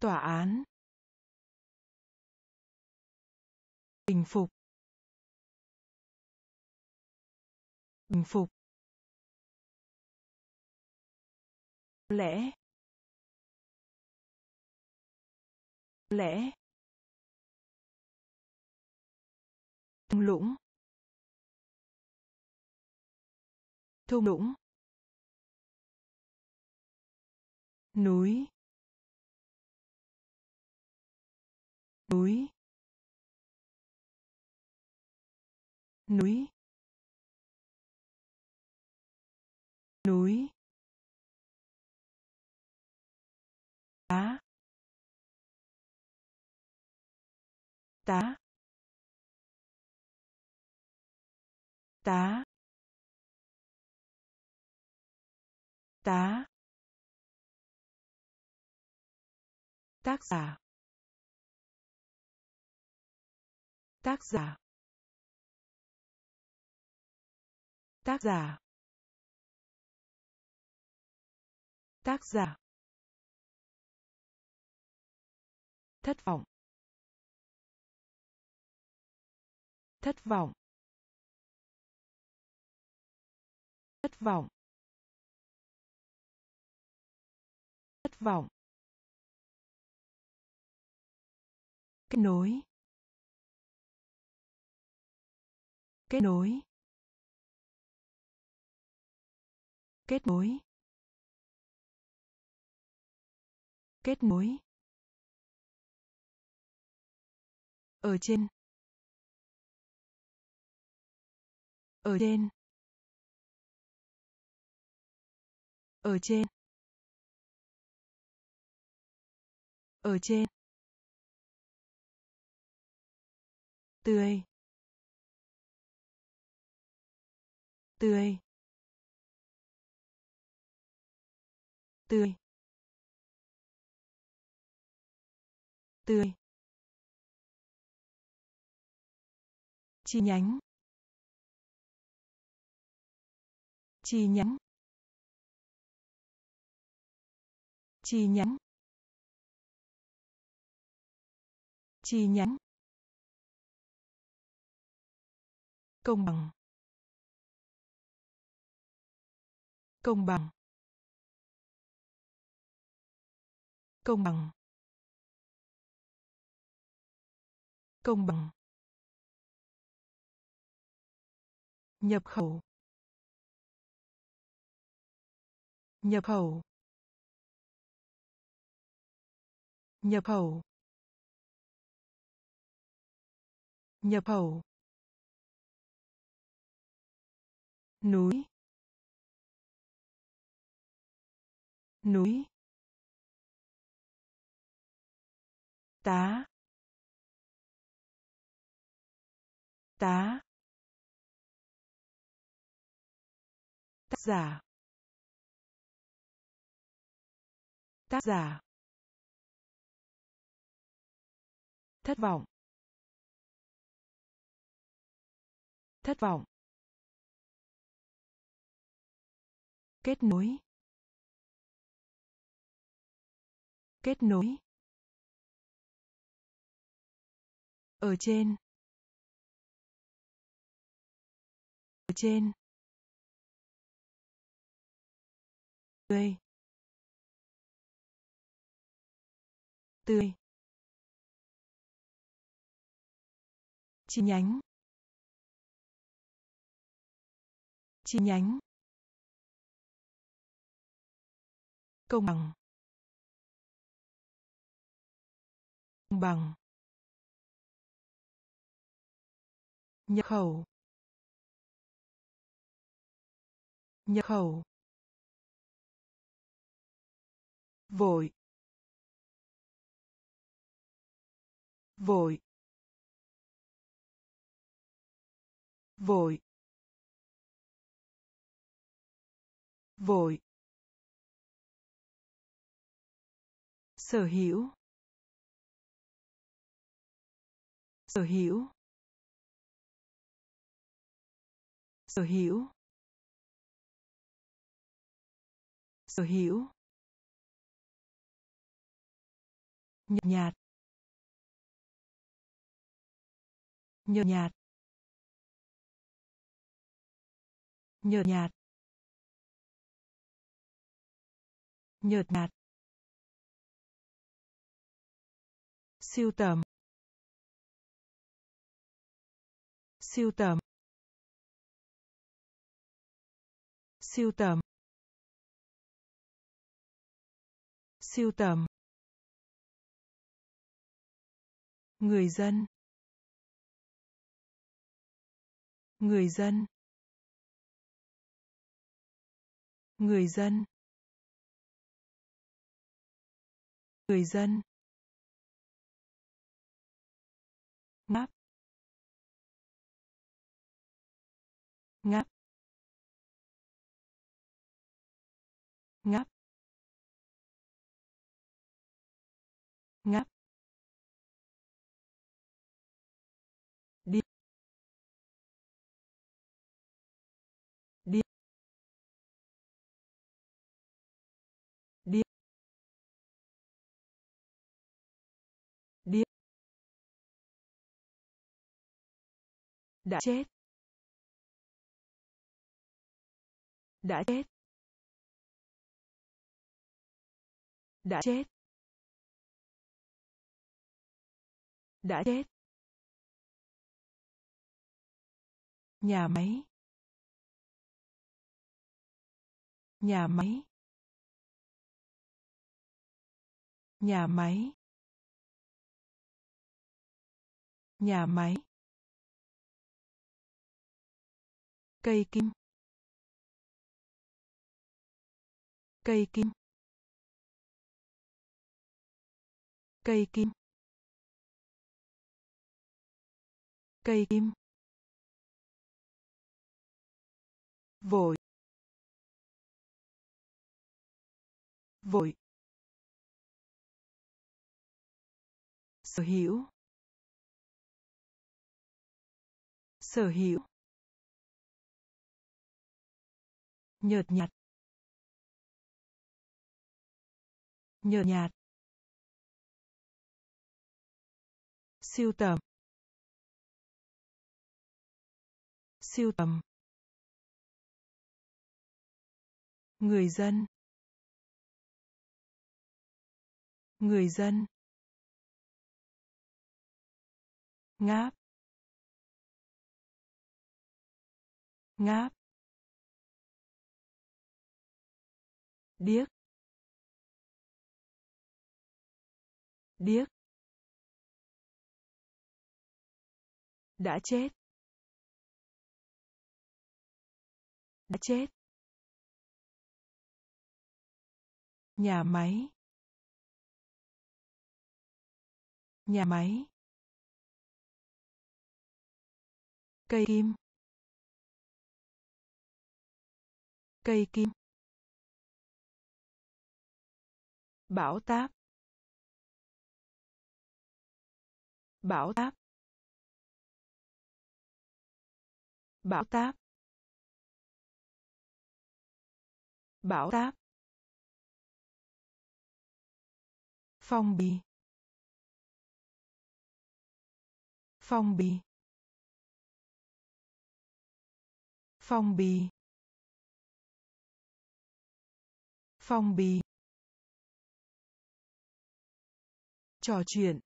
Tòa án. Bình phục. Bình phục. Lẽ lẽ thung lũng. Thung lũng. Núi núi núi núi tá tá tá tá tác giả. Tác giả. Tác giả. Tác giả. Thất vọng. Thất vọng. Thất vọng. Thất vọng. Kết nối. Kết nối. Kết nối. Kết nối. Ở trên. Ở trên. Ở trên. Ở trên. Tươi. Tươi. Tươi. Tươi. Chi nhánh. Chi nhánh. Chi nhánh. Chi nhánh. Công bằng. Công bằng. Công bằng. Công bằng. Nhập khẩu. Nhập khẩu. Nhập khẩu. Nhập khẩu. Núi núi tá tá tác giả tác giả thất vọng thất vọng. Kết nối. Kết nối. Ở trên. Ở trên. Tươi. Tươi. Chi nhánh. Chi nhánh. Công bằng. Công bằng. Nhập khẩu. Nhập khẩu. Vội. Vội. Vội. Vội. Sở hữu. Sở hữu. Sở hữu. Sở hữu. Nhợt nhạt. Nhợt nhạt. Nhợt nhạt. Nhợt nhạt. Siêu tầm. Siêu tầm. Siêu tầm. Siêu tầm. Người dân. Người dân. Người dân. Người dân. Ngáp. Ngáp. Ngáp. Đi. Đi. Đi. Đi. Đã chết. Đã chết. Đã chết. Đã chết. Nhà máy. Nhà máy. Nhà máy. Nhà máy. Cây kim. Cây kim. Cây kim. Cây kim. Vội. Vội. Sở hữu. Sở hữu. Nhợt nhạt. Nhợt nhạt. Siêu tầm. Siêu tầm. Người dân. Người dân. Ngáp. Ngáp. Điếc. Điếc. Đã chết. Đã chết. Nhà máy. Nhà máy. Cây kim. Cây kim. Bão táp. Bảo táp. Bảo táp. Bảo táp. Phong bì. Phong bì. Phong bì. Phong bì. Trò chuyện.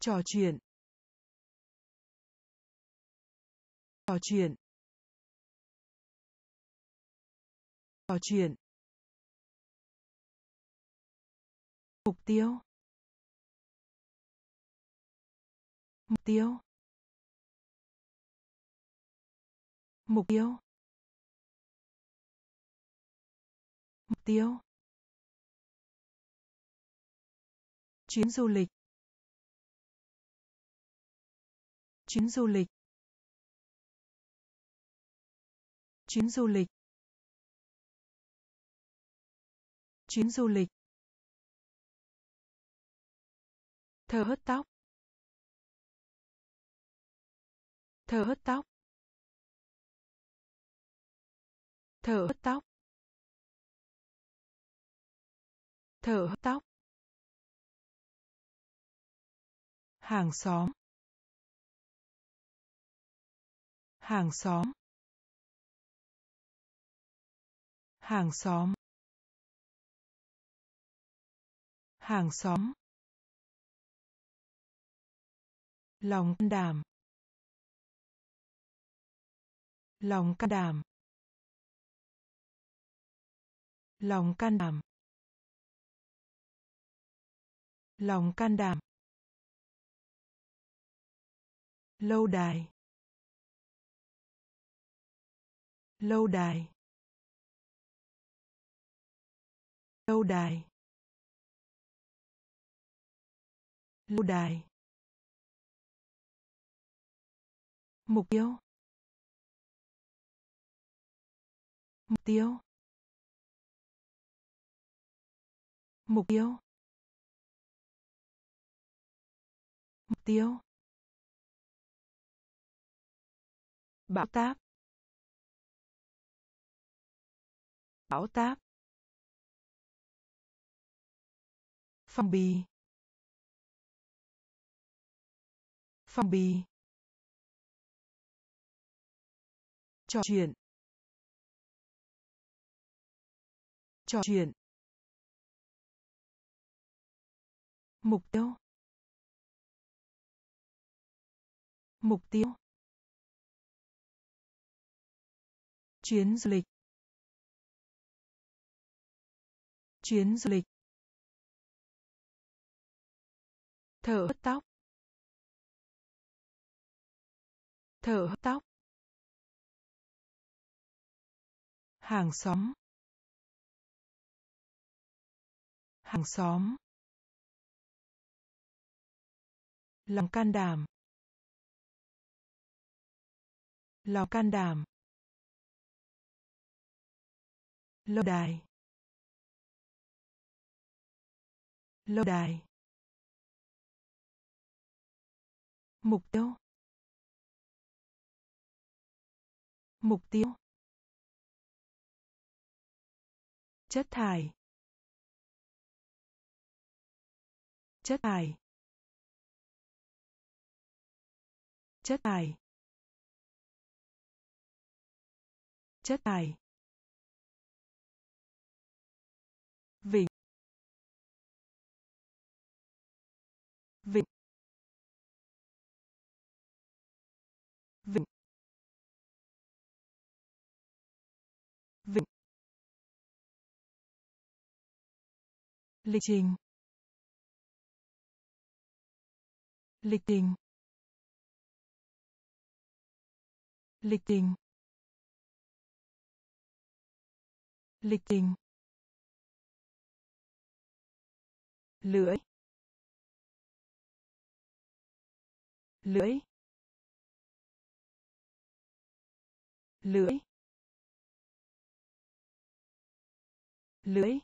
Trò chuyện. Trò chuyện. Trò chuyện. Mục tiêu. Mục tiêu. Mục tiêu. Mục tiêu. Chuyến du lịch. Chuyến du lịch. Chuyến du lịch. Chuyến du lịch. Thở hớt tóc. Thở hớt tóc. Thở hớt tóc. Thở hớt tóc. Hàng xóm. Hàng xóm. Hàng xóm. Hàng xóm. Lòng can đảm. Lòng can đảm. Lòng can đảm. Lòng can đảm. Lâu đài. Lâu đài. Lâu đài. Lâu đài. Mục tiêu. Mục tiêu. Mục tiêu. Mục tiêu. Bão táp. Bão táp. Phong bì. Phong bì. Trò chuyện. Trò chuyện. Mục tiêu. Mục tiêu. Chuyến du lịch. Chuyến du lịch. Thở hớt tóc. Thở hớt tóc. Hàng xóm. Hàng xóm. Lòng can đảm. Lòng can đảm. Lâu đài. Lâu đài. Mục tiêu. Mục tiêu. Chất thải. Chất thải. Chất thải. Chất thải. Vịnh. Vịnh. Vịnh. Lịch trình. Lịch trình. Lịch trình. Lịch trình. Lưỡi. Lưỡi lưỡi lưỡi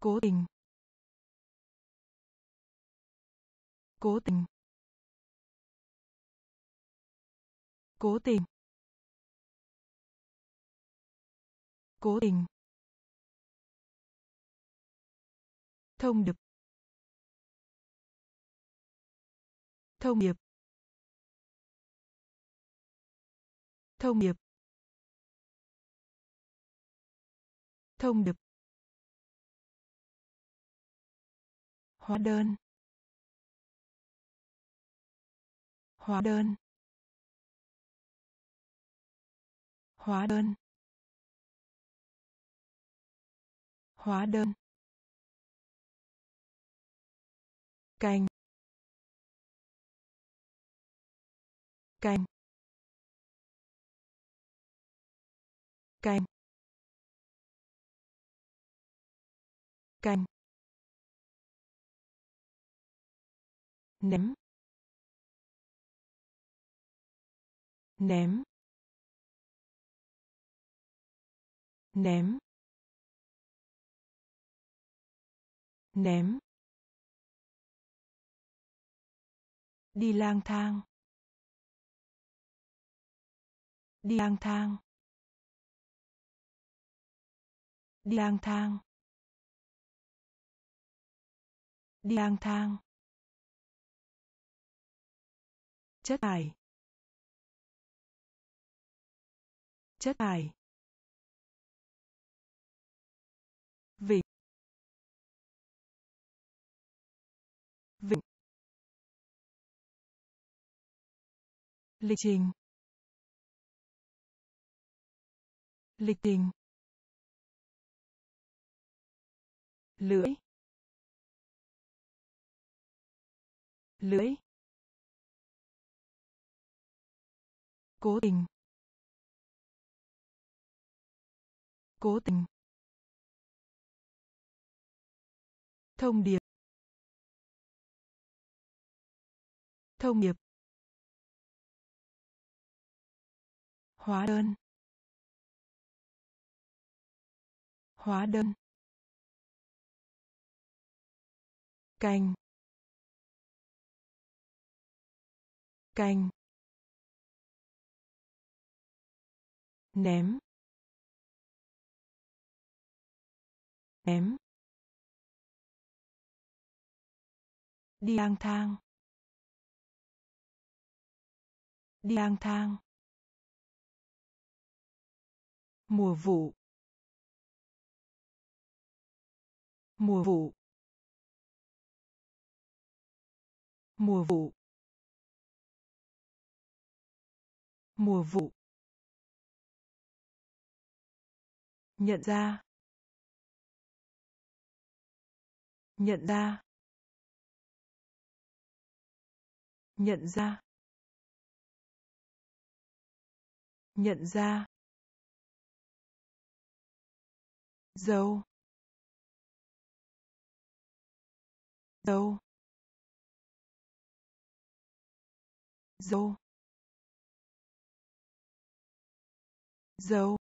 cố tình cố tình cố tình cố tình thông được. Thông điệp thông điệp thông điệp hóa đơn. Hóa đơn. Hóa đơn. Hóa đơn. Canh canh. Canh. Ném. Ném. Ném. Ném. Đi lang thang. Đi lang thang. Đi lang thang. Đi lang thang. Chất thải. Chất thải. Vịnh. Vịnh. Lịch trình. Lịch trình. Lưỡi lưỡi cố tình cố tình thông điệp thông điệp hóa đơn hóa đơn canh. Canh. Ném. Ném. Đi lang thang. Đi lang thang. Mùa vụ. Mùa vụ. Mùa vụ. Mùa vụ. Nhận ra. Nhận ra. Nhận ra. Nhận ra. Dâu dâu dâu dâu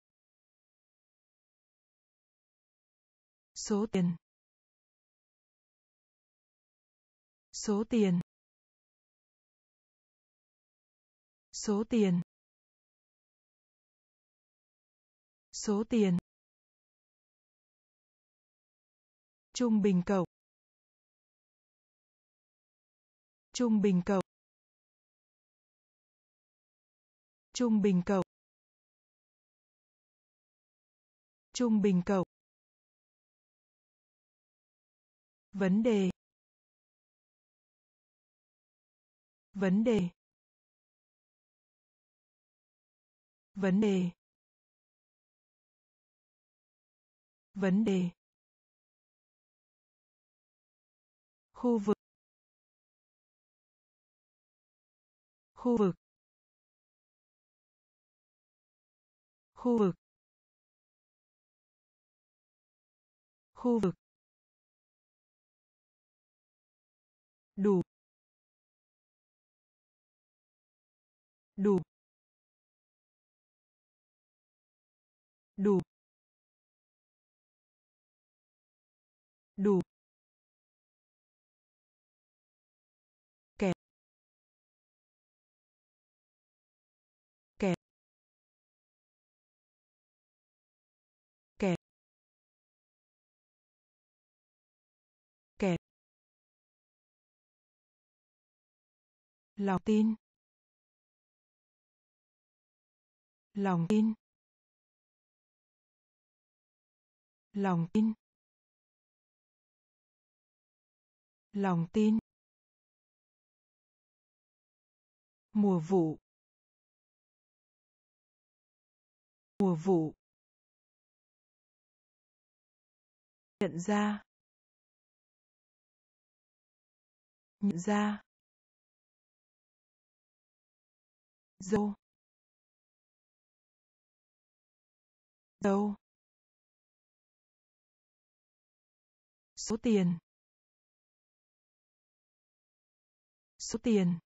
số tiền. Số tiền. Số tiền. Số tiền. Trung bình cộng, trung bình cộng. Trung bình cầu. Trung bình cầu. Vấn đề. Vấn đề. Vấn đề. Vấn đề. Khu vực. Khu vực. Khu vực. Khu vực. Đủ. Đủ. Đủ. Đủ. Lòng tin. Lòng tin. Lòng tin. Lòng tin. Mùa vụ. Mùa vụ. Nhận ra. Nhận ra. Dâu dâu số tiền. Số tiền.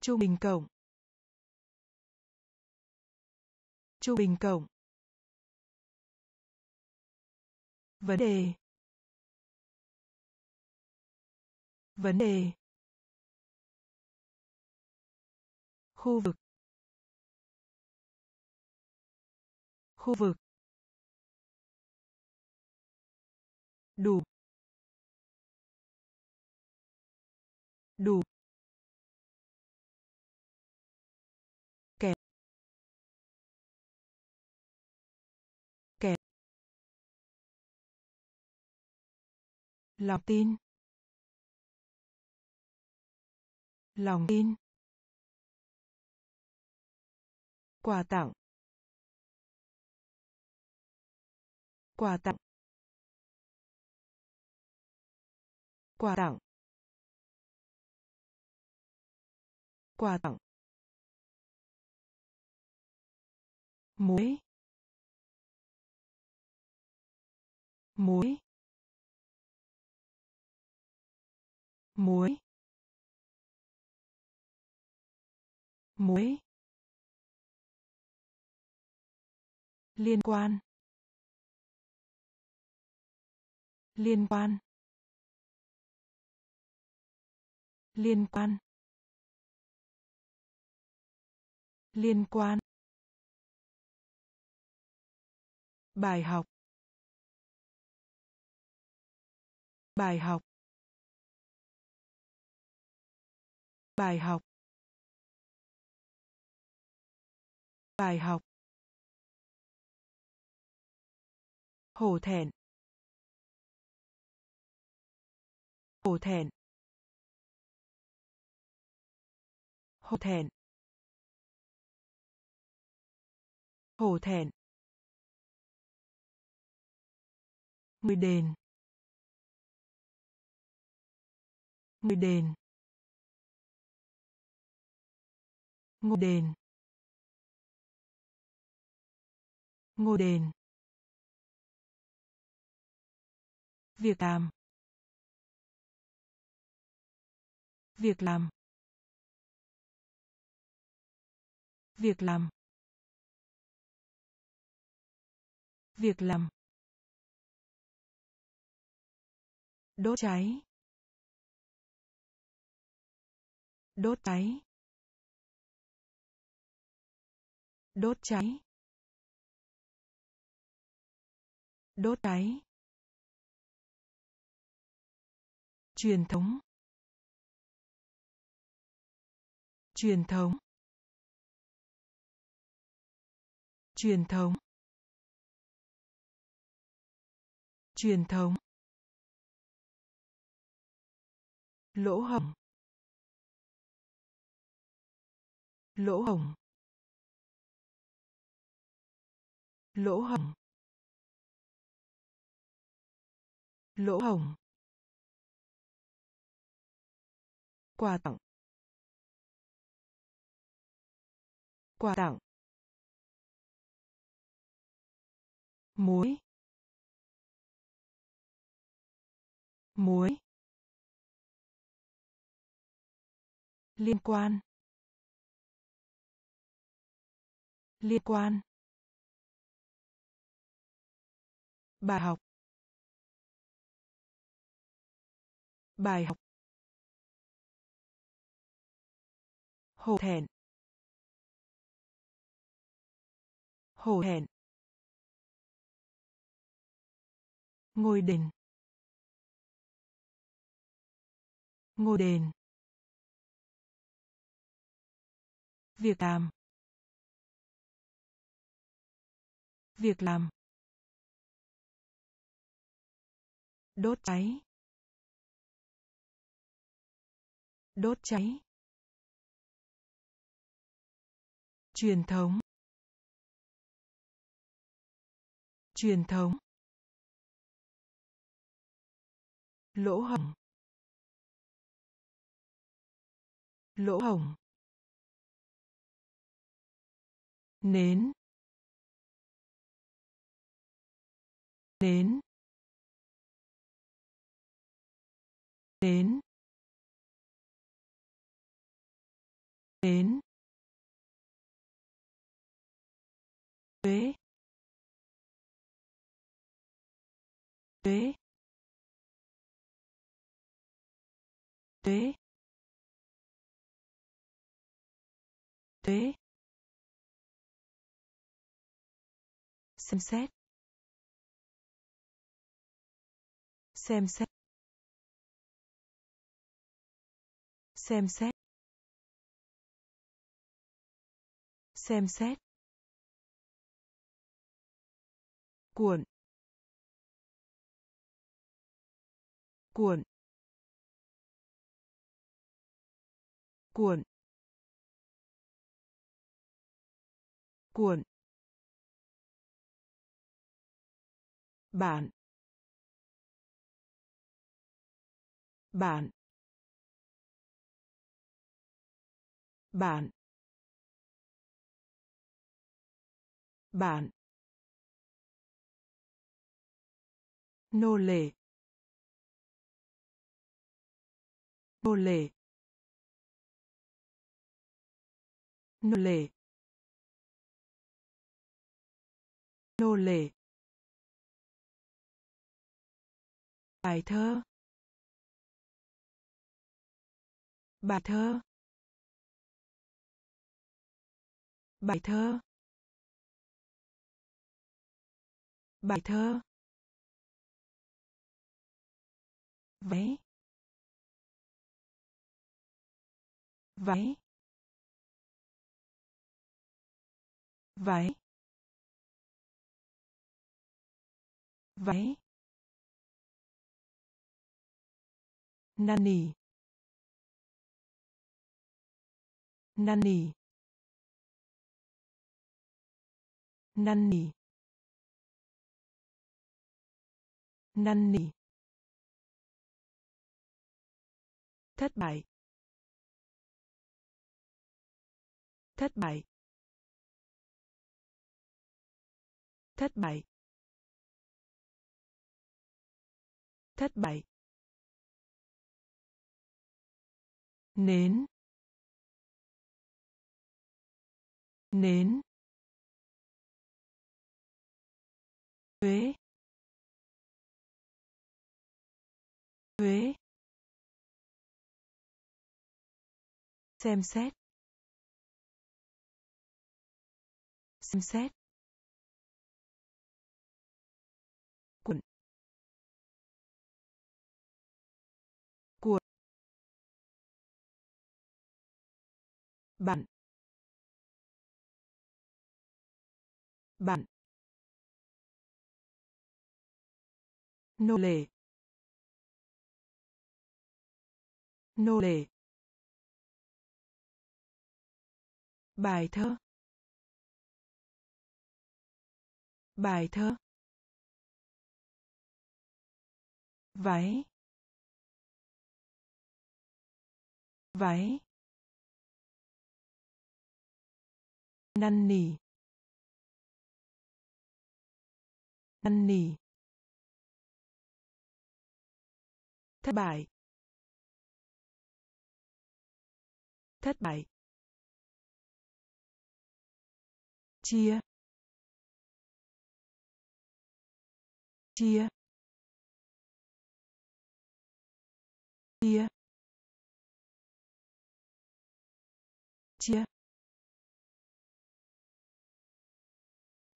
Trung bình cộng. Trung bình cộng. Vấn đề. Vấn đề. Khu vực. Khu vực. Đủ. Đủ. Kẹp. Kẹp. Lòng tin. Lòng tin. Quà tặng. Quà tặng. Quà tặng. Quà tặng. Muối. Muối. Muối. Muối. Liên quan. Liên quan. Liên quan. Liên quan. Bài học. Bài học. Bài học. Bài học. Hổ thẹn. Hổ thẹn. Hổ thẹn. Hổ thẹn. Người đền. Người đền. Ngôi đền. Ngôi đền. Việc làm. Việc làm. Việc làm. Việc làm. Đốt cháy. Đốt cháy. Đốt cháy. Đốt cháy. Truyền thống truyền thống truyền thống truyền thống. Lỗ hổng lỗ hổng. Lỗ hổng lỗ hổng. Quà tặng. Quà tặng. Muối. Muối. Liên quan. Liên quan. Bài học. Bài học. Hổ thẹn. Hổ thẹn. Ngôi đền. Ngôi đền. Việc làm. Việc làm. Đốt cháy. Đốt cháy. Truyền thống. Truyền thống. Lỗ hổng. Lỗ hổng. Nến. Nến. Nến. Nến. Tuế. Tuế. Tuế. Tuế. Xem xét. Xem xét. Xem xét. Xem xét. Cuộn cuộn cuộn cuộn. Bạn. Bạn. Bạn. Bạn. Nô lệ. Nô lệ. Nô lệ. Nô lệ. Bài thơ. Bài thơ. Bài thơ. Bài thơ. Váy váy váy váy năn nỉ, năn nỉ. Thất bại. Thất bại. Thất bại. Thất bại. Nến. Nến. Thuế thuế xem xét. Xem xét. Cuộn. Cuộn. Bạn. Bạn. Nô lệ. Nô lệ. Bài thơ. Bài thơ. Váy. Váy. Năn nỉ. Năn nỉ. Thất bại. Thất bại. Chia. Chia. Chia. Chia.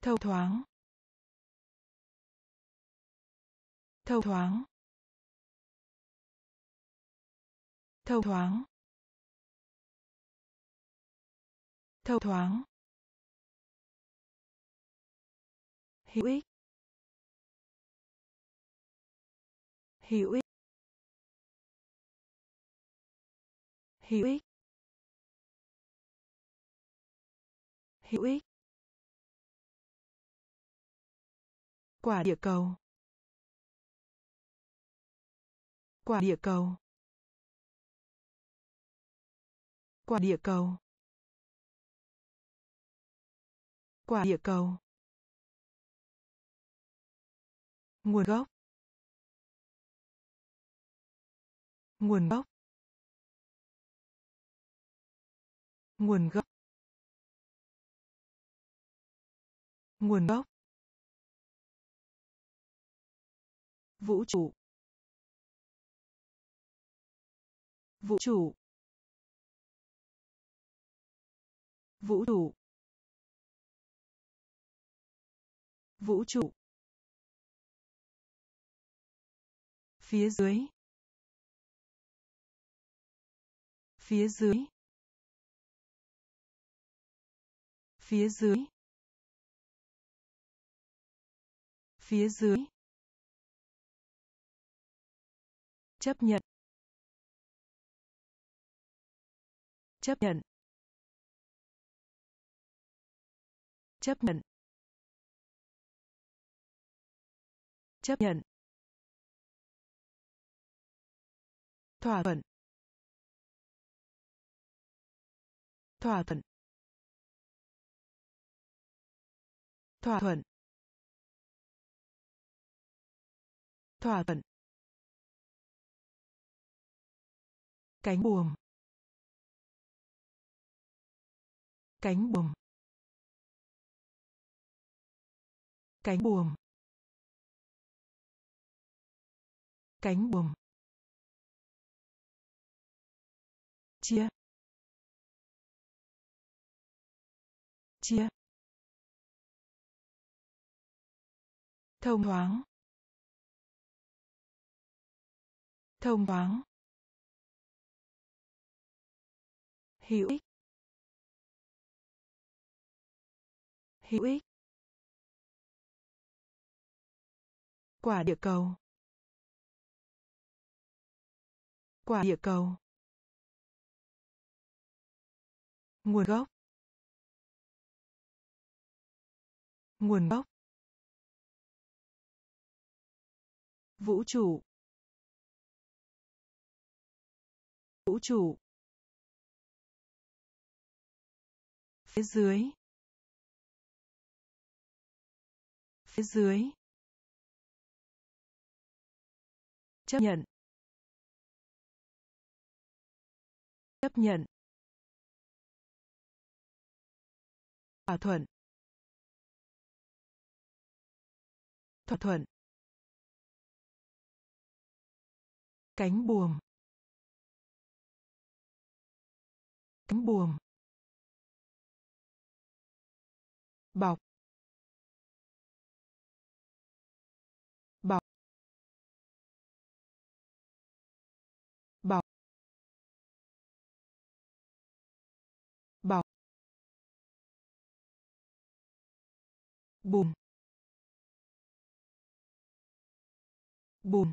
Thâu thoáng. Thâu thoáng. Thâu thoáng. Thâu thoáng. Hữu ích. Hữu ích. Hữu ích. Hữu ích. Quả địa cầu. Quả địa cầu. Quả địa cầu. Quả địa cầu. Nguồn gốc. Nguồn gốc. Nguồn gốc. Nguồn gốc. Vũ trụ. Vũ trụ. Vũ trụ. Vũ trụ. Phía dưới. Phía dưới. Phía dưới. Phía dưới. Chấp nhận. Chấp nhận. Chấp nhận. Chấp nhận. Thỏa thuận. Thỏa thuận. Thỏa thuận. Thỏa thuận. Cánh buồm. Cánh buồm. Cánh buồm. Cánh buồm. Chia chia, thông thoáng thông thoáng, hữu ích hữu ích, quả địa cầu, quả địa cầu. Nguồn gốc. Nguồn gốc. Vũ trụ. Vũ trụ. Phía dưới. Phía dưới. Chấp nhận. Chấp nhận. Thỏa thuận. Thỏa thuận. Cánh buồm. Cánh buồm. Bọc. Bùm. Bùm.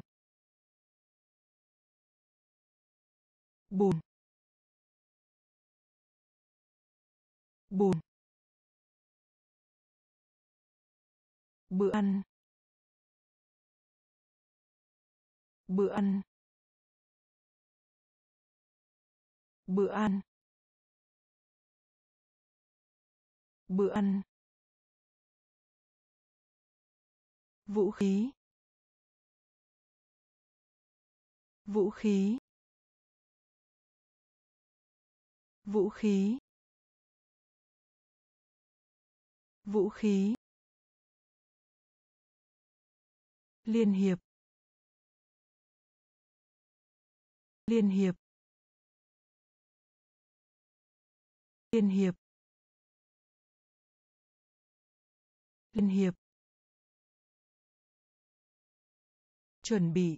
Bùm. Bùm. Bữa ăn. Bữa ăn. Bữa ăn. Bữa ăn. Vũ khí. Vũ khí. Vũ khí. Vũ khí. Liên hiệp. Liên hiệp. Liên hiệp. Liên hiệp. Chuẩn bị.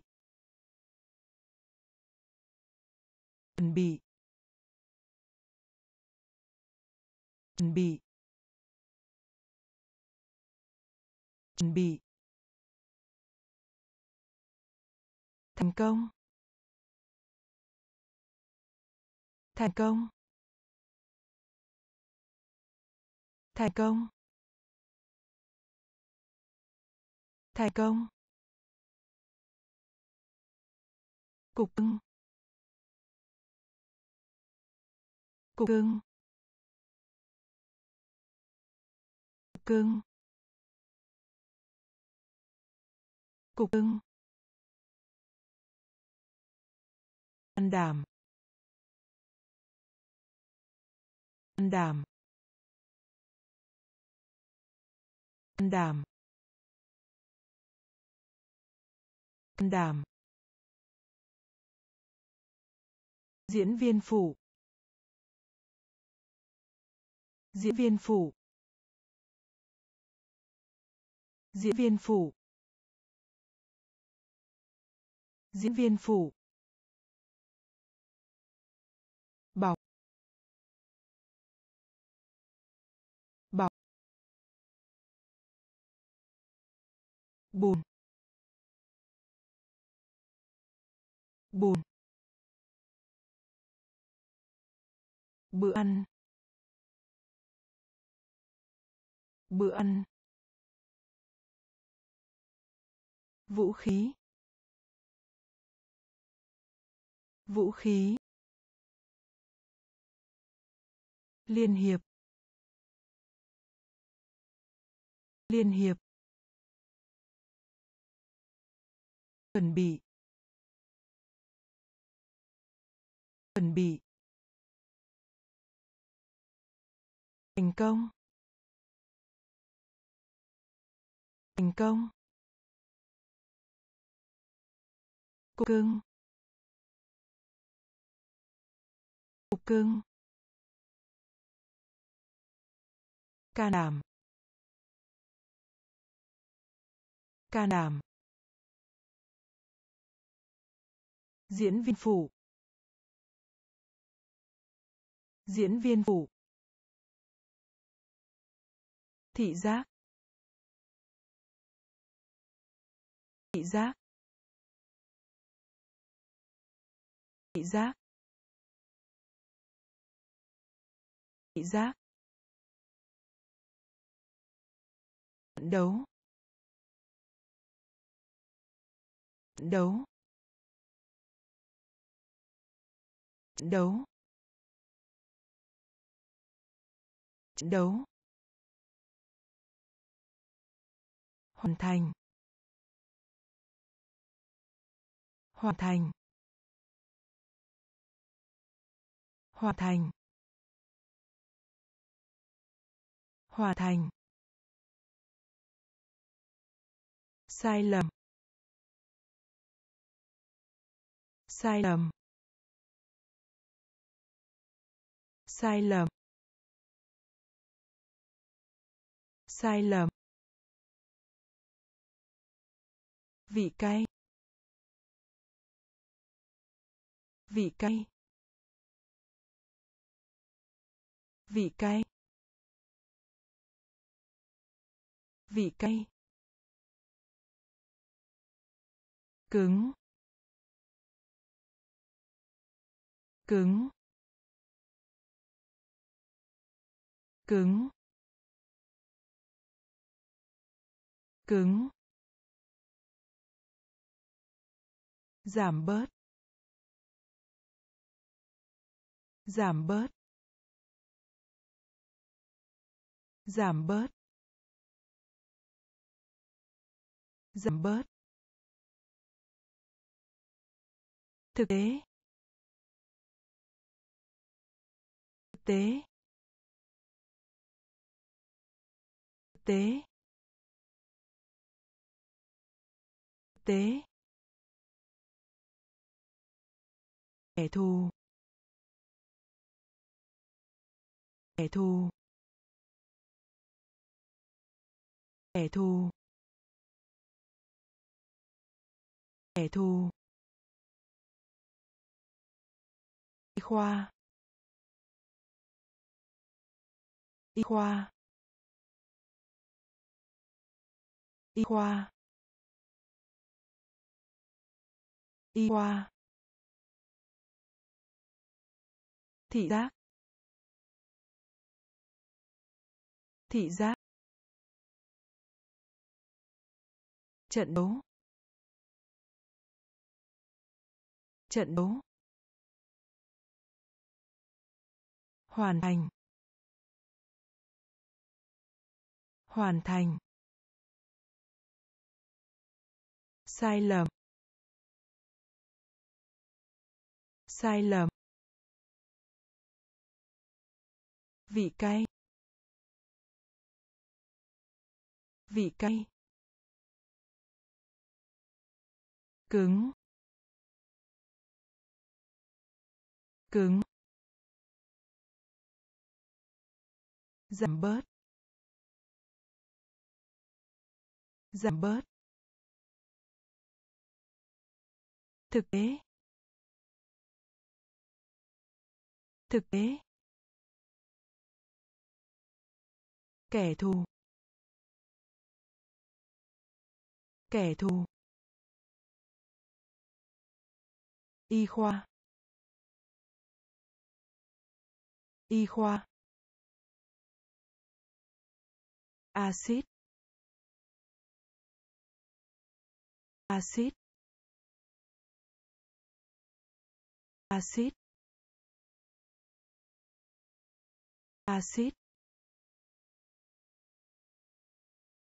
Chuẩn bị. Chuẩn bị. Chuẩn bị. Thành công. Thành công. Thành công. Thành công. Cục cưng cục cưng cục cưng cục cưng can đảm. Can đảm. Can đảm. Can đảm. Diễn viên phụ. Diễn viên phụ. Diễn viên phụ. Diễn viên phụ. Bọc bọc bùn bùn bữa ăn. Bữa ăn. Vũ khí. Vũ khí. Liên hiệp. Liên hiệp. Chuẩn bị. Chuẩn bị. Thành công. Thành công. Cục cưng. Cục cưng. Ca đảm ca đảm diễn viên phụ. Diễn viên phụ thị giác. Thị giác. Thị giác. Thị giác. Đấu. Đấu. Đấu. Đấu. Hoàn thành. Hoàn thành. Hoàn thành. Hoàn thành. Sai lầm. Sai lầm. Sai lầm. Sai lầm. Vị cay vị cay vị cay vị cay cứng. Cứng. Cứng. Cứng. Giảm bớt giảm bớt giảm bớt giảm bớt. Thực tế. Thực tế. Thực tế. Thực tế. Kẻ thù. Kẻ thù. Kẻ thù. Kẻ thù. Y khoa. Y khoa. Y khoa. Y khoa. Thị giác. Thị giác. Trận đấu. Trận đấu. Hoàn thành. Hoàn thành. Sai lầm. Sai lầm. Vị cay vị cay cứng. Cứng. Giảm bớt. Giảm bớt. Thực tế. Thực tế. Kẻ thù. Kẻ thù. Y khoa. Y khoa. Axit axit axit axit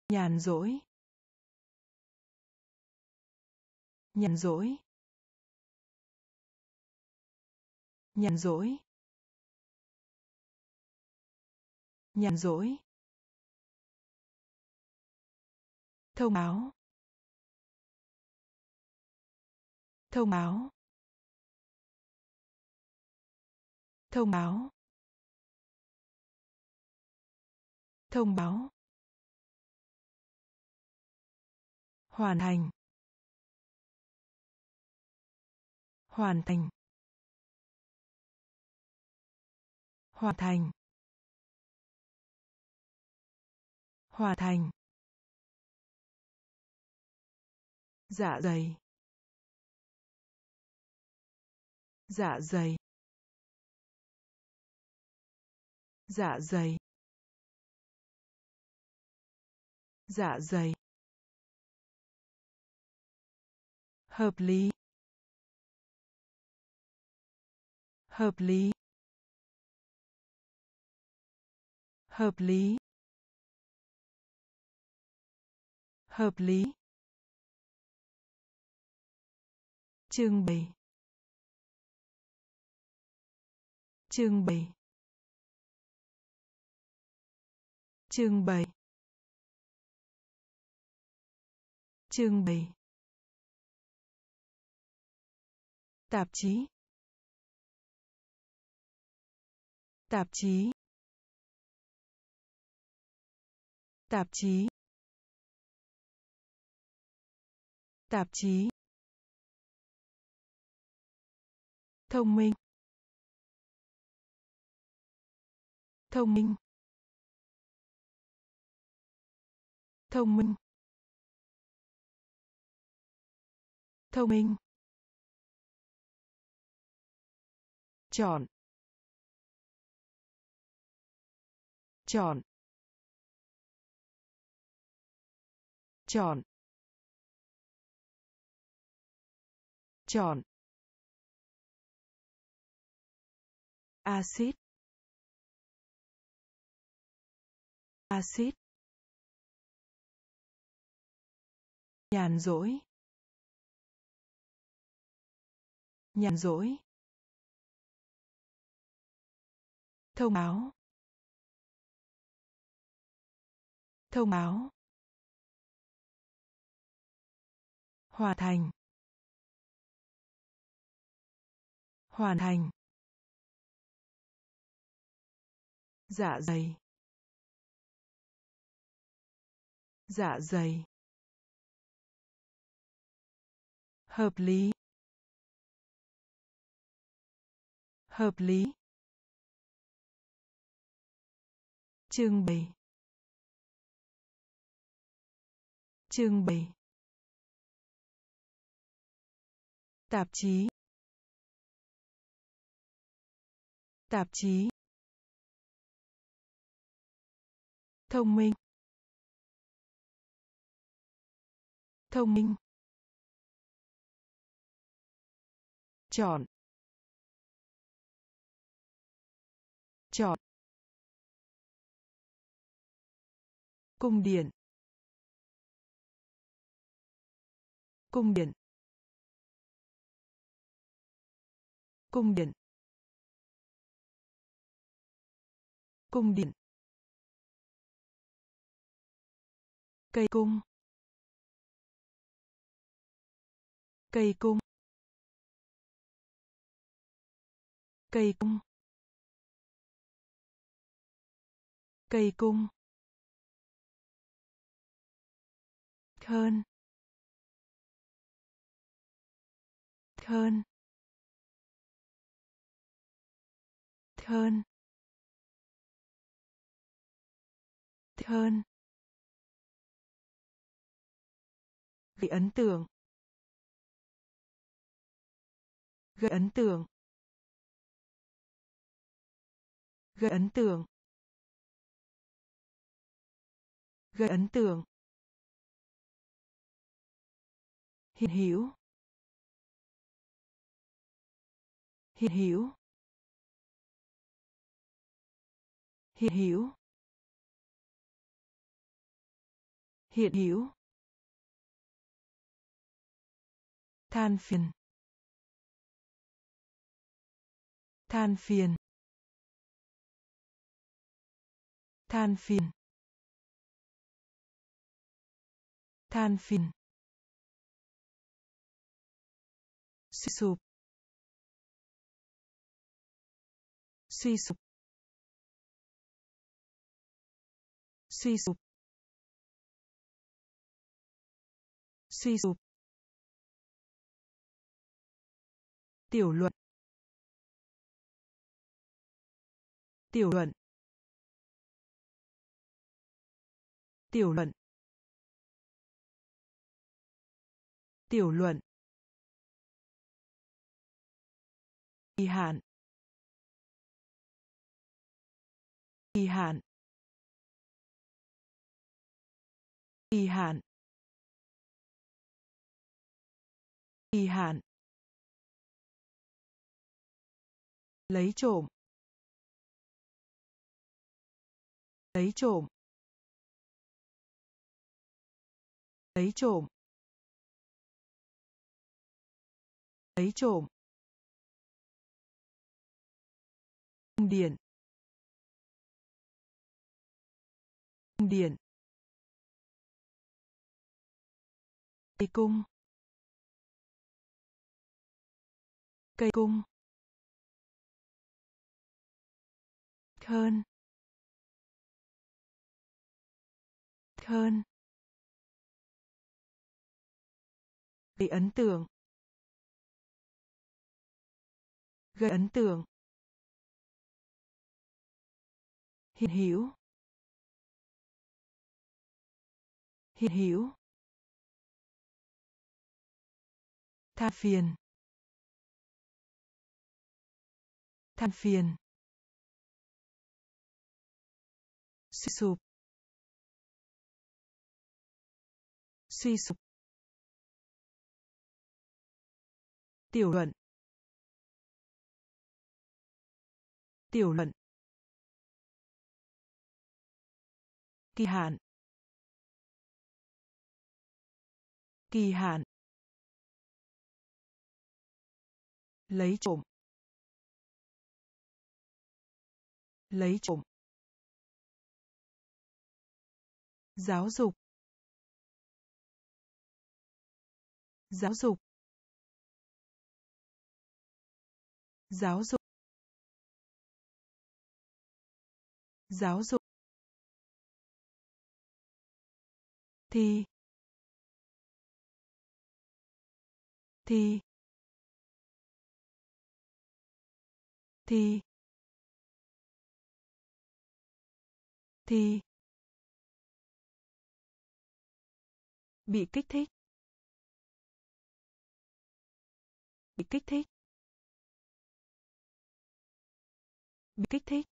nhàn rỗi. Nhàn rỗi. Nhàn rỗi. Nhàn rỗi. Thông báo. Thông báo. Thông báo. Thông báo. Hoàn thành. Hoàn thành. Hoàn thành. Hoàn thành. Dạ dày. Dạ dày. Dạ dày. Dạ dày. Hợp lý. Hợp lý. Hợp lý. Hợp lý. Trưng bày trưng bày trưng bày trưng bày tạp chí. Tạp chí. Tạp chí. Tạp chí. Thông minh. Thông minh. Thông minh. Thông minh. Chọn. Chọn. Chọn. Chọn. Axit axit nhàn rỗi. Nhàn rỗi. Thông báo. Thông báo. Hoàn thành. Hoàn thành. Dạ dày. Dạ dày. Hợp lý. Hợp lý. Trưng bày trưng bày tạp chí. Tạp chí. Thông minh. Thông minh. Chọn. Chọn. Cung điện. Cung điện. Cung điện. Cung điện. Cây cung. Cây cung. Cây cung. Cây cung. Hơn. Hơn. Hơn. Hơn. Gây ấn tượng. Gây ấn tượng. Gây ấn tượng. Gây ấn tượng. Hiện hữu hiện hữu hiện hữu hiện hữu than phiền. Than phiền. Than phiền. Than phiền. Suy sụp. Suy sụp. Suy sụp. Suy sụp. Tiểu luận. Tiểu luận. Tiểu luận. Tiểu luận. Kỳ hạn. Kỳ hạn. Kỳ hạn. Kỳ hạn. Lấy trộm. Lấy trộm. Lấy trộm. Lấy trộm. Điện. Cung điện. Cây cung. Cây cung. Hơn hơn gây ấn tượng. Gây ấn tượng. Hiện hữu hiện hữu than phiền. Than phiền. Suy sụp. Suy sụp. Tiểu luận. Tiểu luận. Kỳ hạn. Kỳ hạn. Lấy trộm. Lấy trộm. Giáo dục. Giáo dục. Giáo dục. Giáo dục. Thì thì thì thì. Bị kích thích. Bị kích thích. Bị kích thích.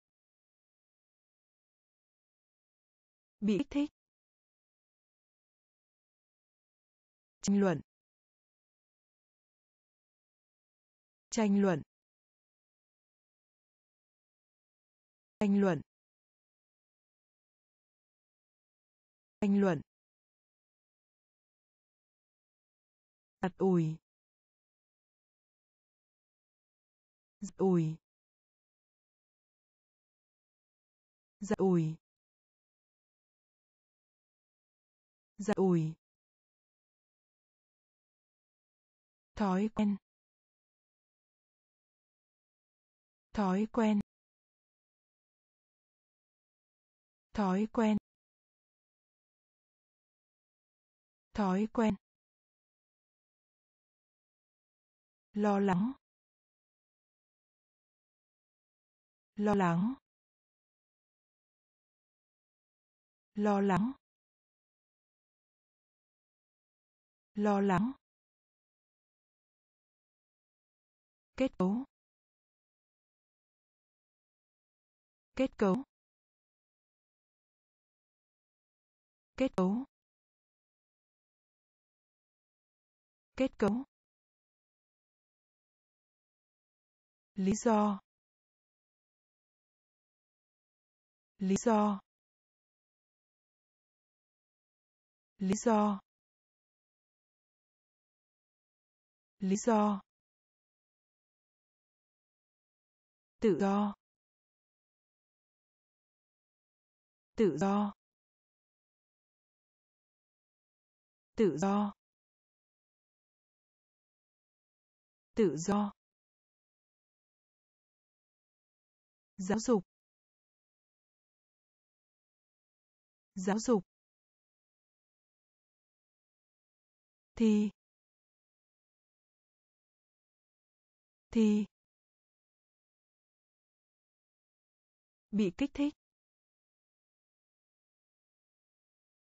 Bị kích thích. Tranh luận. Tranh luận. Tranh luận. Tranh luận. Giặt ủi giặt ủi giặt ủi giặt ủi thói quen. Thói quen. Thói quen. Thói quen. Lo lắng. Lo lắng. Lo lắng. Lo lắng. Kết cấu. Kết cấu. Kết cấu. Kết cấu. Lý do. Lý do. Lý do. Lý do. Tự do. Tự do. Tự do. Tự do. Giáo dục. Giáo dục. Thì thì bị kích thích.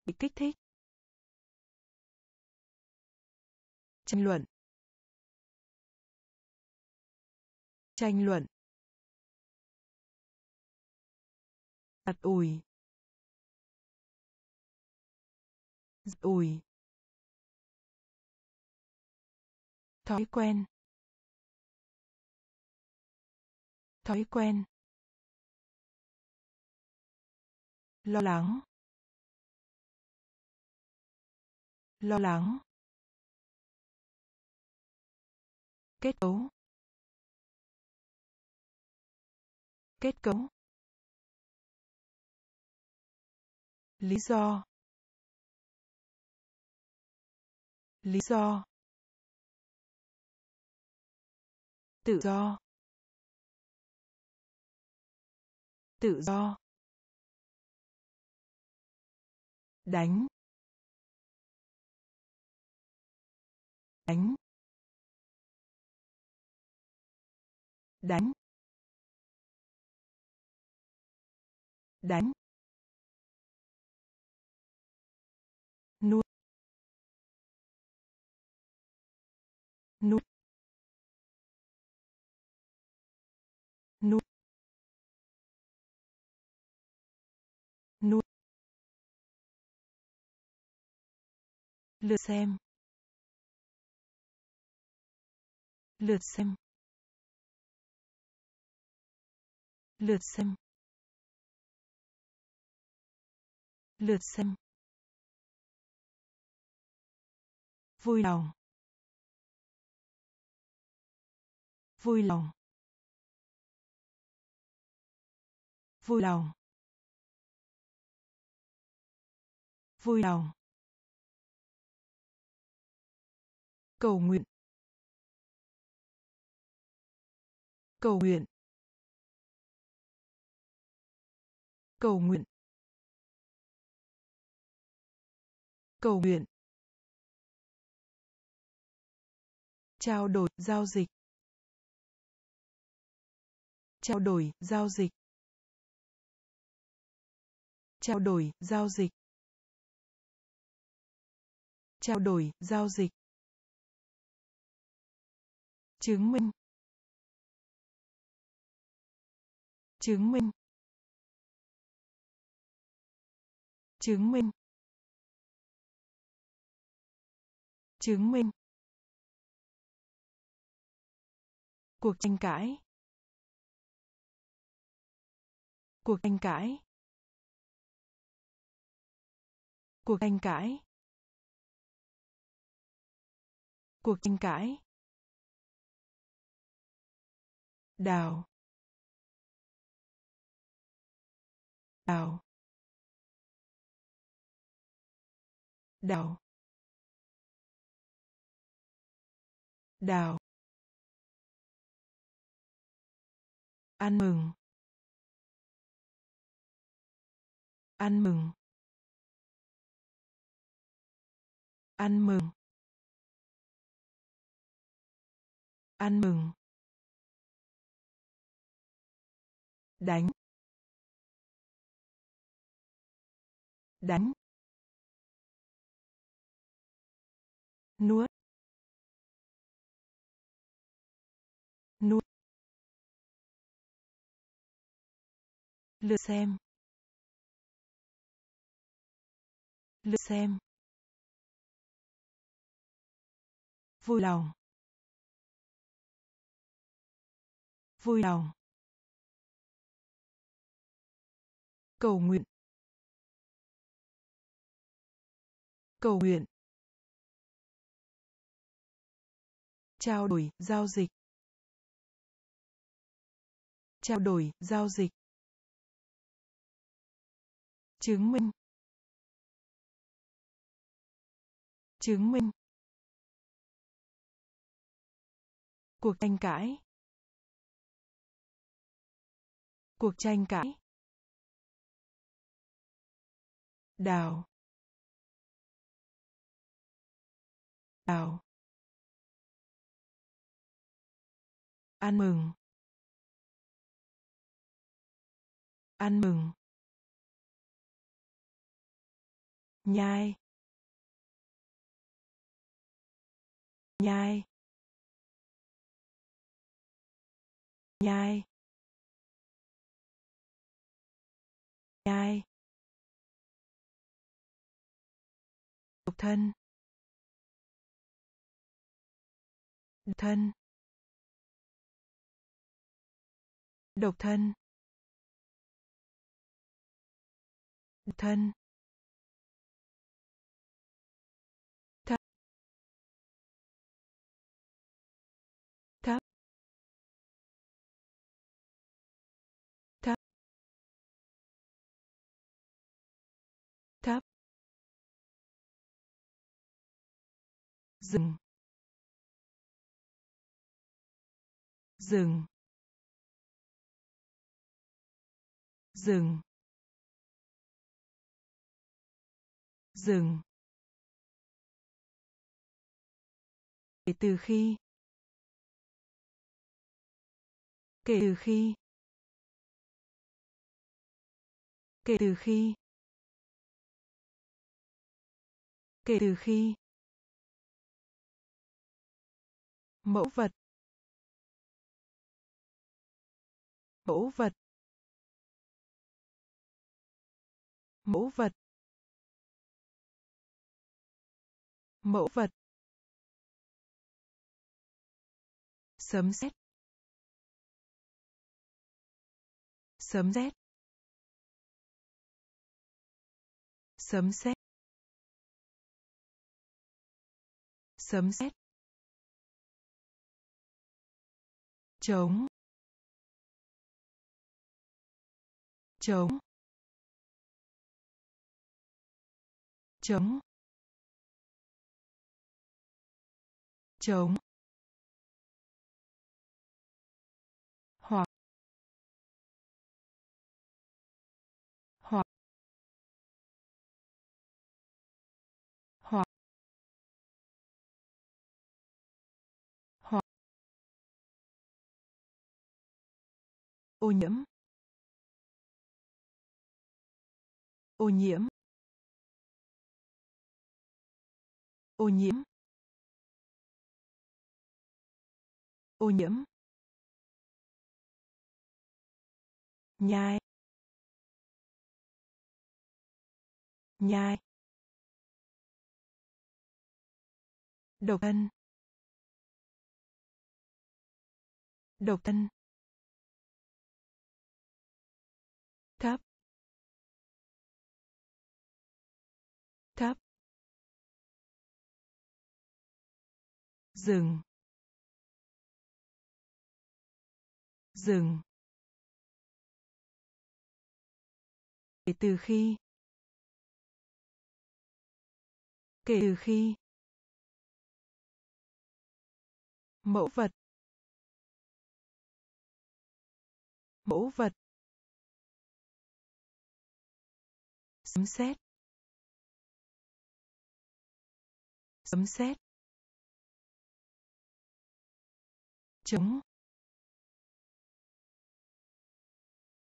Bị kích thích. Tranh luận. Tranh luận. Giặt ủi giặt ủi thói quen. Thói quen. Lo lắng. Lo lắng. Kết cấu. Kết cấu. Lý do. Lý do. Tự do. Tự do. Đánh. Đánh. Đánh. Đánh. Nuôi nuôi nuôi lượt xem. Lượt xem. Lượt xem. Lượt xem. Vui lòng. Vui lòng. Vui lòng. Vui lòng. Cầu nguyện. Cầu nguyện. Cầu nguyện. Cầu nguyện. Trao đổi, giao dịch. Trao đổi, giao dịch. Trao đổi, giao dịch. Trao đổi, giao dịch chứng minh. Chứng minh. Chứng minh. Chứng minh. Cuộc tranh cãi. Cuộc tranh cãi. Cuộc tranh cãi. Cuộc tranh cãi. Đào. Đào. Đào. Đào. Ăn mừng. Ăn mừng. Ăn mừng. Ăn mừng. Đánh. Đánh. Nuốt. Nuốt. Lượt xem. Lượt xem. Vui lòng. Vui lòng. Cầu nguyện. Cầu nguyện. Trao đổi, giao dịch. Trao đổi, giao dịch. Chứng minh. Chứng minh. Cuộc tranh cãi. Cuộc tranh cãi. Đào. Đào. Ăn mừng. Ăn mừng. Nhai. Nhai. Nhai. Nhai. Thân. Độc thân. Độc thân. Độc thân. Dừng. Dừng. Dừng. Dừng. Kể từ khi. Kể từ khi. Kể từ khi. Kể từ khi. Mẫu vật. Mẫu vật. Mẫu vật. Mẫu vật. Sấm sét. Sấm sét. Sấm sét. Sấm sét. Chống. Chống. Chống. Chống. Ô nhiễm. Ô nhiễm. Ô nhiễm. Ô nhiễm. Nhai. Nhai. Độc thân. Độc thân. Dừng. Dừng. Kể từ khi. Kể từ khi. Mẫu vật. Mẫu vật. Sấm sét. Sấm sét. Chống.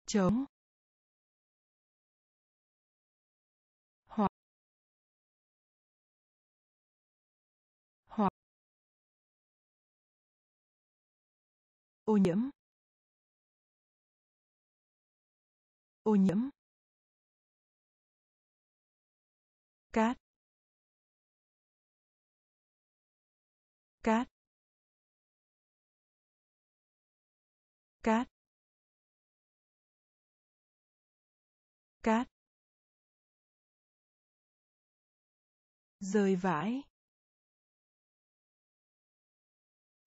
Chống. Hoặc. Hoặc. Ô nhiễm. Ô nhiễm. Cát. Cát. Cát. Cát. Rơi vãi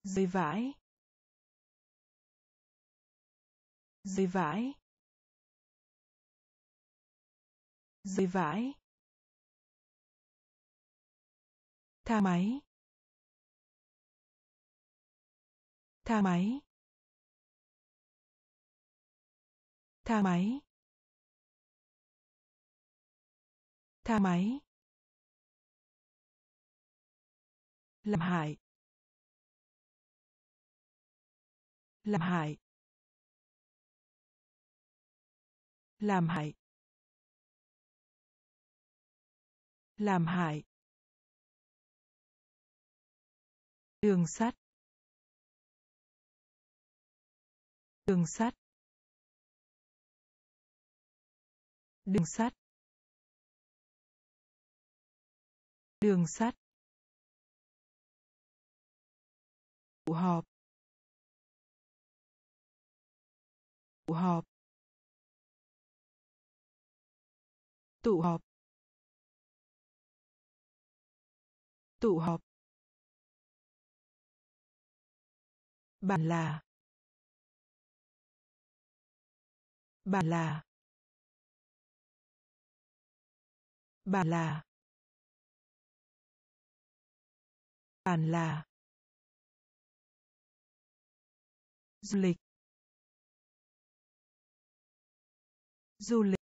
rơi vãi rơi vãi rơi vãi tha máy. Tha máy. Thang máy. Thang máy. Làm hại. Làm hại. Làm hại. Làm hại. Đường sắt. Đường sắt. Đường sắt. Đường sắt. Tụ họp. Tụ họp. Tụ họp. Tụ họp. Bản là. Bản là. Bản là. Bản là. Du lịch. Du lịch.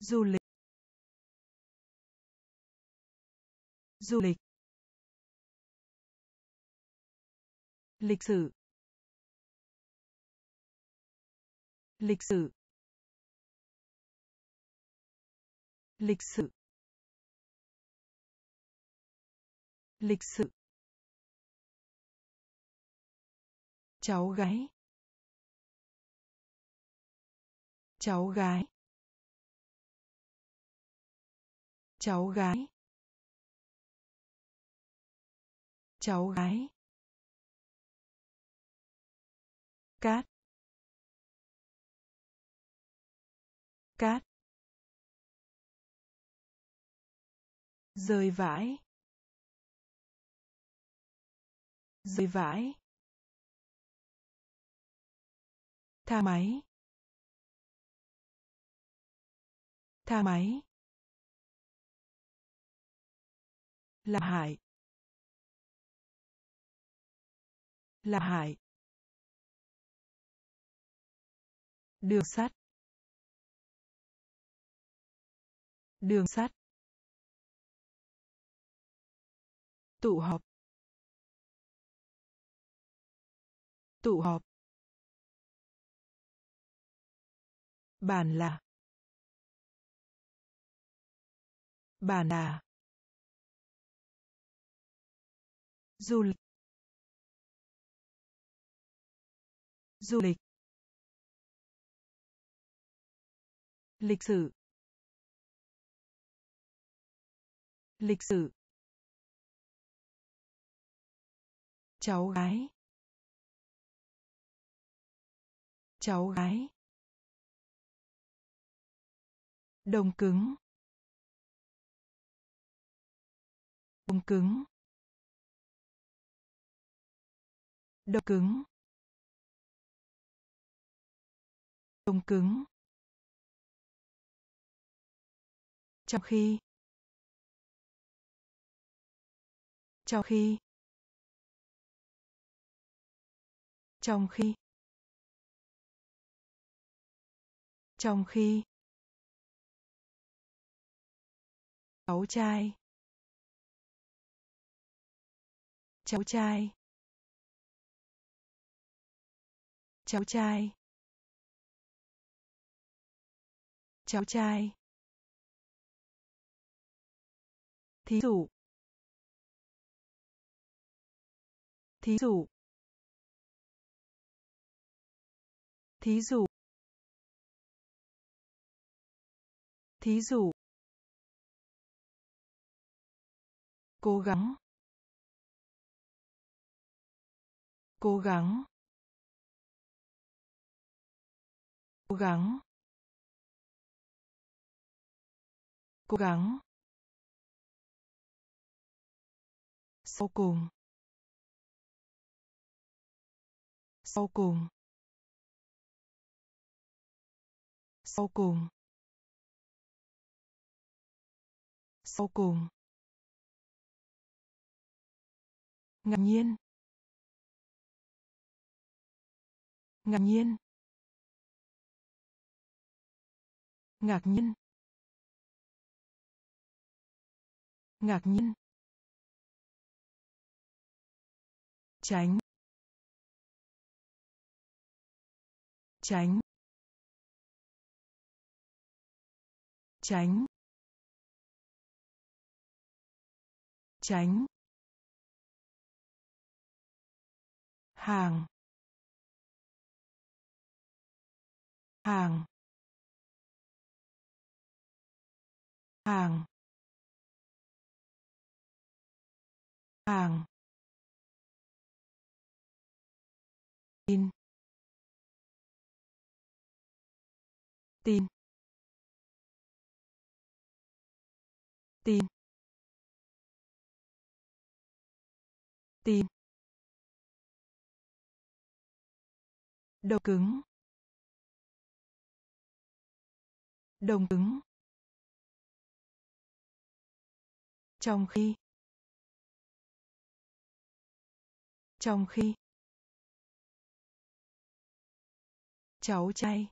Du lịch. Du lịch. Lịch sử. Lịch sử. Lịch sử lịch sự. Cháu gái. Cháu gái. Cháu gái. Cháu gái. Cát. Cát. Rơi vãi rơi vãi tha máy. Tha máy. Làm hại. Làm hại. Đường sắt. Đường sắt. Tụ họp. Tụ họp. Bàn là. Bàn là. Du lịch. Du lịch. Lịch sử. Lịch sử. Cháu gái. Cháu gái. Đồng cứng. Đông cứng. Đông cứng. Đông cứng. Trong khi. Trong khi. Trong khi. Trong khi. Cháu trai. Cháu trai. Cháu trai. Cháu trai. Thí dụ. Thí dụ. Thí dụ. Thí dụ. Cố gắng. Cố gắng. Cố gắng. Cố gắng. Sau cùng. Sau cùng. Sau cùng. Sau cùng. Ngạc nhiên. Ngạc nhiên. Ngạc nhiên. Ngạc nhiên. Tránh. Tránh. Tránh. Tránh. Hàng. Hàng. Hàng. Hàng. Tin. Tin. Tin tin đầu cứng. Đồng cứng. Trong khi. Trong khi. Cháu trai.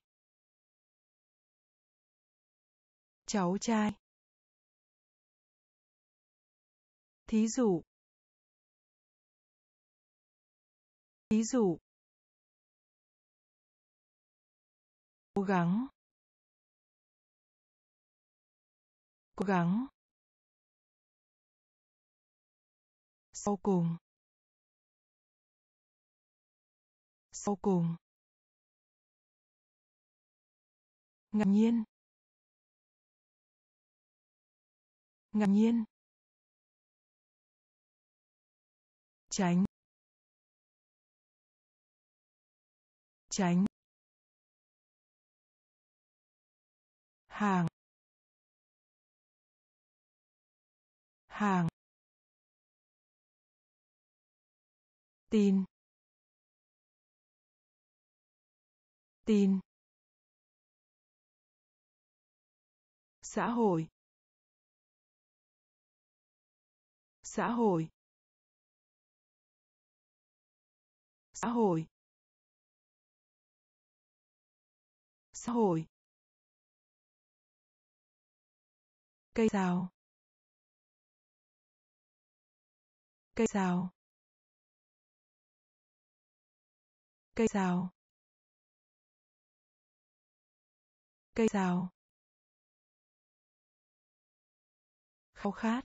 Cháu trai. Thí dụ. Thí dụ. Cố gắng. Cố gắng. Sau cùng. Sau cùng. Ngạc nhiên. Ngạc nhiên. Tránh. Tránh. Hàng. Hàng. Tin. Tin. Xã hội. Xã hội. Xã hội. Xã hội. Cây rào cây rào cây rào cây rào khao khát.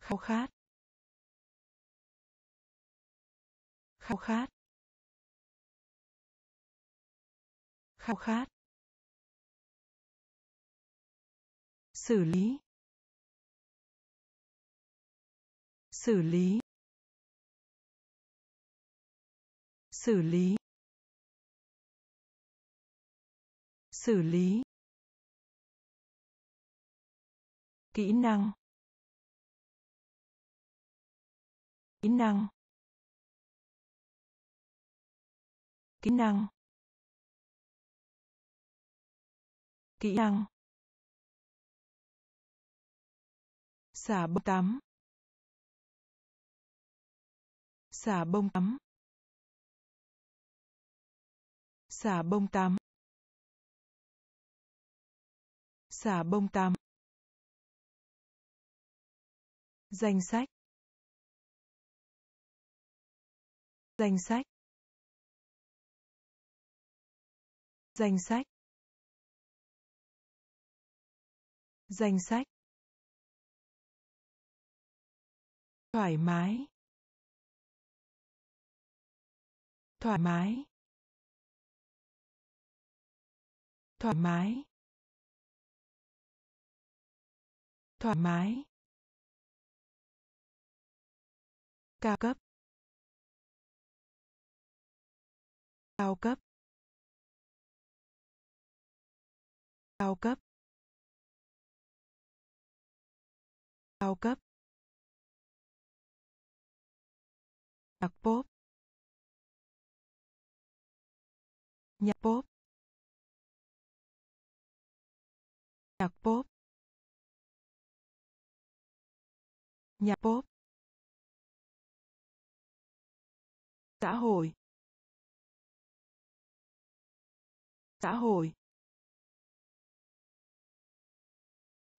Khao khát. Khao khát. Khao khát. Xử lý. Xử lý. Xử lý. Xử lý. Kỹ năng. Kỹ năng. Kỹ năng. Kỹ năng. Xả bông tắm. Xả bông tắm. Xả bông tắm. Xả bông tắm. Danh sách. Danh sách. Danh sách. Danh sách. Thoải mái. Thoải mái. Thoải mái. Thoải mái. Cao cấp. Cao cấp. Cao cấp. Cao cấp. Nhạc pop. Nhạc pop. Nhạc pop. Nhạc pop. Xã hội. Xã hội.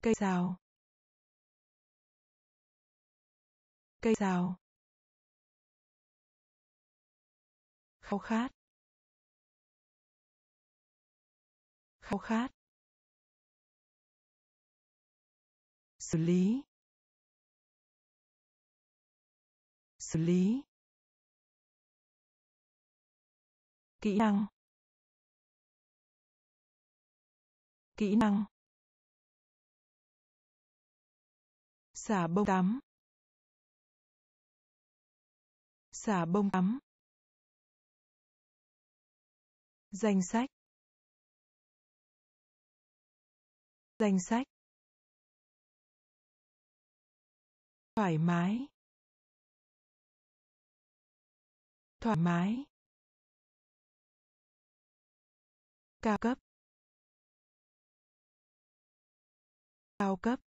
Cây rào cây rào khao khát. Khao khát. Xử lý. Xử lý. Kỹ năng. Kỹ năng. Xả bông tắm. Xả bông tắm. Danh sách. Danh sách. Thoải mái. Thoải mái. Cao cấp. Cao cấp.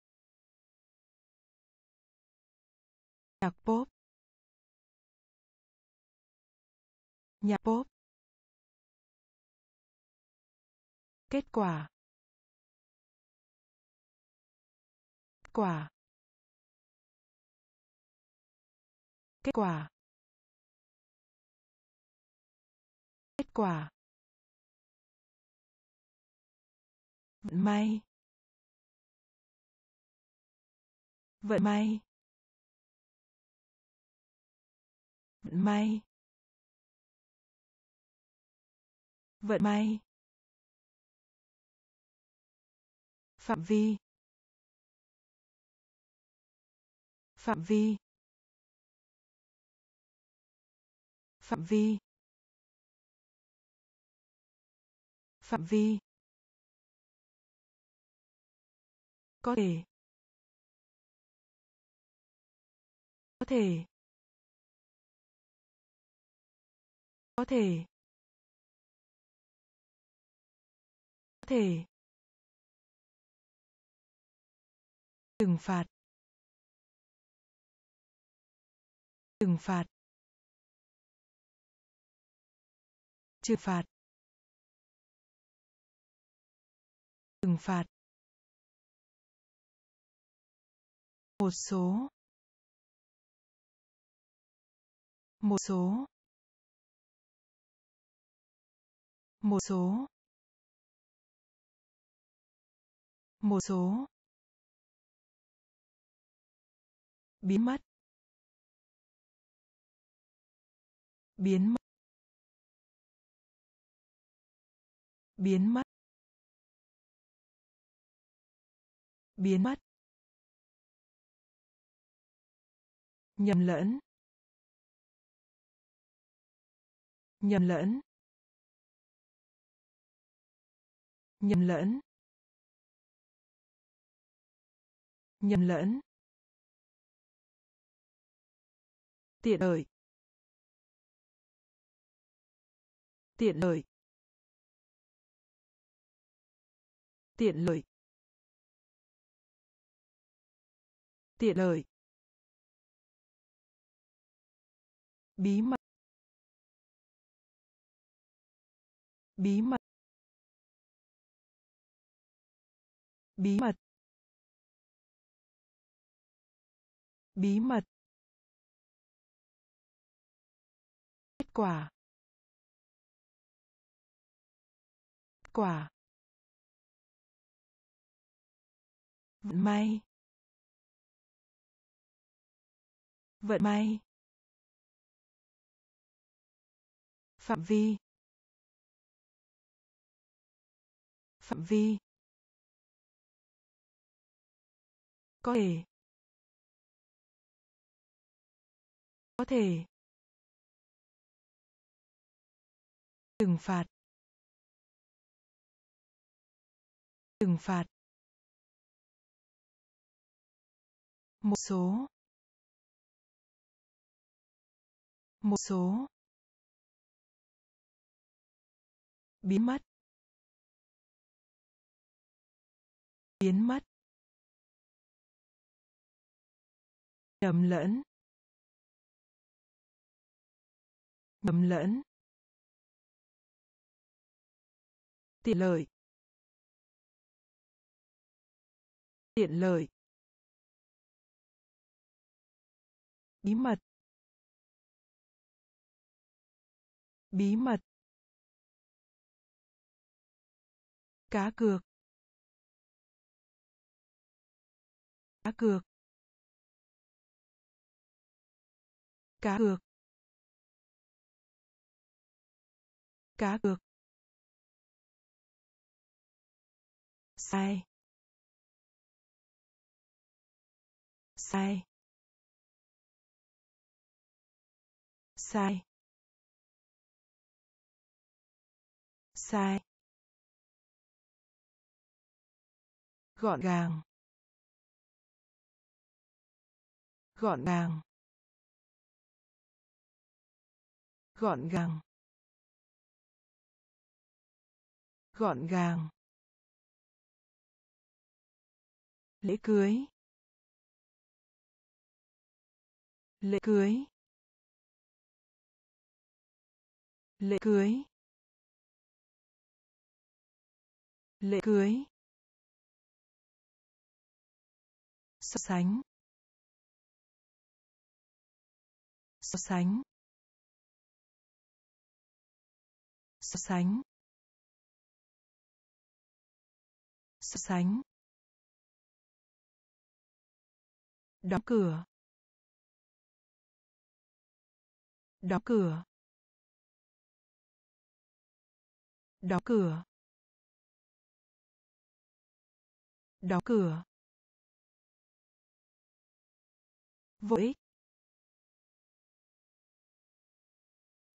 Nhạc pop. Nhạc pop. Kết quả. Kết quả. Kết quả. Kết quả. Vận may. Vận may. Vận may. Vận may. Phạm vi. Phạm vi. Phạm vi. Phạm vi. Có thể. Có thể. Có thể. Có thể. Trừng phạt. Trừng phạt. Trừng phạt. Trừng phạt. Một số. Một số. Một số. Một số. Biến mất. Biến mất. Biến mất. Biến mất. Nhầm lẫn. Nhầm lẫn. Nhầm lẫn. Nhầm lẫn. Tiện lợi. Tiện lợi. Tiện lợi. Tiện lợi. Bí mật. Bí mật. Bí mật. Bí mật. Kết quả. Quả. Vận may. Vận may. Phạm vi. Phạm vi. Có thể. Có thể. Trừng phạt. Trừng phạt. Một số. Một số. Biến mất. Biến mất. Nhầm lẫn. Nhầm lẫn. Tiện lợi. Tiện lợi. Bí mật. Bí mật. Cá cược. Cá cược. Cá cược. Cá cược. Sai. Sai. Sai. Sai. Gọn gàng. Gọn gàng. Gọn gàng. Gọn gàng. Lễ cưới. Lễ cưới. Lễ cưới. Lễ cưới. So sánh. So sánh. So sánh. So sánh. Đóng cửa. Đóng cửa. Đóng cửa. Đóng cửa. Vô ích.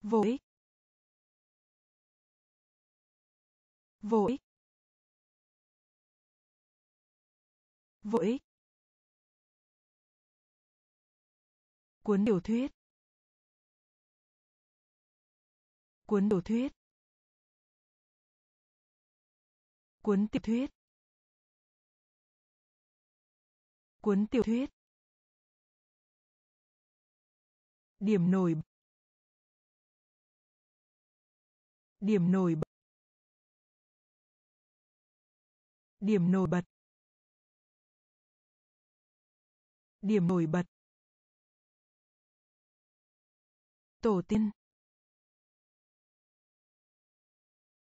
Vô ích. Vô ích. Vô ích. Cuốn tiểu thuyết. Cuốn tiểu thuyết. Cuốn tiểu thuyết. Cuốn tiểu thuyết. Điểm nổi điểm nổi điểm nổi bật. Điểm nổi bật. Tổ tiên.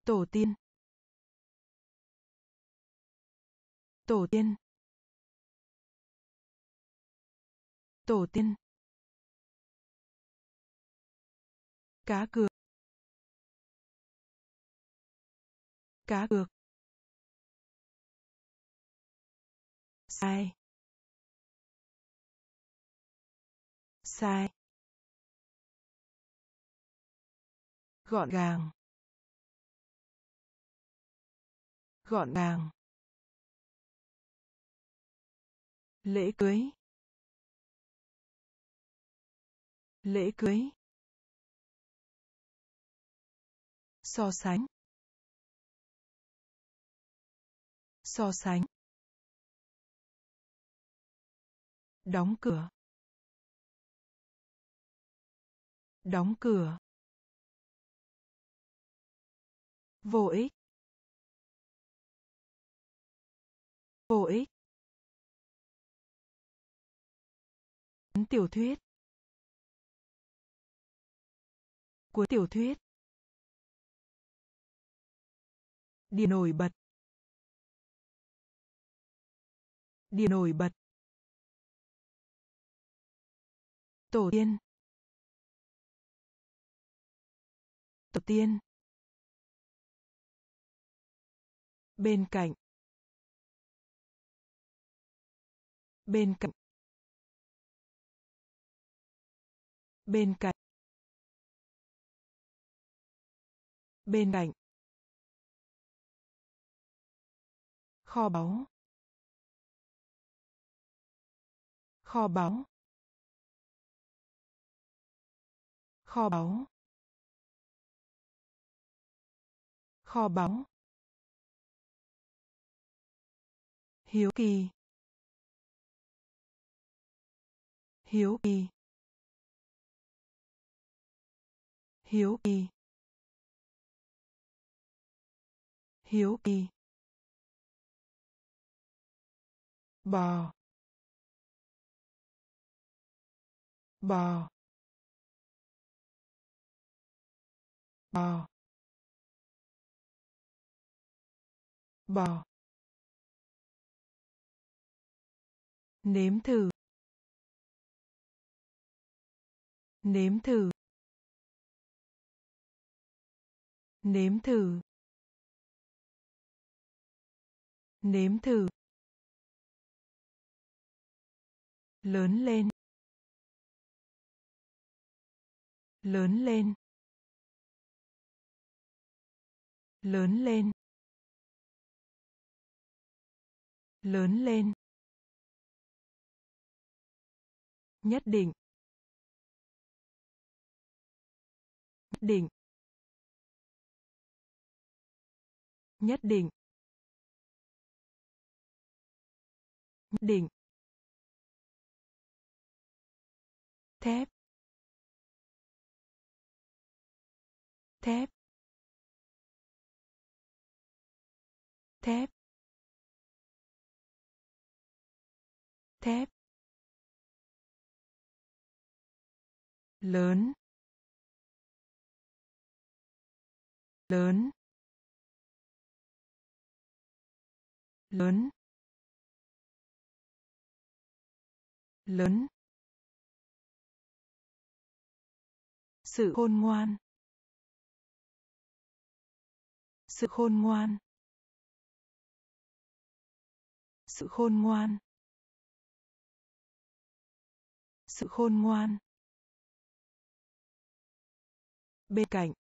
Tổ tiên. Tổ tiên. Tổ tiên. Cá cược. Cá cược. Sai. Sai. Gọn gàng. Gọn gàng. Lễ cưới. Lễ cưới. So sánh. So sánh. Đóng cửa. Đóng cửa. Vô ích. Vô ích. Cuốn tiểu thuyết. Cuốn tiểu thuyết. Điểm nổi bật. Điểm nổi bật. Tổ tiên. Tổ tiên. Bên cạnh. Bên cạnh. Bên cạnh. Bên cạnh. Kho báu. Kho báu. Kho báu. Kho báu. Hiếu kỳ. Hiếu kỳ. Hiếu kỳ. Hiếu kỳ. Bò. Bò. Bò. Bò. Nếm thử. Nếm thử. Nếm thử. Nếm thử. Lớn lên. Lớn lên. Lớn lên. Lớn lên. Nhất định. Nhất định. Nhất định. Nhất định. Thép. Thép. Thép. Thép. Lớn. Lớn. Lớn. Lớn. Sự khôn ngoan. Sự khôn ngoan. Sự khôn ngoan. Sự khôn ngoan. Bên cạnh.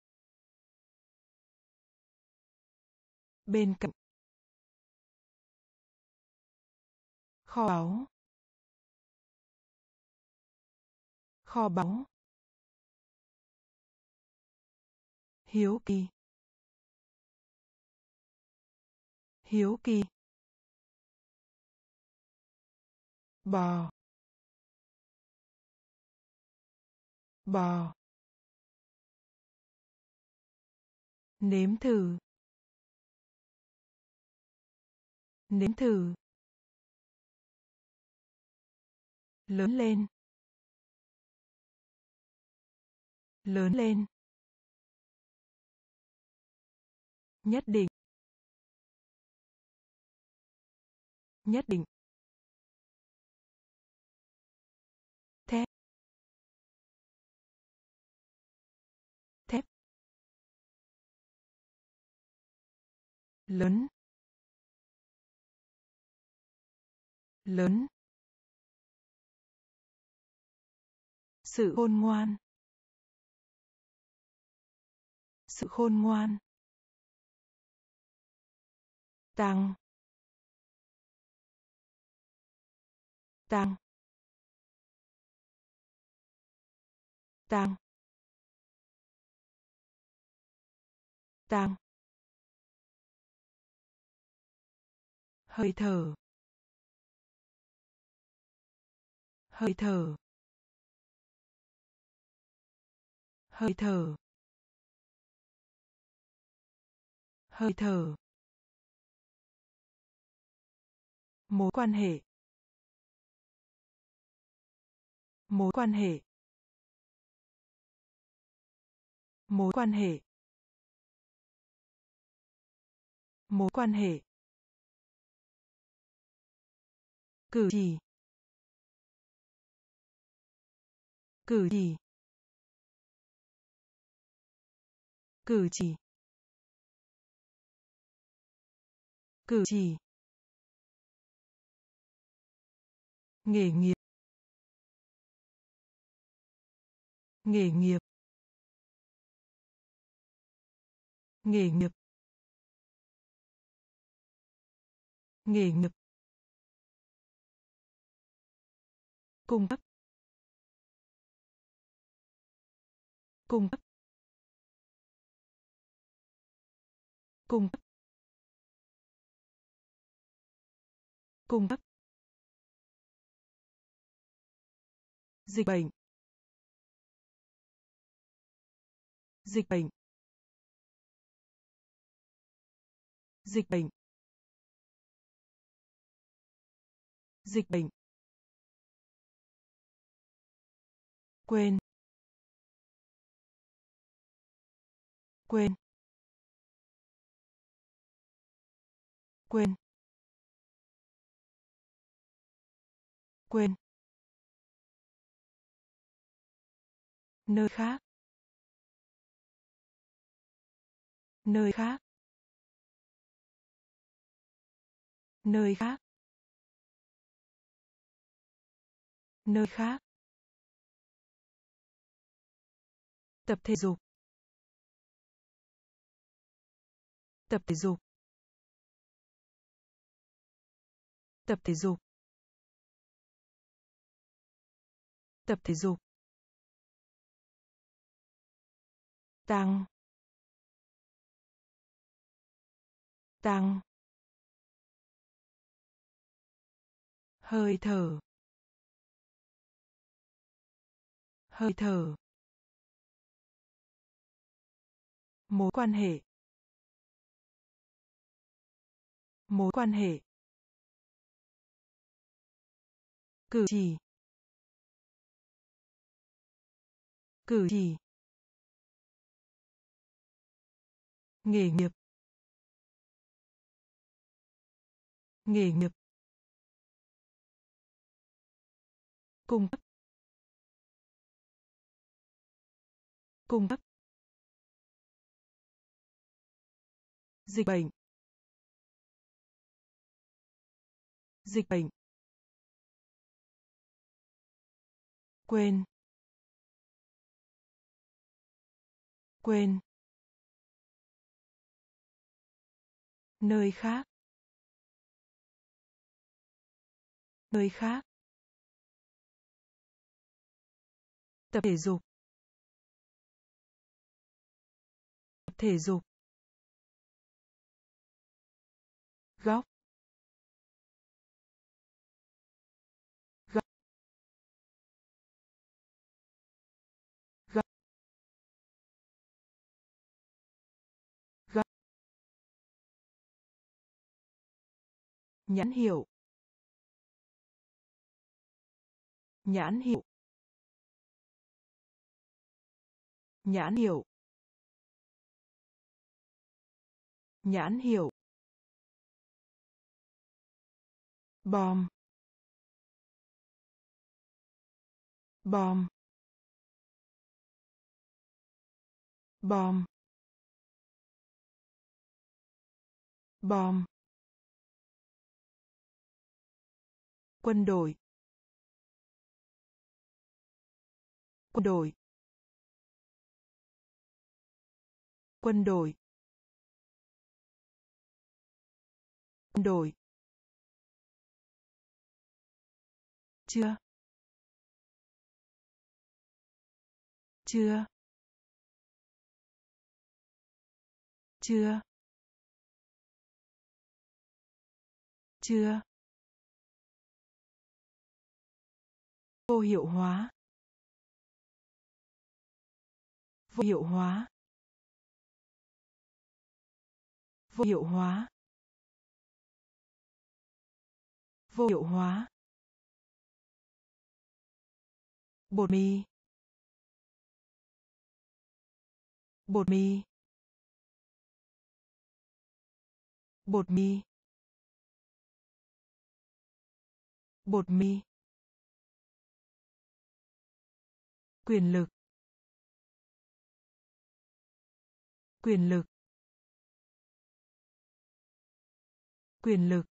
Bên cạnh. Kho báu. Kho báu. Hiếu kỳ. Hiếu kỳ. Bò. Bò. Nếm thử. Nếm thử. Lớn lên. Lớn lên. Nhất định. Nhất định. Lớn lớn sự khôn ngoan sự khôn ngoan tăng tăng tăng tăng. Hơi thở. Hơi thở. Hơi thở. Hơi thở. Mối quan hệ. Mối quan hệ. Mối quan hệ. Mối quan hệ. Cử chỉ. Cử chỉ. Cử chỉ. Cử chỉ. Nghề nghiệp. Nghề nghiệp. Nghề nghiệp. Nghề nghiệp. Cung cấp. Cung cấp. Cung cấp. Cung cấp. Dịch bệnh. Dịch bệnh. Dịch bệnh. Dịch bệnh. Quên. Quên. Quên. Quên. Nơi khác. Nơi khác. Nơi khác. Nơi khác. Tập thể dục. Tập thể dục. Tập thể dục. Tập thể dục. Tăng. Tăng. Hơi thở. Hơi thở. Mối quan hệ. Mối quan hệ. Cử chỉ. Cử chỉ. Nghề nghiệp. Nghề nghiệp. Cung cấp. Cung cấp. Dịch bệnh. Dịch bệnh. Quên. Quên. Nơi khác. Nơi khác. Tập thể dục. Tập thể dục. Góc. Góc góc góc nhãn hiệu. Nhãn hiệu. Nhãn hiệu. Nhãn hiệu. Bom. Bom. Bom. Bom. Quân đội. Quân đội. Quân đội. Quân đội. Chưa? Chưa. Chưa. Chưa. Vô hiệu hóa. Vô hiệu hóa. Vô hiệu hóa. Vô hiệu hóa. Bột mì. Bột mì. Bột mì. Bột mì. Quyền lực. Quyền lực. Quyền lực.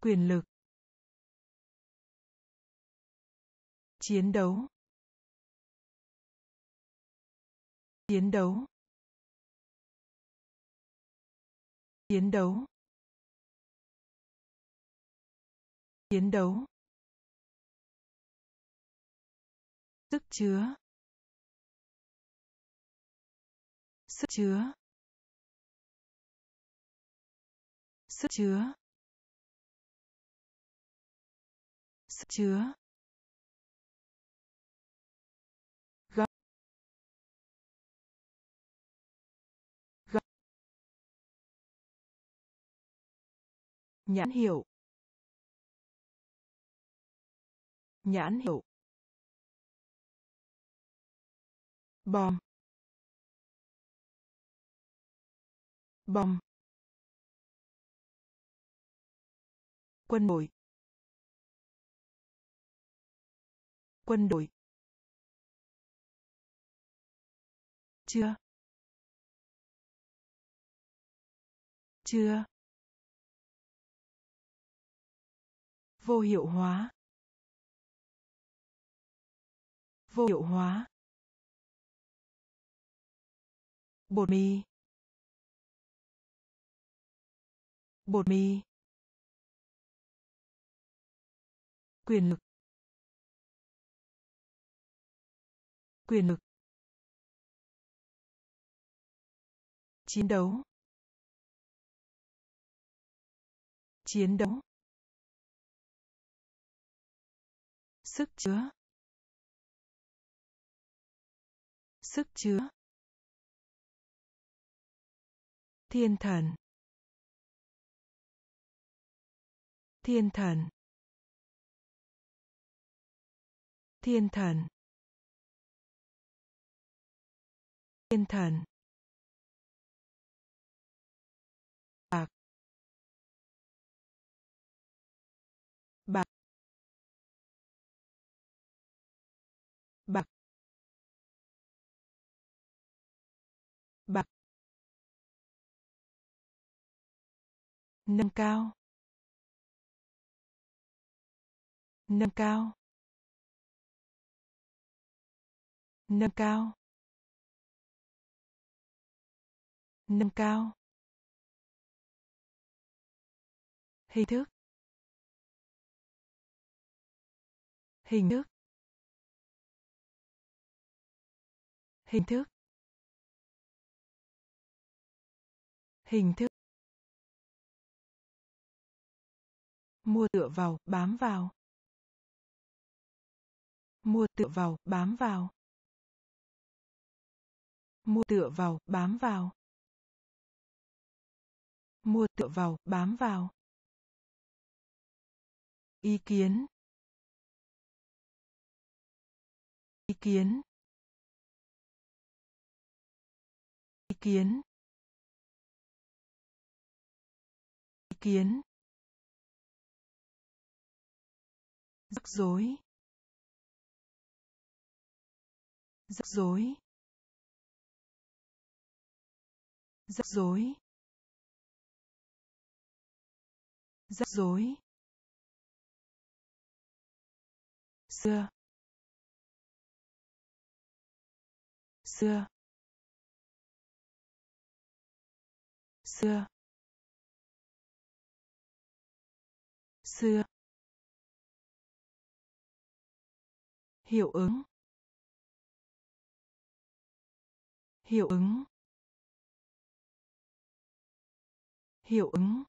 Quyền lực. Chiến đấu. Chiến đấu. Chiến đấu. Chiến đấu. Sức chứa. Sức chứa. Sức chứa. Sức chứa. Nhãn hiệu. Nhãn hiệu. Bom. Bom. Quân đội. Quân đội. Chưa. Chưa. Vô hiệu hóa. Vô hiệu hóa. Bột mì. Bột mì. Quyền lực. Quyền lực. Chiến đấu. Chiến đấu. Sức chứa. Sức chứa. Thiên thần. Thiên thần. Thiên thần. Thiên thần. Nâng cao. Nâng cao. Nâng cao. Nâng cao. Hình thức. Hình thức. Hình thức. Hình thức. Mua tựa vào, bám vào. Mua tựa vào, bám vào. Mua tựa vào, bám vào. Mua tựa vào, bám vào. Ý kiến. Ý kiến. Ý kiến. Ý kiến. Rắc rối. Rắc rối. Rắc rối. Rắc rối. Xưa. Xưa. Xưa. Xưa. Hiệu ứng. Hiệu ứng. Hiệu ứng.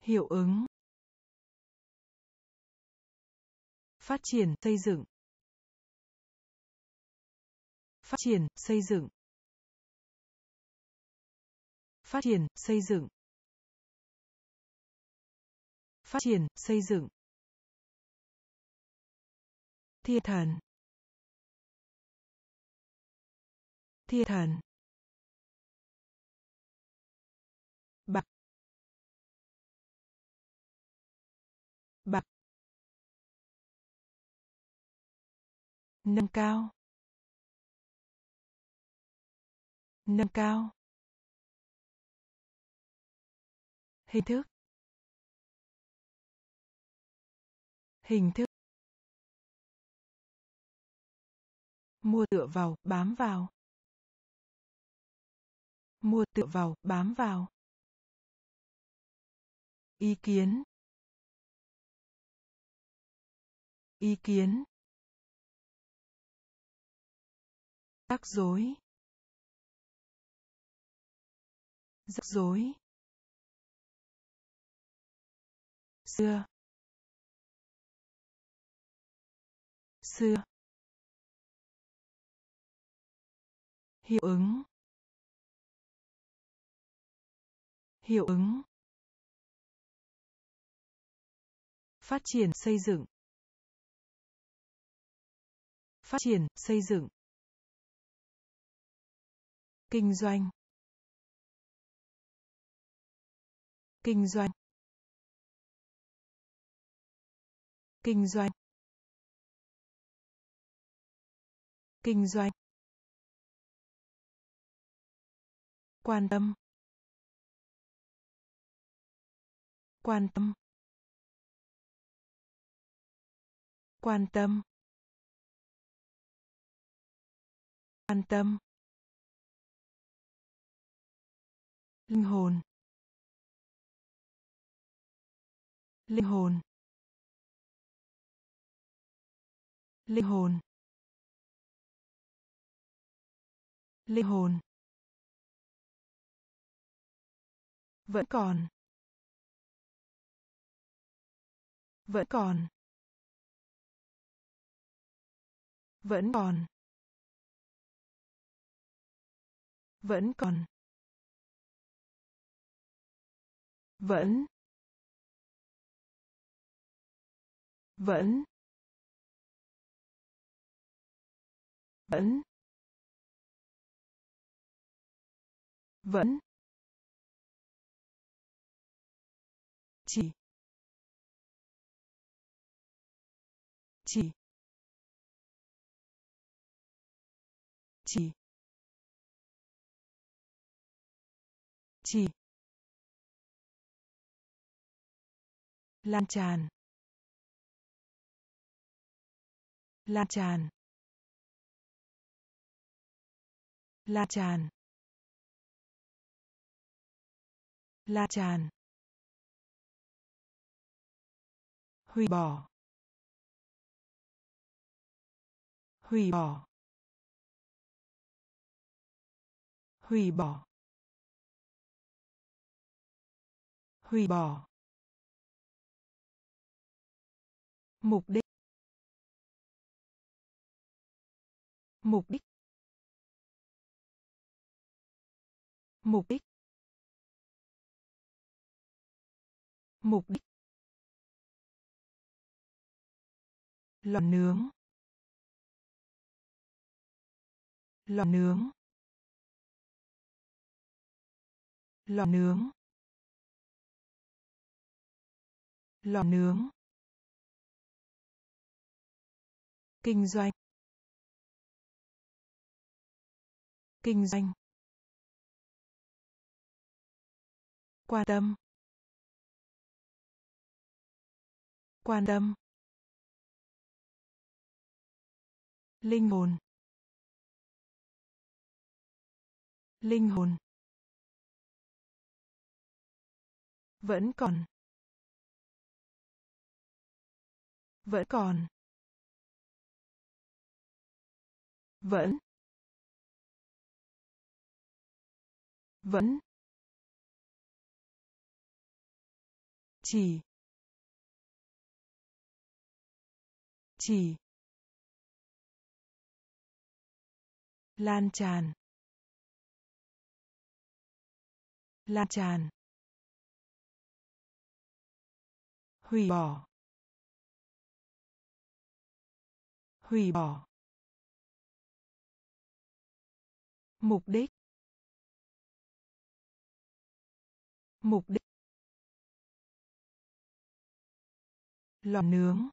Hiệu ứng. Phát triển, xây dựng. Phát triển, xây dựng. Phát triển, xây dựng. Phát triển, xây dựng thiên thần. Thiên thần. Bạc bạc nâng cao. Nâng cao. Hình thức. Hình thức. Mua tựa vào, bám vào. Mua tựa vào, bám vào. Ý kiến. Ý kiến. Rắc rối. Rắc rối. Xưa. Xưa. Hiệu ứng. Hiệu ứng. Phát triển, xây dựng. Phát triển, xây dựng. Kinh doanh. Kinh doanh. Kinh doanh. Kinh doanh. Quan tâm. Quan tâm. Quan tâm. Quan tâm. Linh hồn. Linh hồn. Linh hồn. Linh hồn. Vẫn còn. Vẫn còn. Vẫn còn. Vẫn còn. Vẫn. Vẫn. Vẫn. Vẫn. Chỉ. Lan tràn. Lan tràn. Lan tràn. Lan tràn. Hủy bỏ. Hủy bỏ. Hủy bỏ. Hủy bỏ. Mục đích. Mục đích. Mục đích. Mục đích. Lò nướng. Lò nướng. Lò nướng. Lò nướng, kinh doanh kinh doanh, quan tâm quan tâm, linh hồn linh hồn, vẫn còn vẫn còn. Vẫn. Vẫn. Chỉ. Chỉ. Lan tràn. Lan tràn. Hủy bỏ. Hủy bỏ. Mục đích. Mục đích. Lò nướng.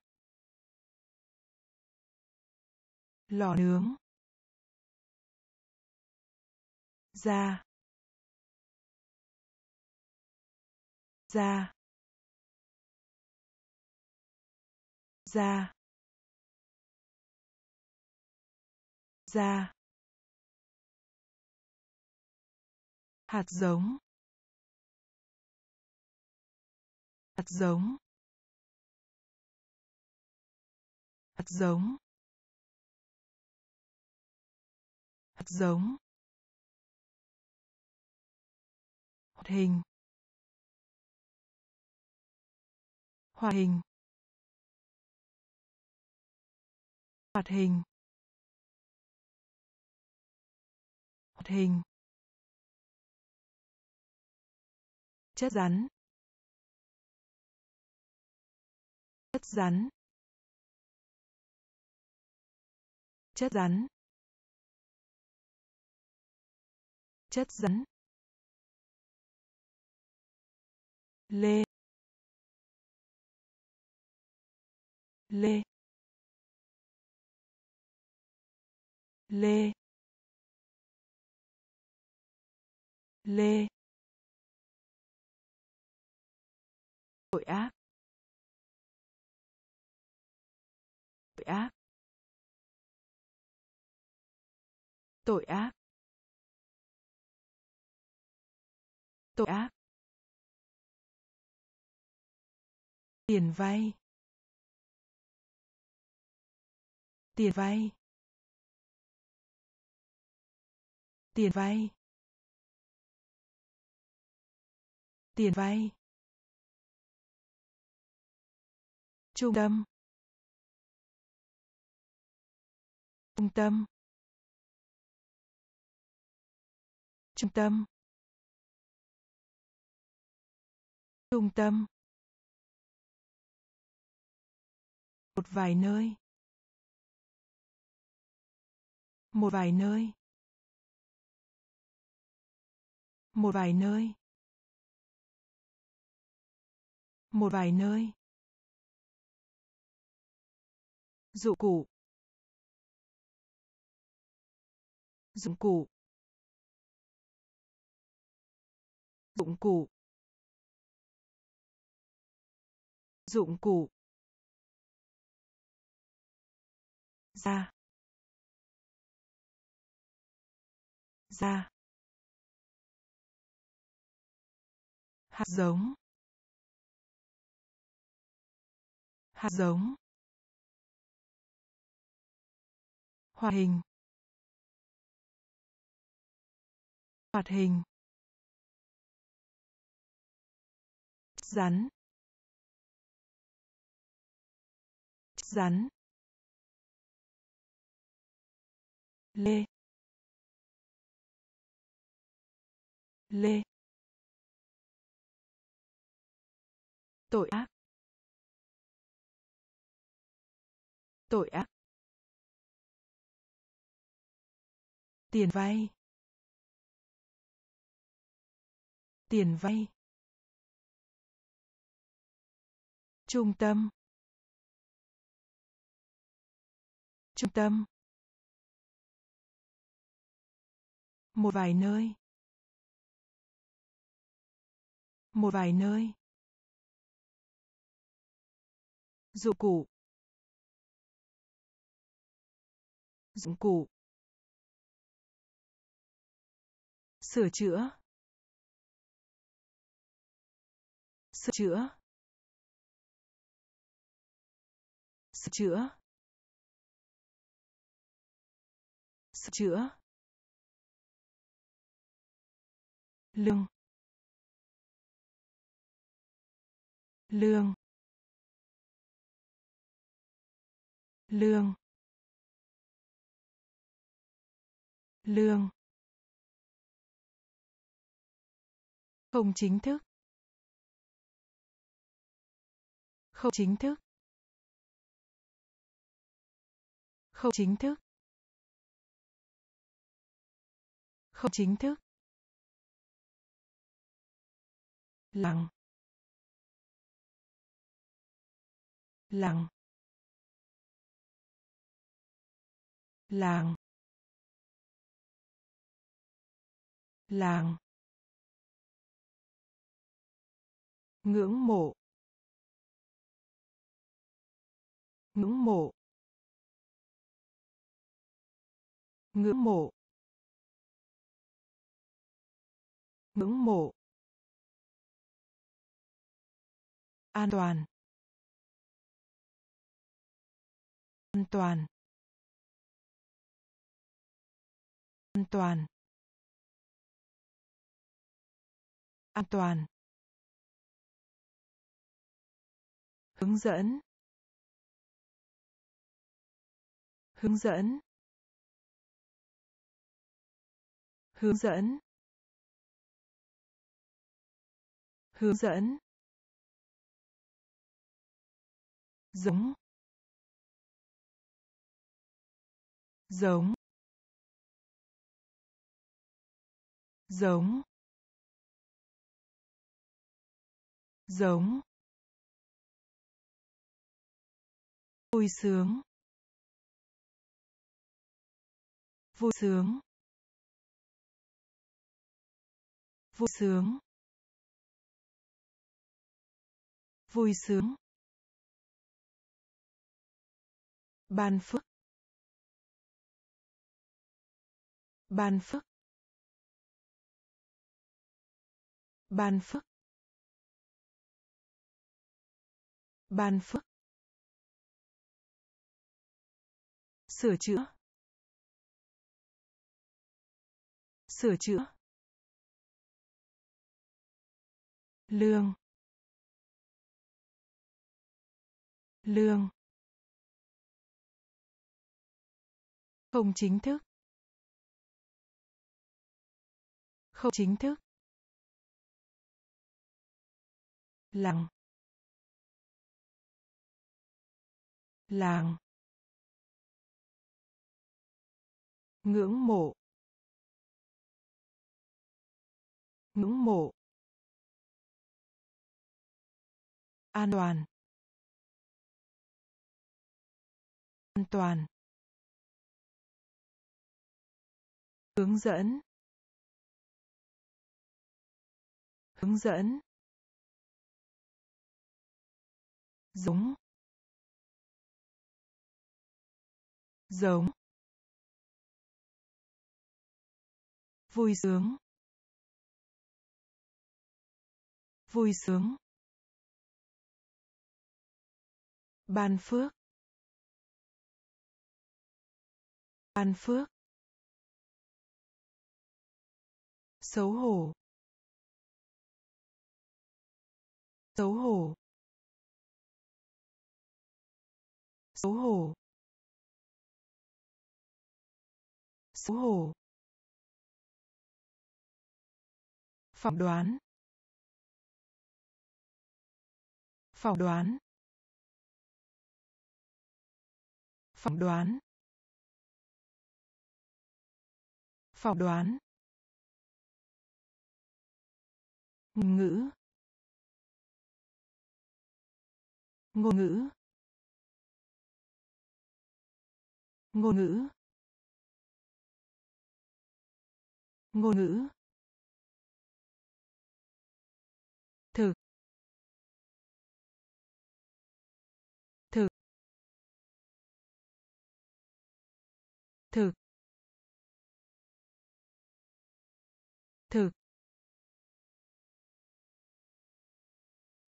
Lò nướng. Ra ra ra ra. Hạt giống. Hạt giống. Hạt giống. Hạt giống. Hoạt hình. Hoạt hình. Hoạt hình. Hoạt hình. Chất rắn. Chất rắn. Chất rắn. Chất rắn. Lê. Lê. Lê. Lê. Tội ác. Tội ác. Tội ác. Tội ác. Tiền vay. Tiền vay. Tiền vay. Tiền vay. Trung tâm. Trung tâm. Trung tâm. Trung tâm. Một vài nơi. Một vài nơi. Một vài nơi một vài nơi. Dụng cụ. Dụng cụ. Dụng cụ. Dụng cụ. Ra ra hạt giống. Hạt giống. Hoạt hình. Hoạt hình. Rắn. Rắn. Lê. Lê. Tội ác. Tội ác. Tiền vay. Tiền vay. Trung tâm. Trung tâm. Một vài nơi. Một vài nơi. Dụng cụ. Dụng cụ. Sửa chữa. Sửa chữa. Sửa chữa. Sửa chữa. Lương. Lương. Lương. Lương. Không chính thức. Không chính thức. Không chính thức. Không chính thức. Lặng. Lặng. Làng. Làng. Ngưỡng mộ. Ngưỡng mộ. Ngưỡng mộ. Ngưỡng mộ. An toàn. An toàn. An toàn. An toàn. Hướng dẫn. Hướng dẫn. Hướng dẫn. Hướng dẫn. Giống. Giống. Giống. Giống. Vui sướng. Vui sướng. Vui sướng. Vui sướng. Ban phước. Ban phước. Ban phước. Ban phước, sửa chữa sửa chữa, lương lương, không chính thức, không chính thức, lặng làng. Ngưỡng mộ. Ngưỡng mộ. An toàn. An toàn. Hướng dẫn. Hướng dẫn. Giống. Giống. Vui sướng. Vui sướng. Ban phước. Ban phước. Xấu hổ. Xấu hổ. Xấu hổ. Xấu hổ. Phỏng đoán. Phỏng đoán. Phỏng đoán. Phỏng đoán. Ngôn ngữ. Ngôn ngữ. Ngôn ngữ. Ngôn ngữ. Thực. Thực. Thực. Thực.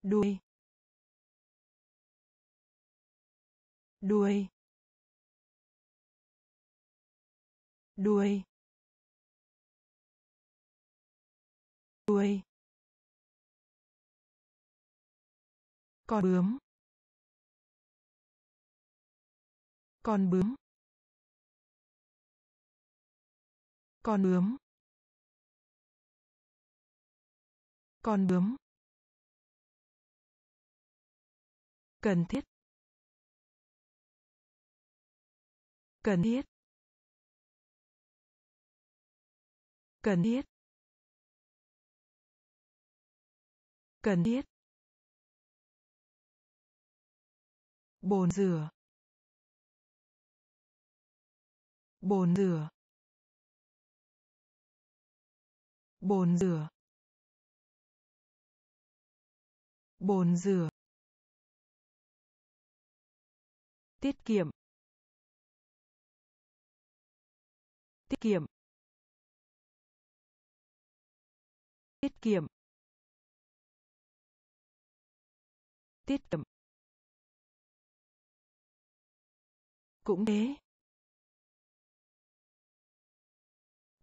Đuôi. Đuôi. Đuôi. Đuôi con bướm. Con bướm. Con bướm. Con bướm. Cần thiết. Cần thiết. Cần thiết. Cần thiết. Bồn rửa. Bồn rửa. Bồn rửa. Bồn rửa. Tiết kiệm. Tiết kiệm. Tiết kiệm. Tiết kiệm cũng thế.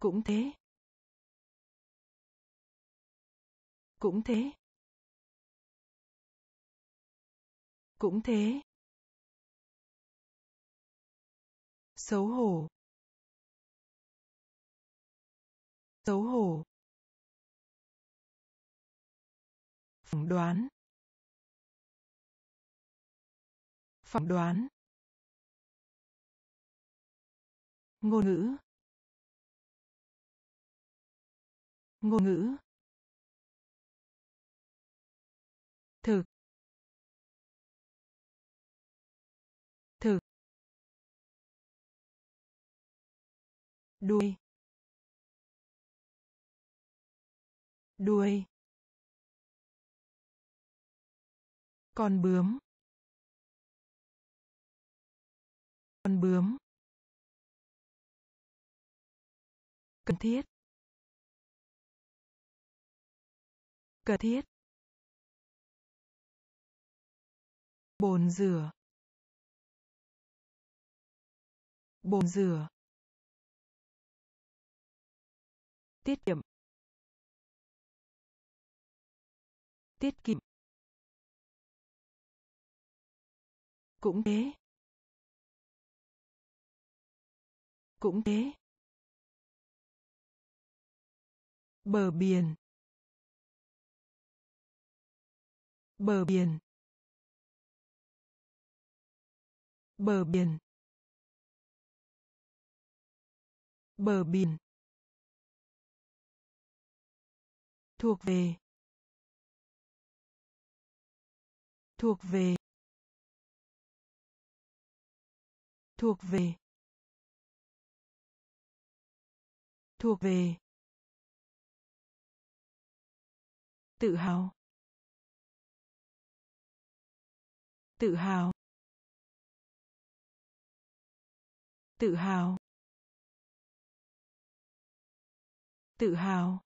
Cũng thế. Cũng thế. Cũng thế. Xấu hổ. Xấu hổ. Phỏng đoán. Phỏng đoán. Ngôn ngữ. Ngôn ngữ. Thực. Thực. Đuôi. Đuôi. Con bướm. Con bướm. Cần thiết. Cần thiết. Bồn rửa. Bồn rửa. Tiết kiệm. Tiết kiệm. Cũng thế. Cũng thế. Bờ biển. Bờ biển. Bờ biển. Bờ biển. Thuộc về. Thuộc về. Thuộc về. Thuộc về. Tự hào. Tự hào. Tự hào. Tự hào.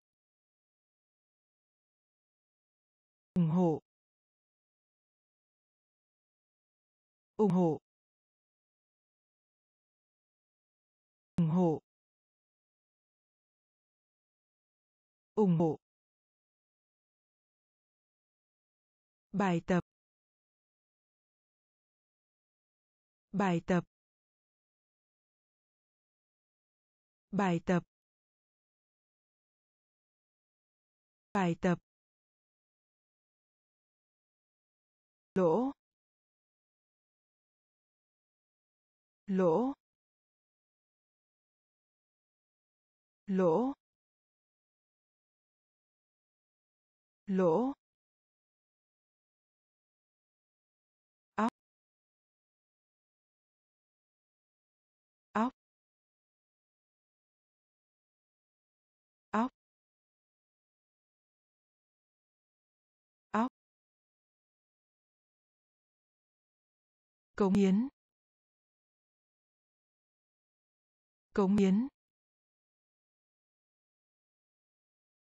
Ủng hộ. Ủng hộ. Ủng hộ. Ủng hộ. Bài tập. Bài tập. Bài tập. Bài tập. Lỗ. Lỗ. Lỗ. Lỗ. Cống hiến. Cống hiến.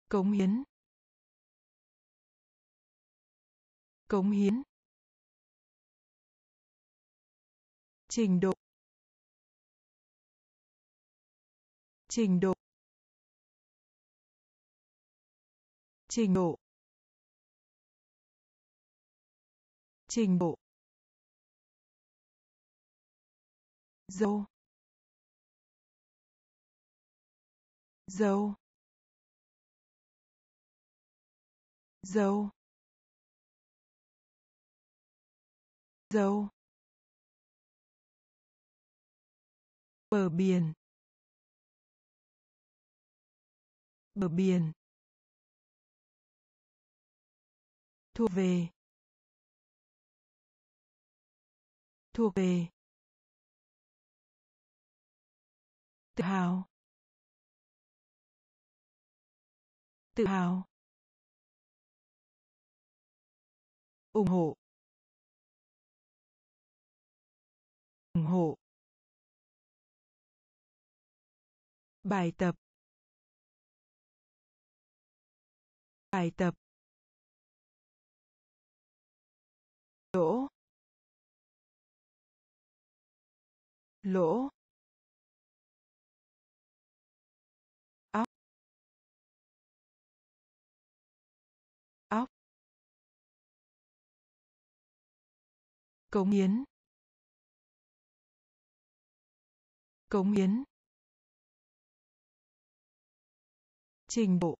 Cống hiến. Cống hiến. Trình độ. Trình độ. Trình độ. Trình độ. Dâu. Dâu. Dâu. Dâu. Bờ biển. Bờ biển. Thuộc về. Thuộc về. Tự hào. Tự hào. Ủng hộ. Ủng hộ. Bài tập. Bài tập. Lỗ. Lỗ. Óc. Óc. Cống hiến. Cống hiến. Trình độ.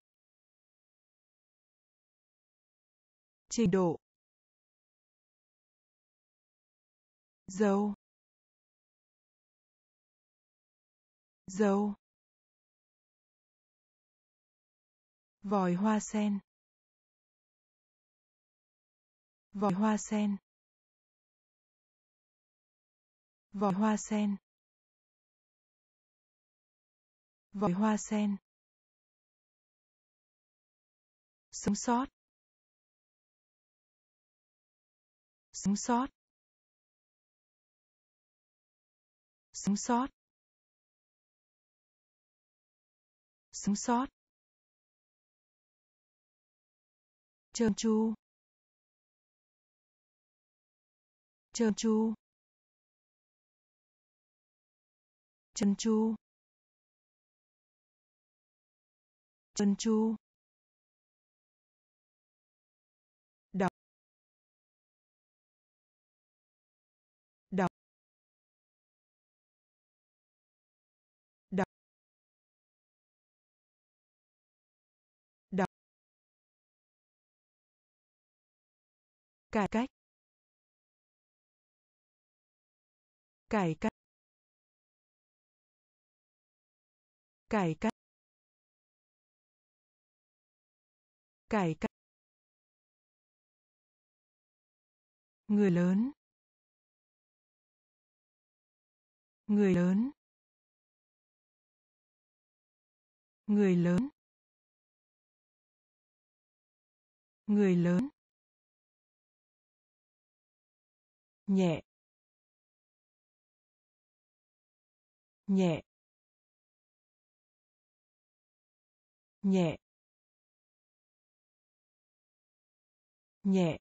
Trình độ. Dâu dâu vòi hoa sen. Vòi hoa sen. Vòi hoa sen. vòi hoa sen. Sống sót. Sống sót. Sống sót. Sống sót. Trơn tru trơn tru trân chu, đọc, đọc, đọc, đọc, cải cách. Cải cách. Cải cách. Cải cách. Người lớn. Người lớn. Người lớn. Người lớn. Nhẹ. Nhẹ. Nhẹ. Nhẹ.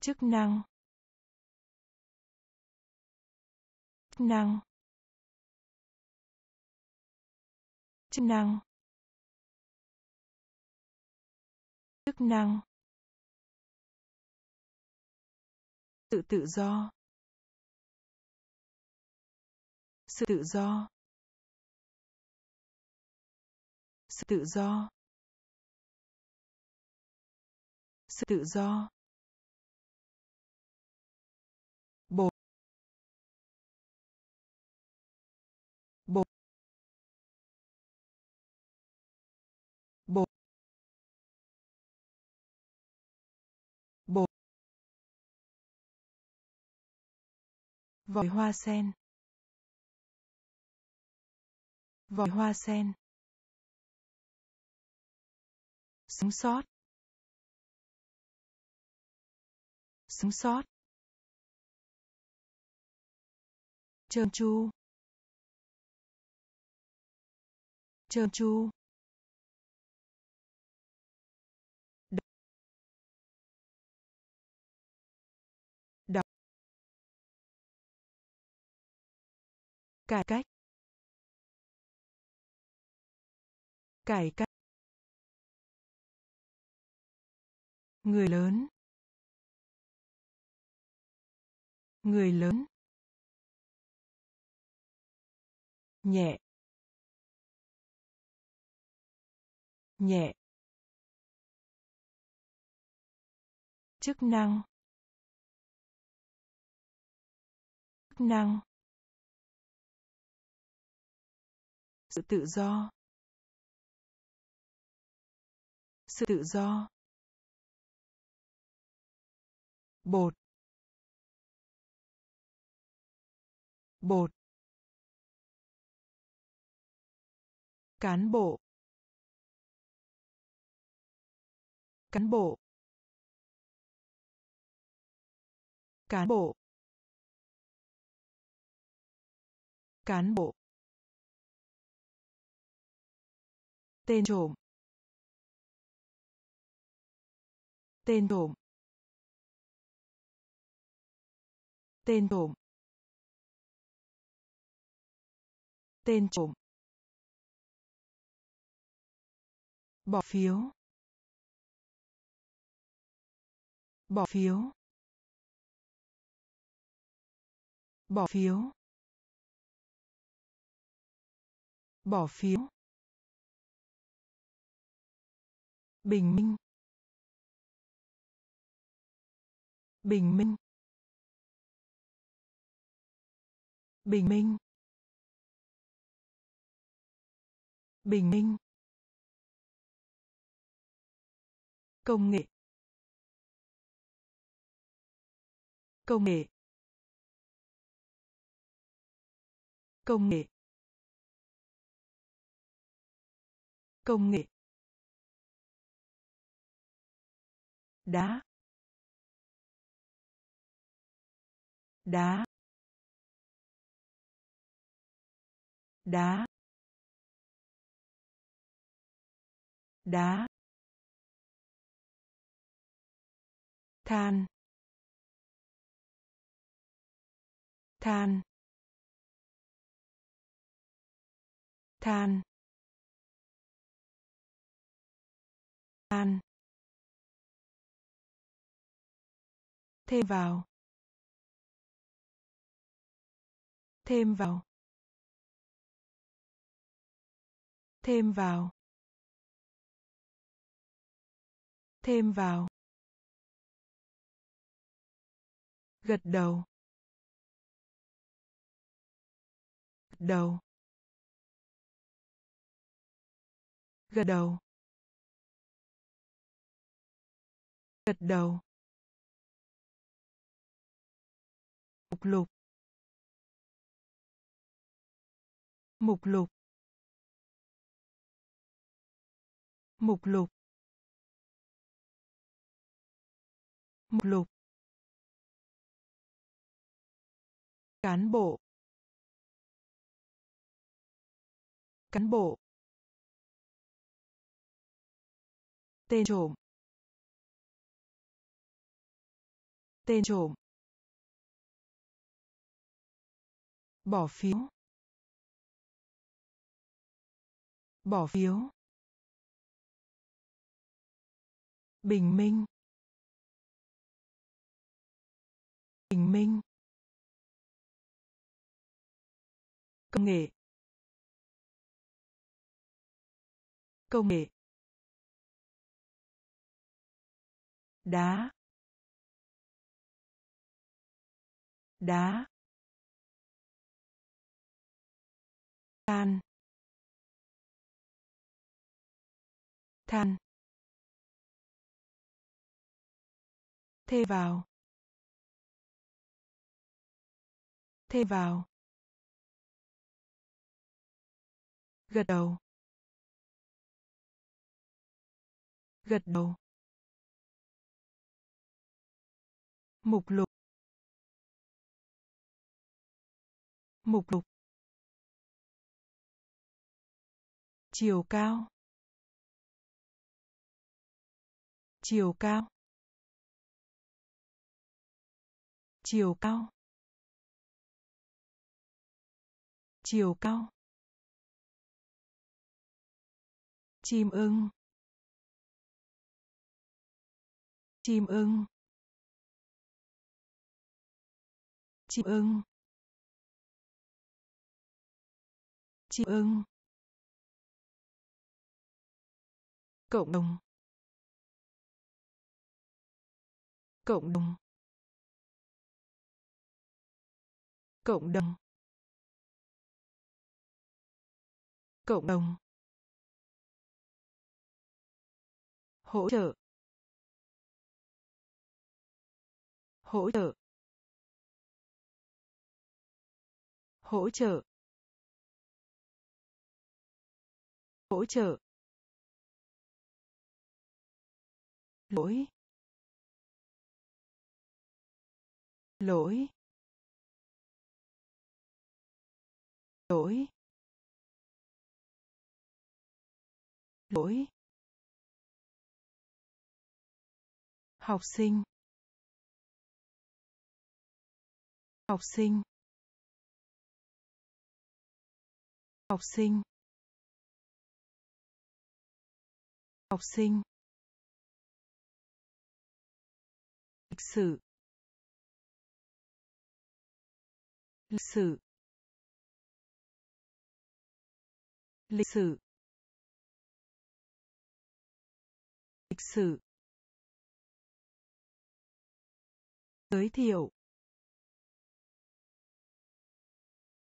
Chức năng. Chức năng. Chức năng. Chức năng. Sự tự do. Sự tự do. Sự tự do. Sự tự do. Bộ bộ bộ bộ vòi hoa sen. Vòi hoa sen. Sống sót. sống sót. Trơn tru trơn tru cải cách. Cải cách. Người lớn. Người lớn. Nhẹ. Nhẹ. Chức năng. Chức năng. Sự tự do. Sự tự do. Bột. Bột. Cán bộ. Cán bộ. Cán bộ. Cán bộ. Tên trộm. Tên trộm. Tên trộm. Tên trộm. Bỏ phiếu. Bỏ phiếu. Bỏ phiếu. Bỏ phiếu. Bình minh. Bình minh. Bình minh. Bình minh. Công nghệ. Công nghệ. Công nghệ. Công nghệ. Đá. Đá. Đá. Đá than than than than. Thêm vào. Thêm vào. Thêm vào. Thêm vào. Gật đầu. Gật đầu. Gật đầu. Gật đầu. Mục lục. Mục lục. Mục lục. Mục lục. Cán bộ. Cán bộ. Tên trộm. Tên trộm. Bỏ phiếu. Bỏ phiếu. Bình minh. Bình minh. Công nghệ. Công nghệ. Đá. Đá. Than. Than. Thê vào. Thêm vào. Gật đầu. Gật đầu. Mục lục. Mục lục. Chiều cao. Chiều cao. Chiều cao. Chiều cao. Chim ưng. Chim ưng. Chim ưng. Chim ưng. Cộng đồng. Cộng đồng. Cộng đồng. Cộng đồng. Hỗ trợ. Hỗ trợ. Hỗ trợ. Hỗ trợ. Lỗi. Lỗi. Lỗi. Lỗi. Học sinh. Học sinh. Học sinh. Học sinh. Lịch sử. Lịch sử. Lịch sử. Lịch sử. Giới thiệu.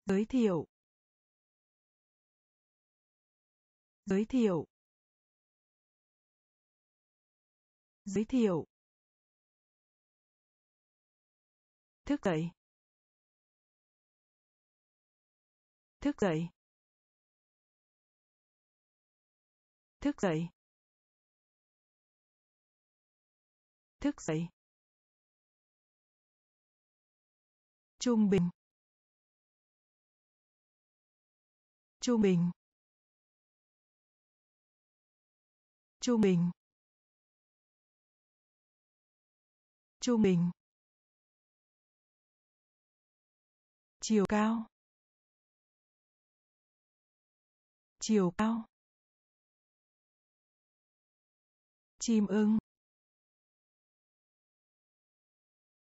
Giới thiệu. Giới thiệu. Giới thiệu. Thức dậy. Thức dậy. Thức dậy. Thức dậy. Trung bình. Trung bình. Trung bình. Trung bình. Chiều cao. Chiều cao. Chim ưng.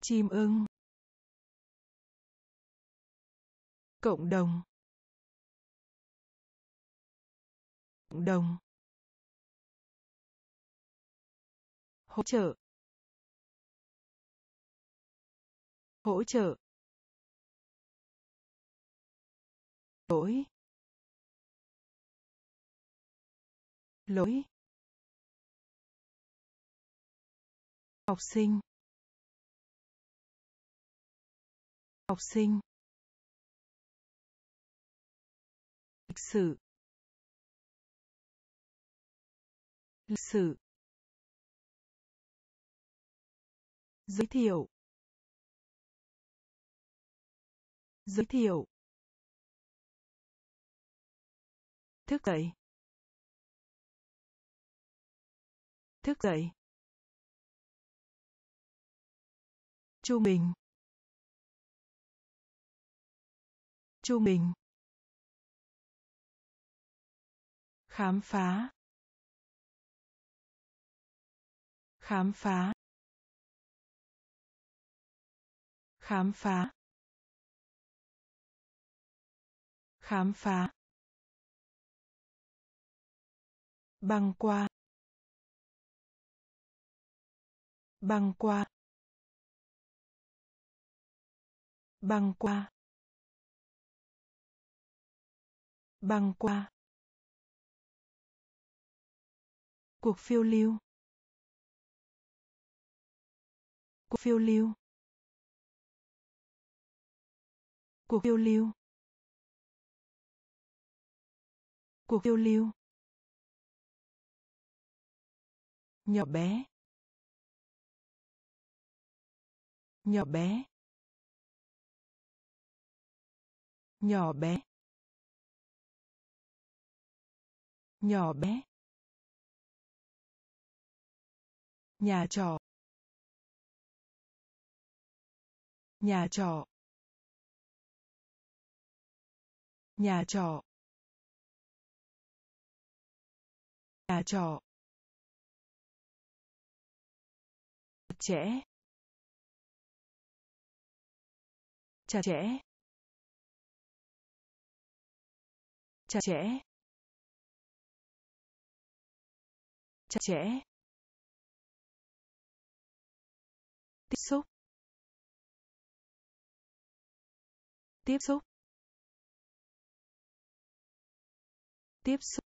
Chim ưng. Cộng đồng. Cộng đồng. Hỗ trợ. Hỗ trợ. Lỗi. Lỗi. Học sinh. Học sinh. Lịch sử. Lịch sử. Giới thiệu. Giới thiệu. Thức dậy. Thức dậy. Trung bình. Trung bình khám phá. Khám phá. Khám phá. Khám phá. Băng qua. Băng qua. Băng qua. Băng qua. Cuộc phiêu lưu. Cuộc phiêu lưu. Cuộc phiêu lưu. Cuộc phiêu lưu. Nhỏ bé. Nhỏ bé. Nhỏ bé. Nhỏ bé. Nhà trọ. Nhà trọ. Nhà trọ. Nhà trọ. Chặt chẽ. Chặt chẽ. Chặt chẽ. Chặt chẽ. Tiếp xúc. Tiếp xúc. Tiếp xúc.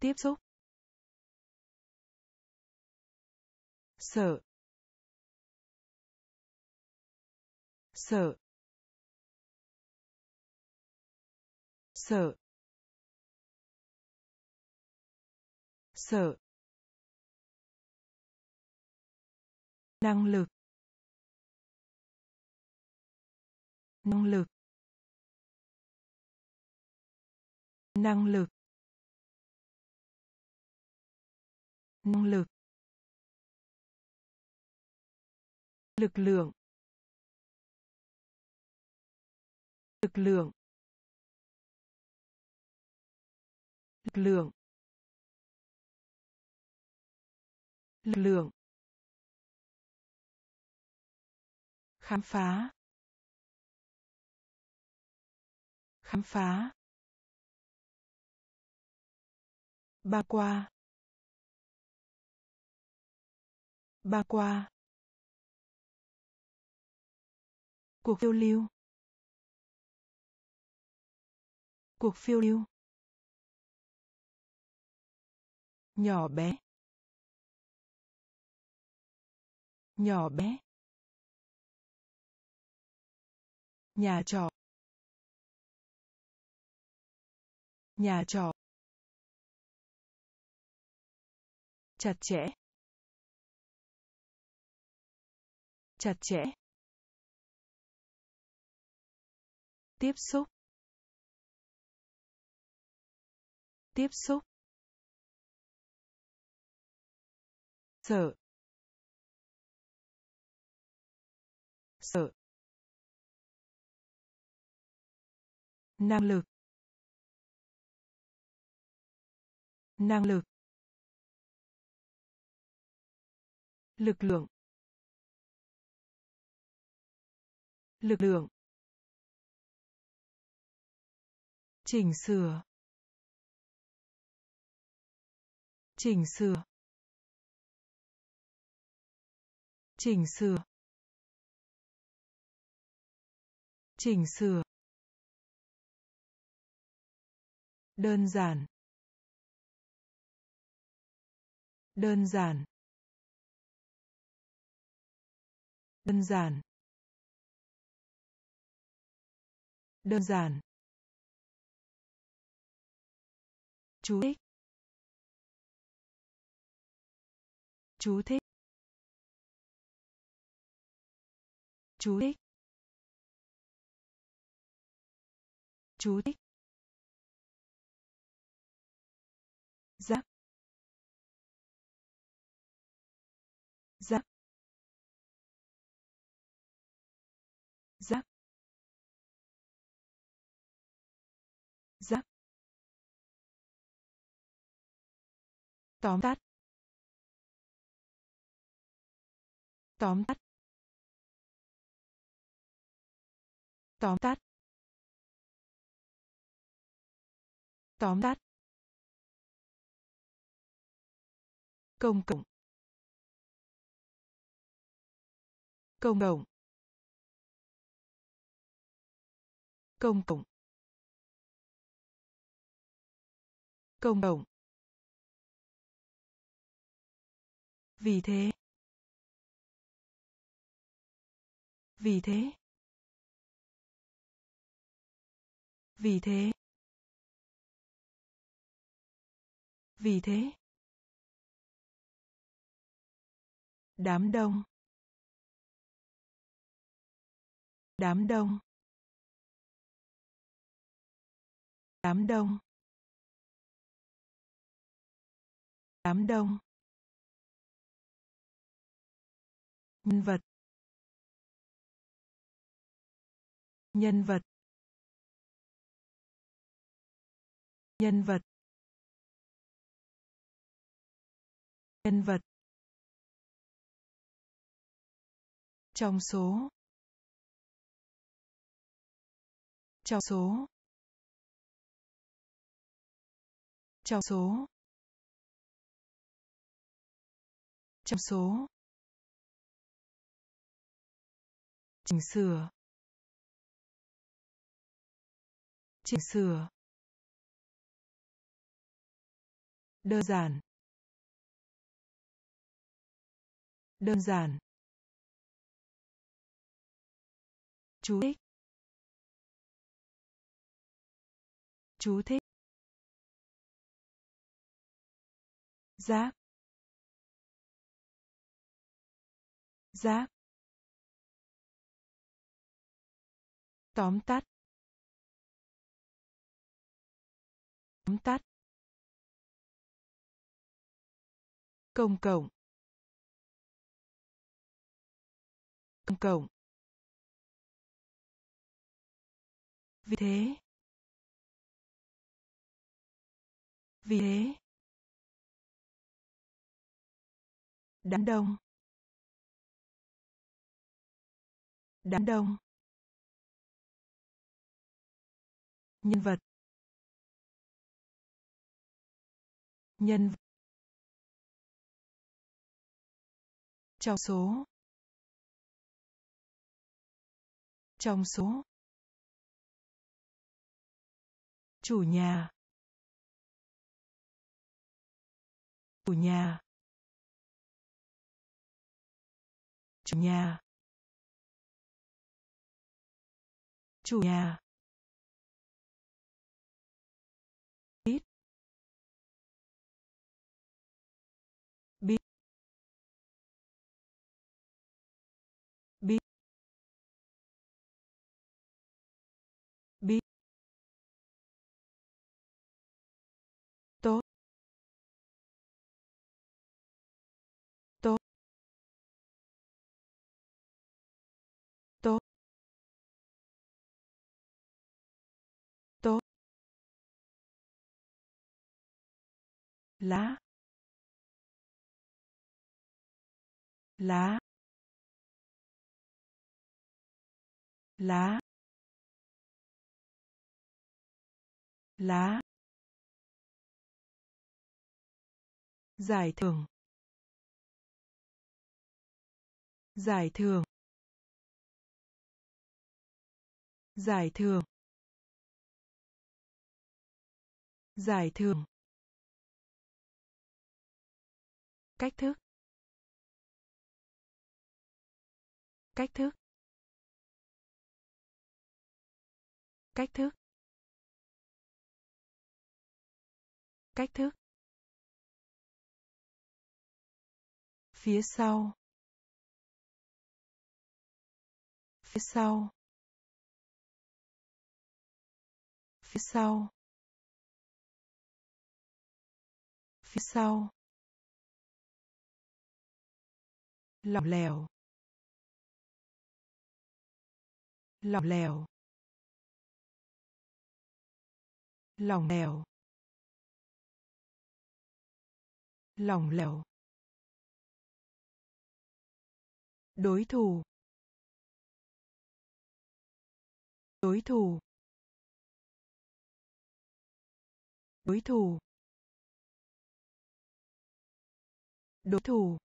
Tiếp xúc. Sợ. Sợ. Sợ. Sợ. Năng lực. Năng lực. Năng lực. Năng lực. Lực lượng. Lực lượng. Lực lượng. Lượng. Khám phá. Khám phá. Ba qua ba qua cuộc phiêu lưu. Cuộc phiêu lưu. Nhỏ bé. Nhỏ bé. Nhà trọ. Nhà trọ. Chặt chẽ. Chặt chẽ. Tiếp xúc. Tiếp xúc. Sợ. Năng lực. Năng lực. Lực lượng. Lực lượng. Chỉnh sửa. Chỉnh sửa. Chỉnh sửa. Chỉnh sửa. Đơn giản. Đơn giản. Đơn giản. Đơn giản. Chú thích. Chú thích. Chú thích. Chú thích. Tóm tắt. Tóm tắt. Tóm tắt. Tóm tắt. Công cộng. Công cộng. Công cộng. Công cộng. Vì thế. Vì thế. Vì thế. Vì thế. Đám đông. Đám đông. Đám đông. Đám đông. Nhân vật. Nhân vật. Nhân vật. Nhân vật. Trong số. Trong số. Trong số. Trong số. Chỉnh sửa. Chỉnh sửa. Đơn giản. Đơn giản. Chú thích. Chú thích. Giác. Giác. Tóm tắt. Tóm tắt. Công cộng. Công cộng. Vì thế. Vì thế. Đám đông. Đám đông. Nhân vật. Nhân vật trong số. Trong số. Chủ nhà. Chủ nhà. Chủ nhà. Chủ nhà. Lá. Lá. Lá. Lá. Giải thưởng. Giải thưởng. Giải thưởng. Giải thưởng. Cách thức. Cách thức. Cách thức. Cách thức. Phía sau. Phía sau. Phía sau. Phía sau. Lỏng lẻo lỏng lẻo lỏng lẻo. Lỏng lẻo. Đối thủ. Đối thủ. Đối thủ. Đối thủ.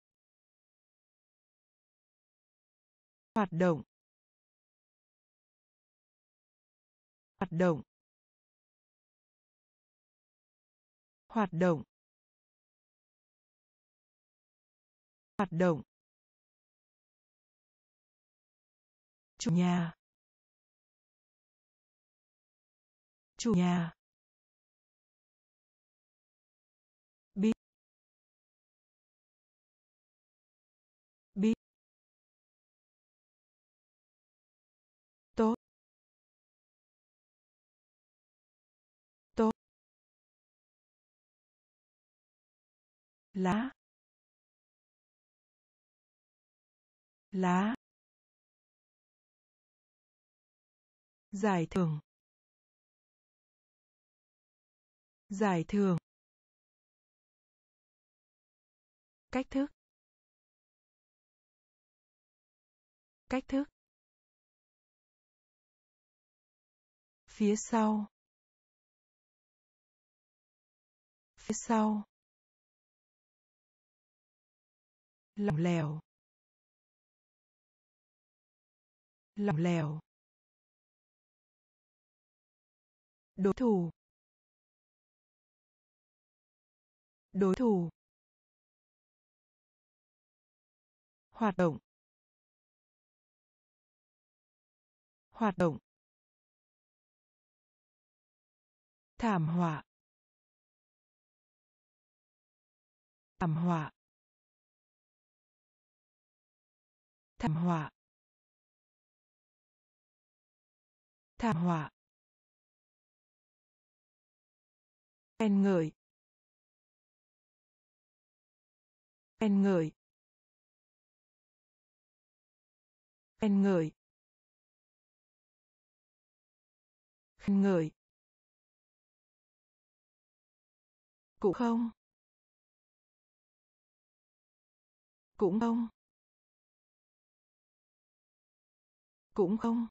Hoạt động. Hoạt động. Hoạt động. Hoạt động. Chủ nhà. Chủ nhà. Lá. Lá. Giải thưởng. Giải thưởng. Cách thức. Cách thức. Phía sau. Phía sau. Lỏng lẻo lỏng lẻo đối thủ. Đối thủ. Hoạt động. Hoạt động. Thảm họa. Thảm họa. Thảm họa. Thảm họa. Khen ngợi. Khen ngợi. Khen ngợi. Khen ngợi. Cũng không. Cũng không. Cũng không.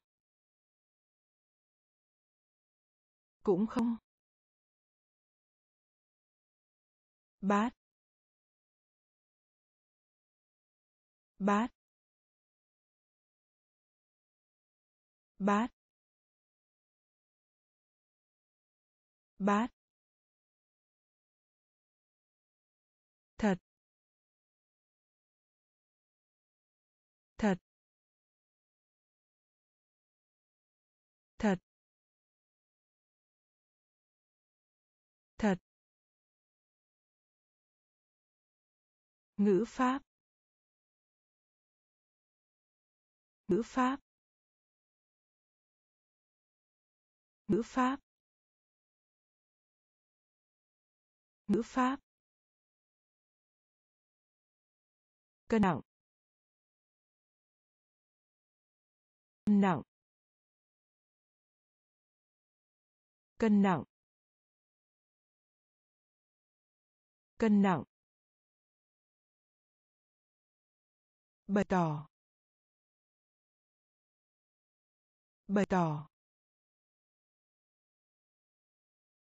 Cũng không. Bát. Bát. Bát. Bát. Thật. Thật. Thật. Ngữ pháp. Ngữ pháp. Ngữ pháp. Ngữ pháp. Cân nặng. Cân nặng. Cân nặng. Cân nặng. Bày tỏ. Bày tỏ.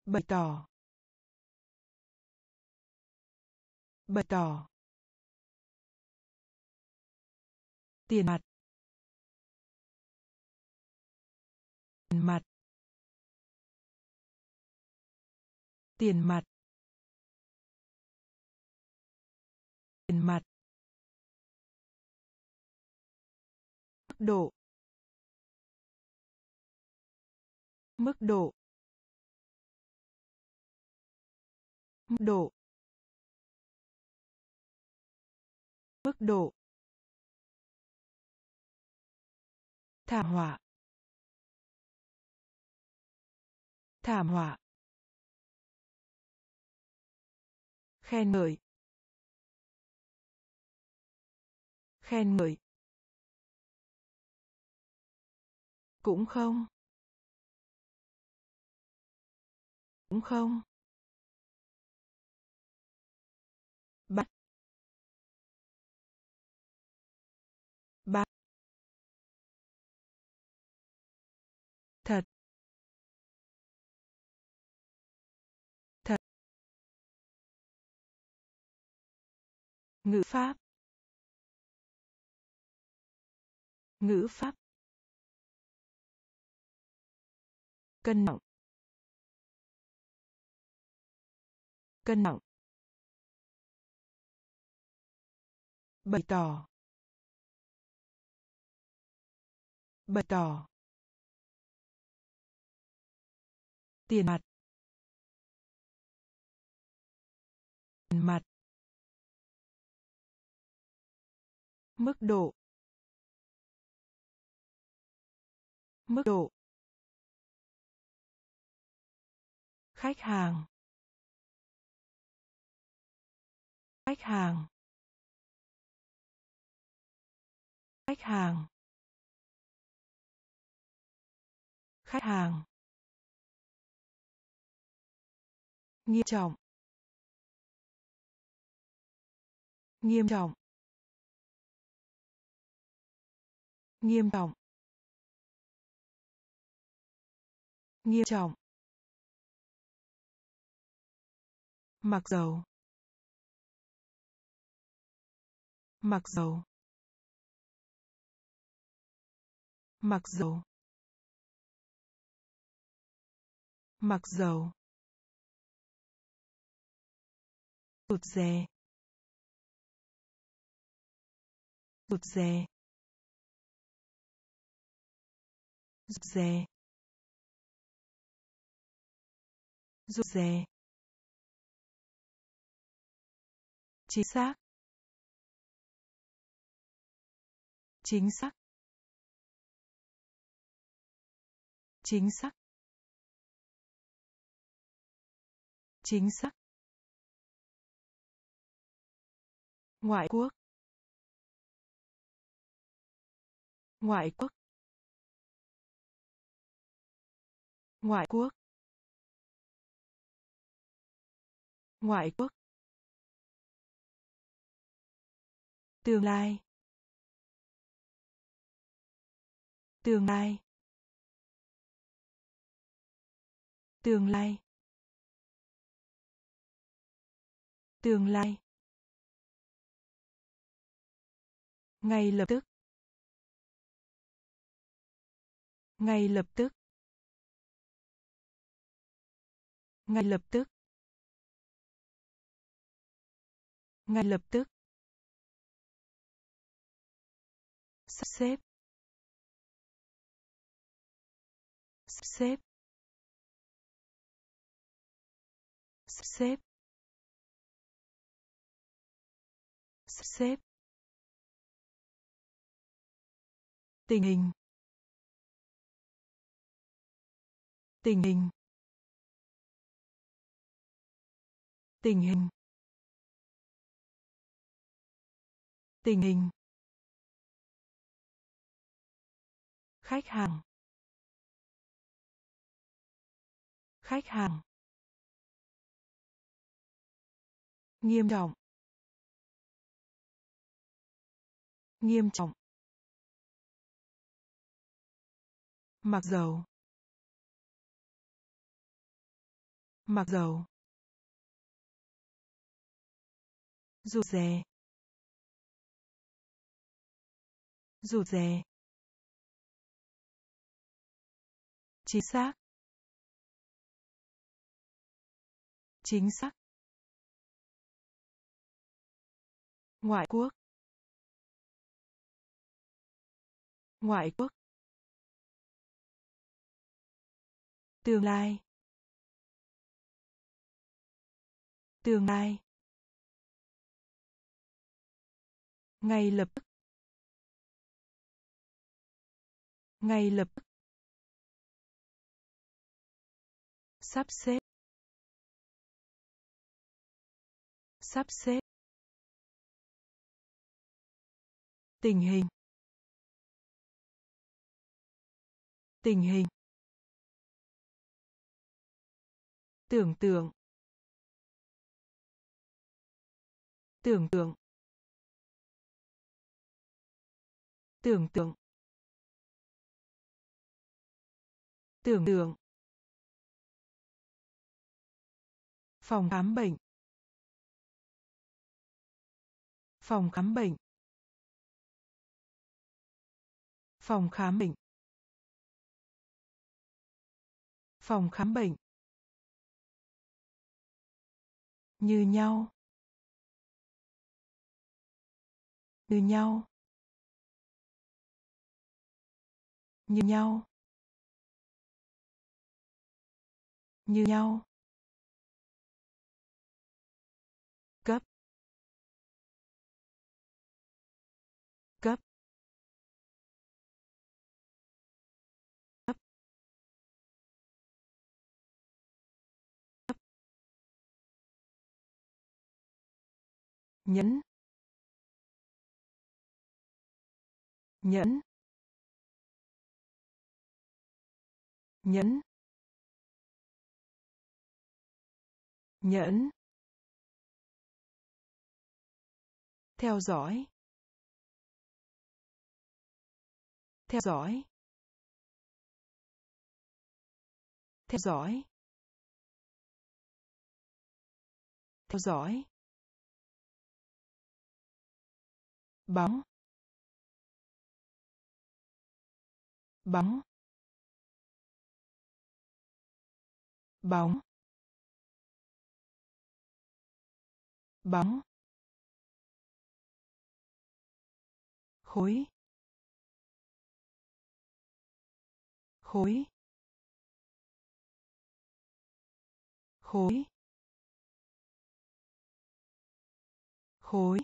Bày tỏ. Bày tỏ. Tiền mặt. Tiền mặt. Tiền mặt. Tiền mặt. Mức độ. Mức độ. Mức độ. Mức độ. Thảm họa. Thảm họa. Khen ngợi. Khen ngợi. Cũng không. Cũng không. Bắt bắt thật. Ngữ pháp. Ngữ pháp. Cân nặng. Cân nặng. Bày tỏ. Bày tỏ. Tiền mặt. Tiền mặt. Mức độ. Mức độ. Khách hàng. Khách hàng. Khách hàng. Khách hàng. Nghiêm trọng. Nghiêm trọng. Nghiêm trọng. Nghiêm trọng. Mặc dầu. Mặc dầu. Mặc dầu. Mặc dầu. Rụt rè rụt rè rụt rè. Rụt rè. Chính xác. Chính xác. Chính xác. Chính xác. Ngoại quốc. Ngoại quốc. Ngoại quốc. Ngoại quốc. Tương lai. Tương lai. Tương lai. Tương lai. Ngay lập tức. Ngay lập tức. Ngay lập tức. Ngay lập tức. Sắp xếp. Sắp xếp. Sắp xếp. Sắp xếp. Tình hình. Tình hình. Tình hình. Tình hình. Khách hàng. Khách hàng. Nghiêm trọng. Nghiêm trọng. Mặc dầu. Mặc dầu. Rụt rè. Rụt rè. Chính xác. Chính xác. Ngoại quốc. Ngoại quốc. Tương lai. Tương lai. Ngay lập tức. Ngay lập tức. Sắp xếp. Sắp xếp. Tình hình. Tình hình. Tưởng tượng. Tưởng tượng. Tưởng tượng. Tưởng tượng. Phòng khám bệnh. Phòng khám bệnh. Phòng khám bệnh. Phòng khám bệnh. Như nhau. Như nhau. Như nhau. Như nhau. Cấp. Cấp. Cấp. Cấp nhấn nhẫn. Nhẫn. Nhẫn. Theo dõi. Theo dõi. Theo dõi. Theo dõi. Bóng. Bóng. Bóng. Bóng. Khối. Khối. Khối. Khối.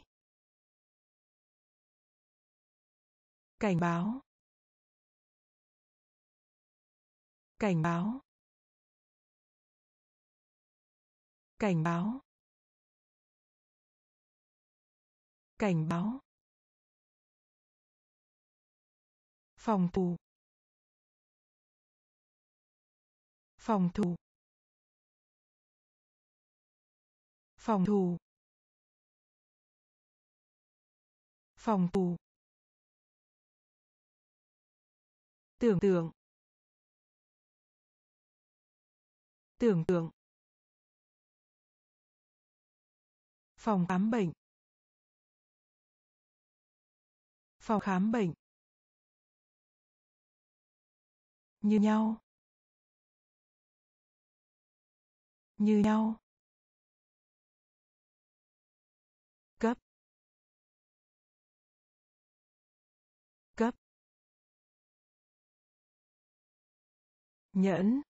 Cảnh báo. Cảnh báo. Cảnh báo. Cảnh báo. Phòng thủ. Phòng thủ. Phòng thủ. Phòng thủ. Tưởng tượng. Tưởng tượng. Phòng khám bệnh. Phòng khám bệnh. Như nhau. Như nhau. Cấp. Cấp. Nhẫn.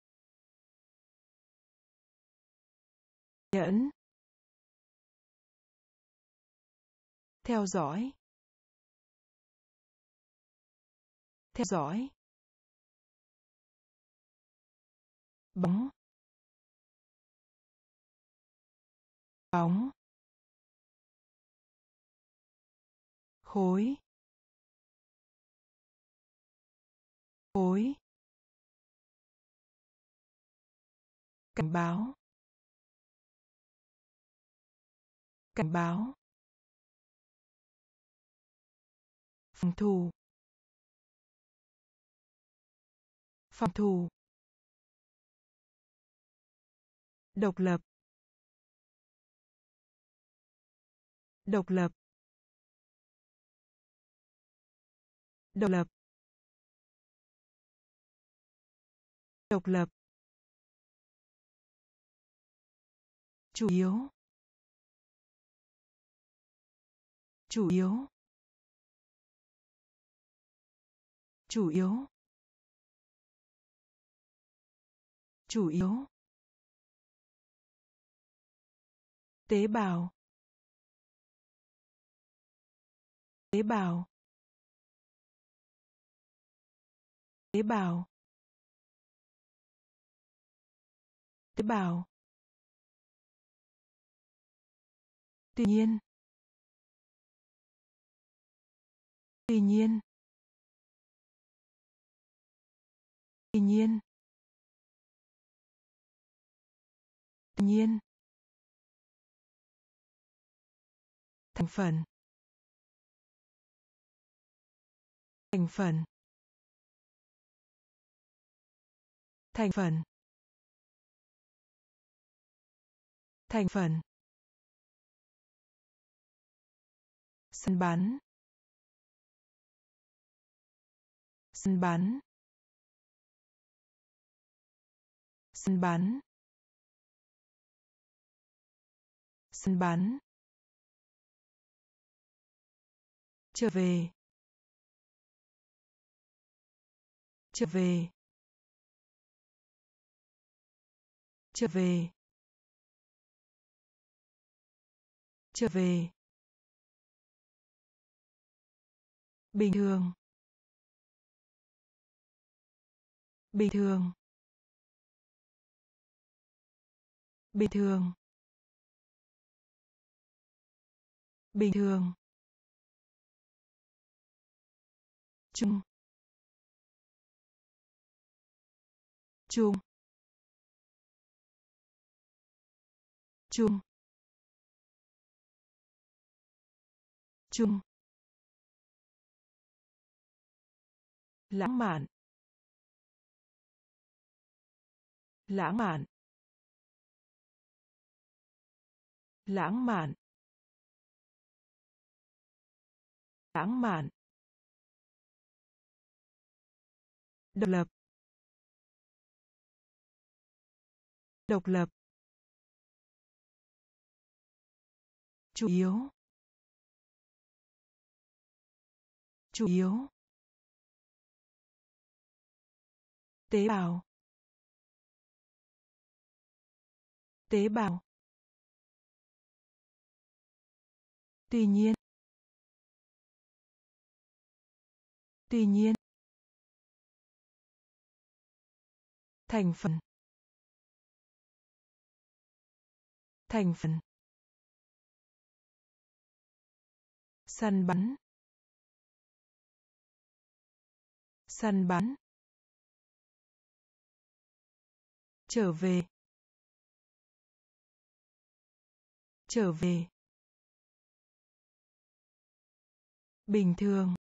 Nhẫn. Theo dõi. Theo dõi. Bóng. Bóng. Khối. Khối. Cảnh báo. Cảnh báo. Phòng thủ. Phòng thủ. Độc lập. Độc lập. Độc lập. Độc lập. Chủ yếu. Chủ yếu. Chủ yếu. Chủ yếu. Tế bào. Tế bào. Tế bào. Tế bào. Tuy nhiên. Tuy nhiên. Nhiên. Tuy nhiên. Thành phần. Thành phần. Thành phần. Thành phần. Sân bắn sân bắn săn bắn săn bắn trở về. Trở về. Trở về. Trở về. Bình thường. Bình thường. Bình thường. Bình thường. Chung. Chung. Chung. Chung. Lãng mạn. Lãng mạn. Lãng mạn. Lãng mạn. Độc lập. Độc lập. Chủ yếu. Chủ yếu. Tế bào. Tế bào. Tuy nhiên. Tuy nhiên. Thành phần. Thành phần. Săn bắn. Săn bắn. Trở về. Trở về. Bình thường.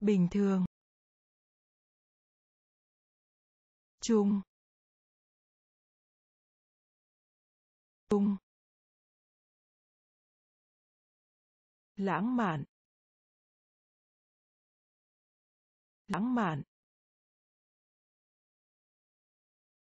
Bình thường. Chung. Chung. Lãng mạn. Lãng mạn.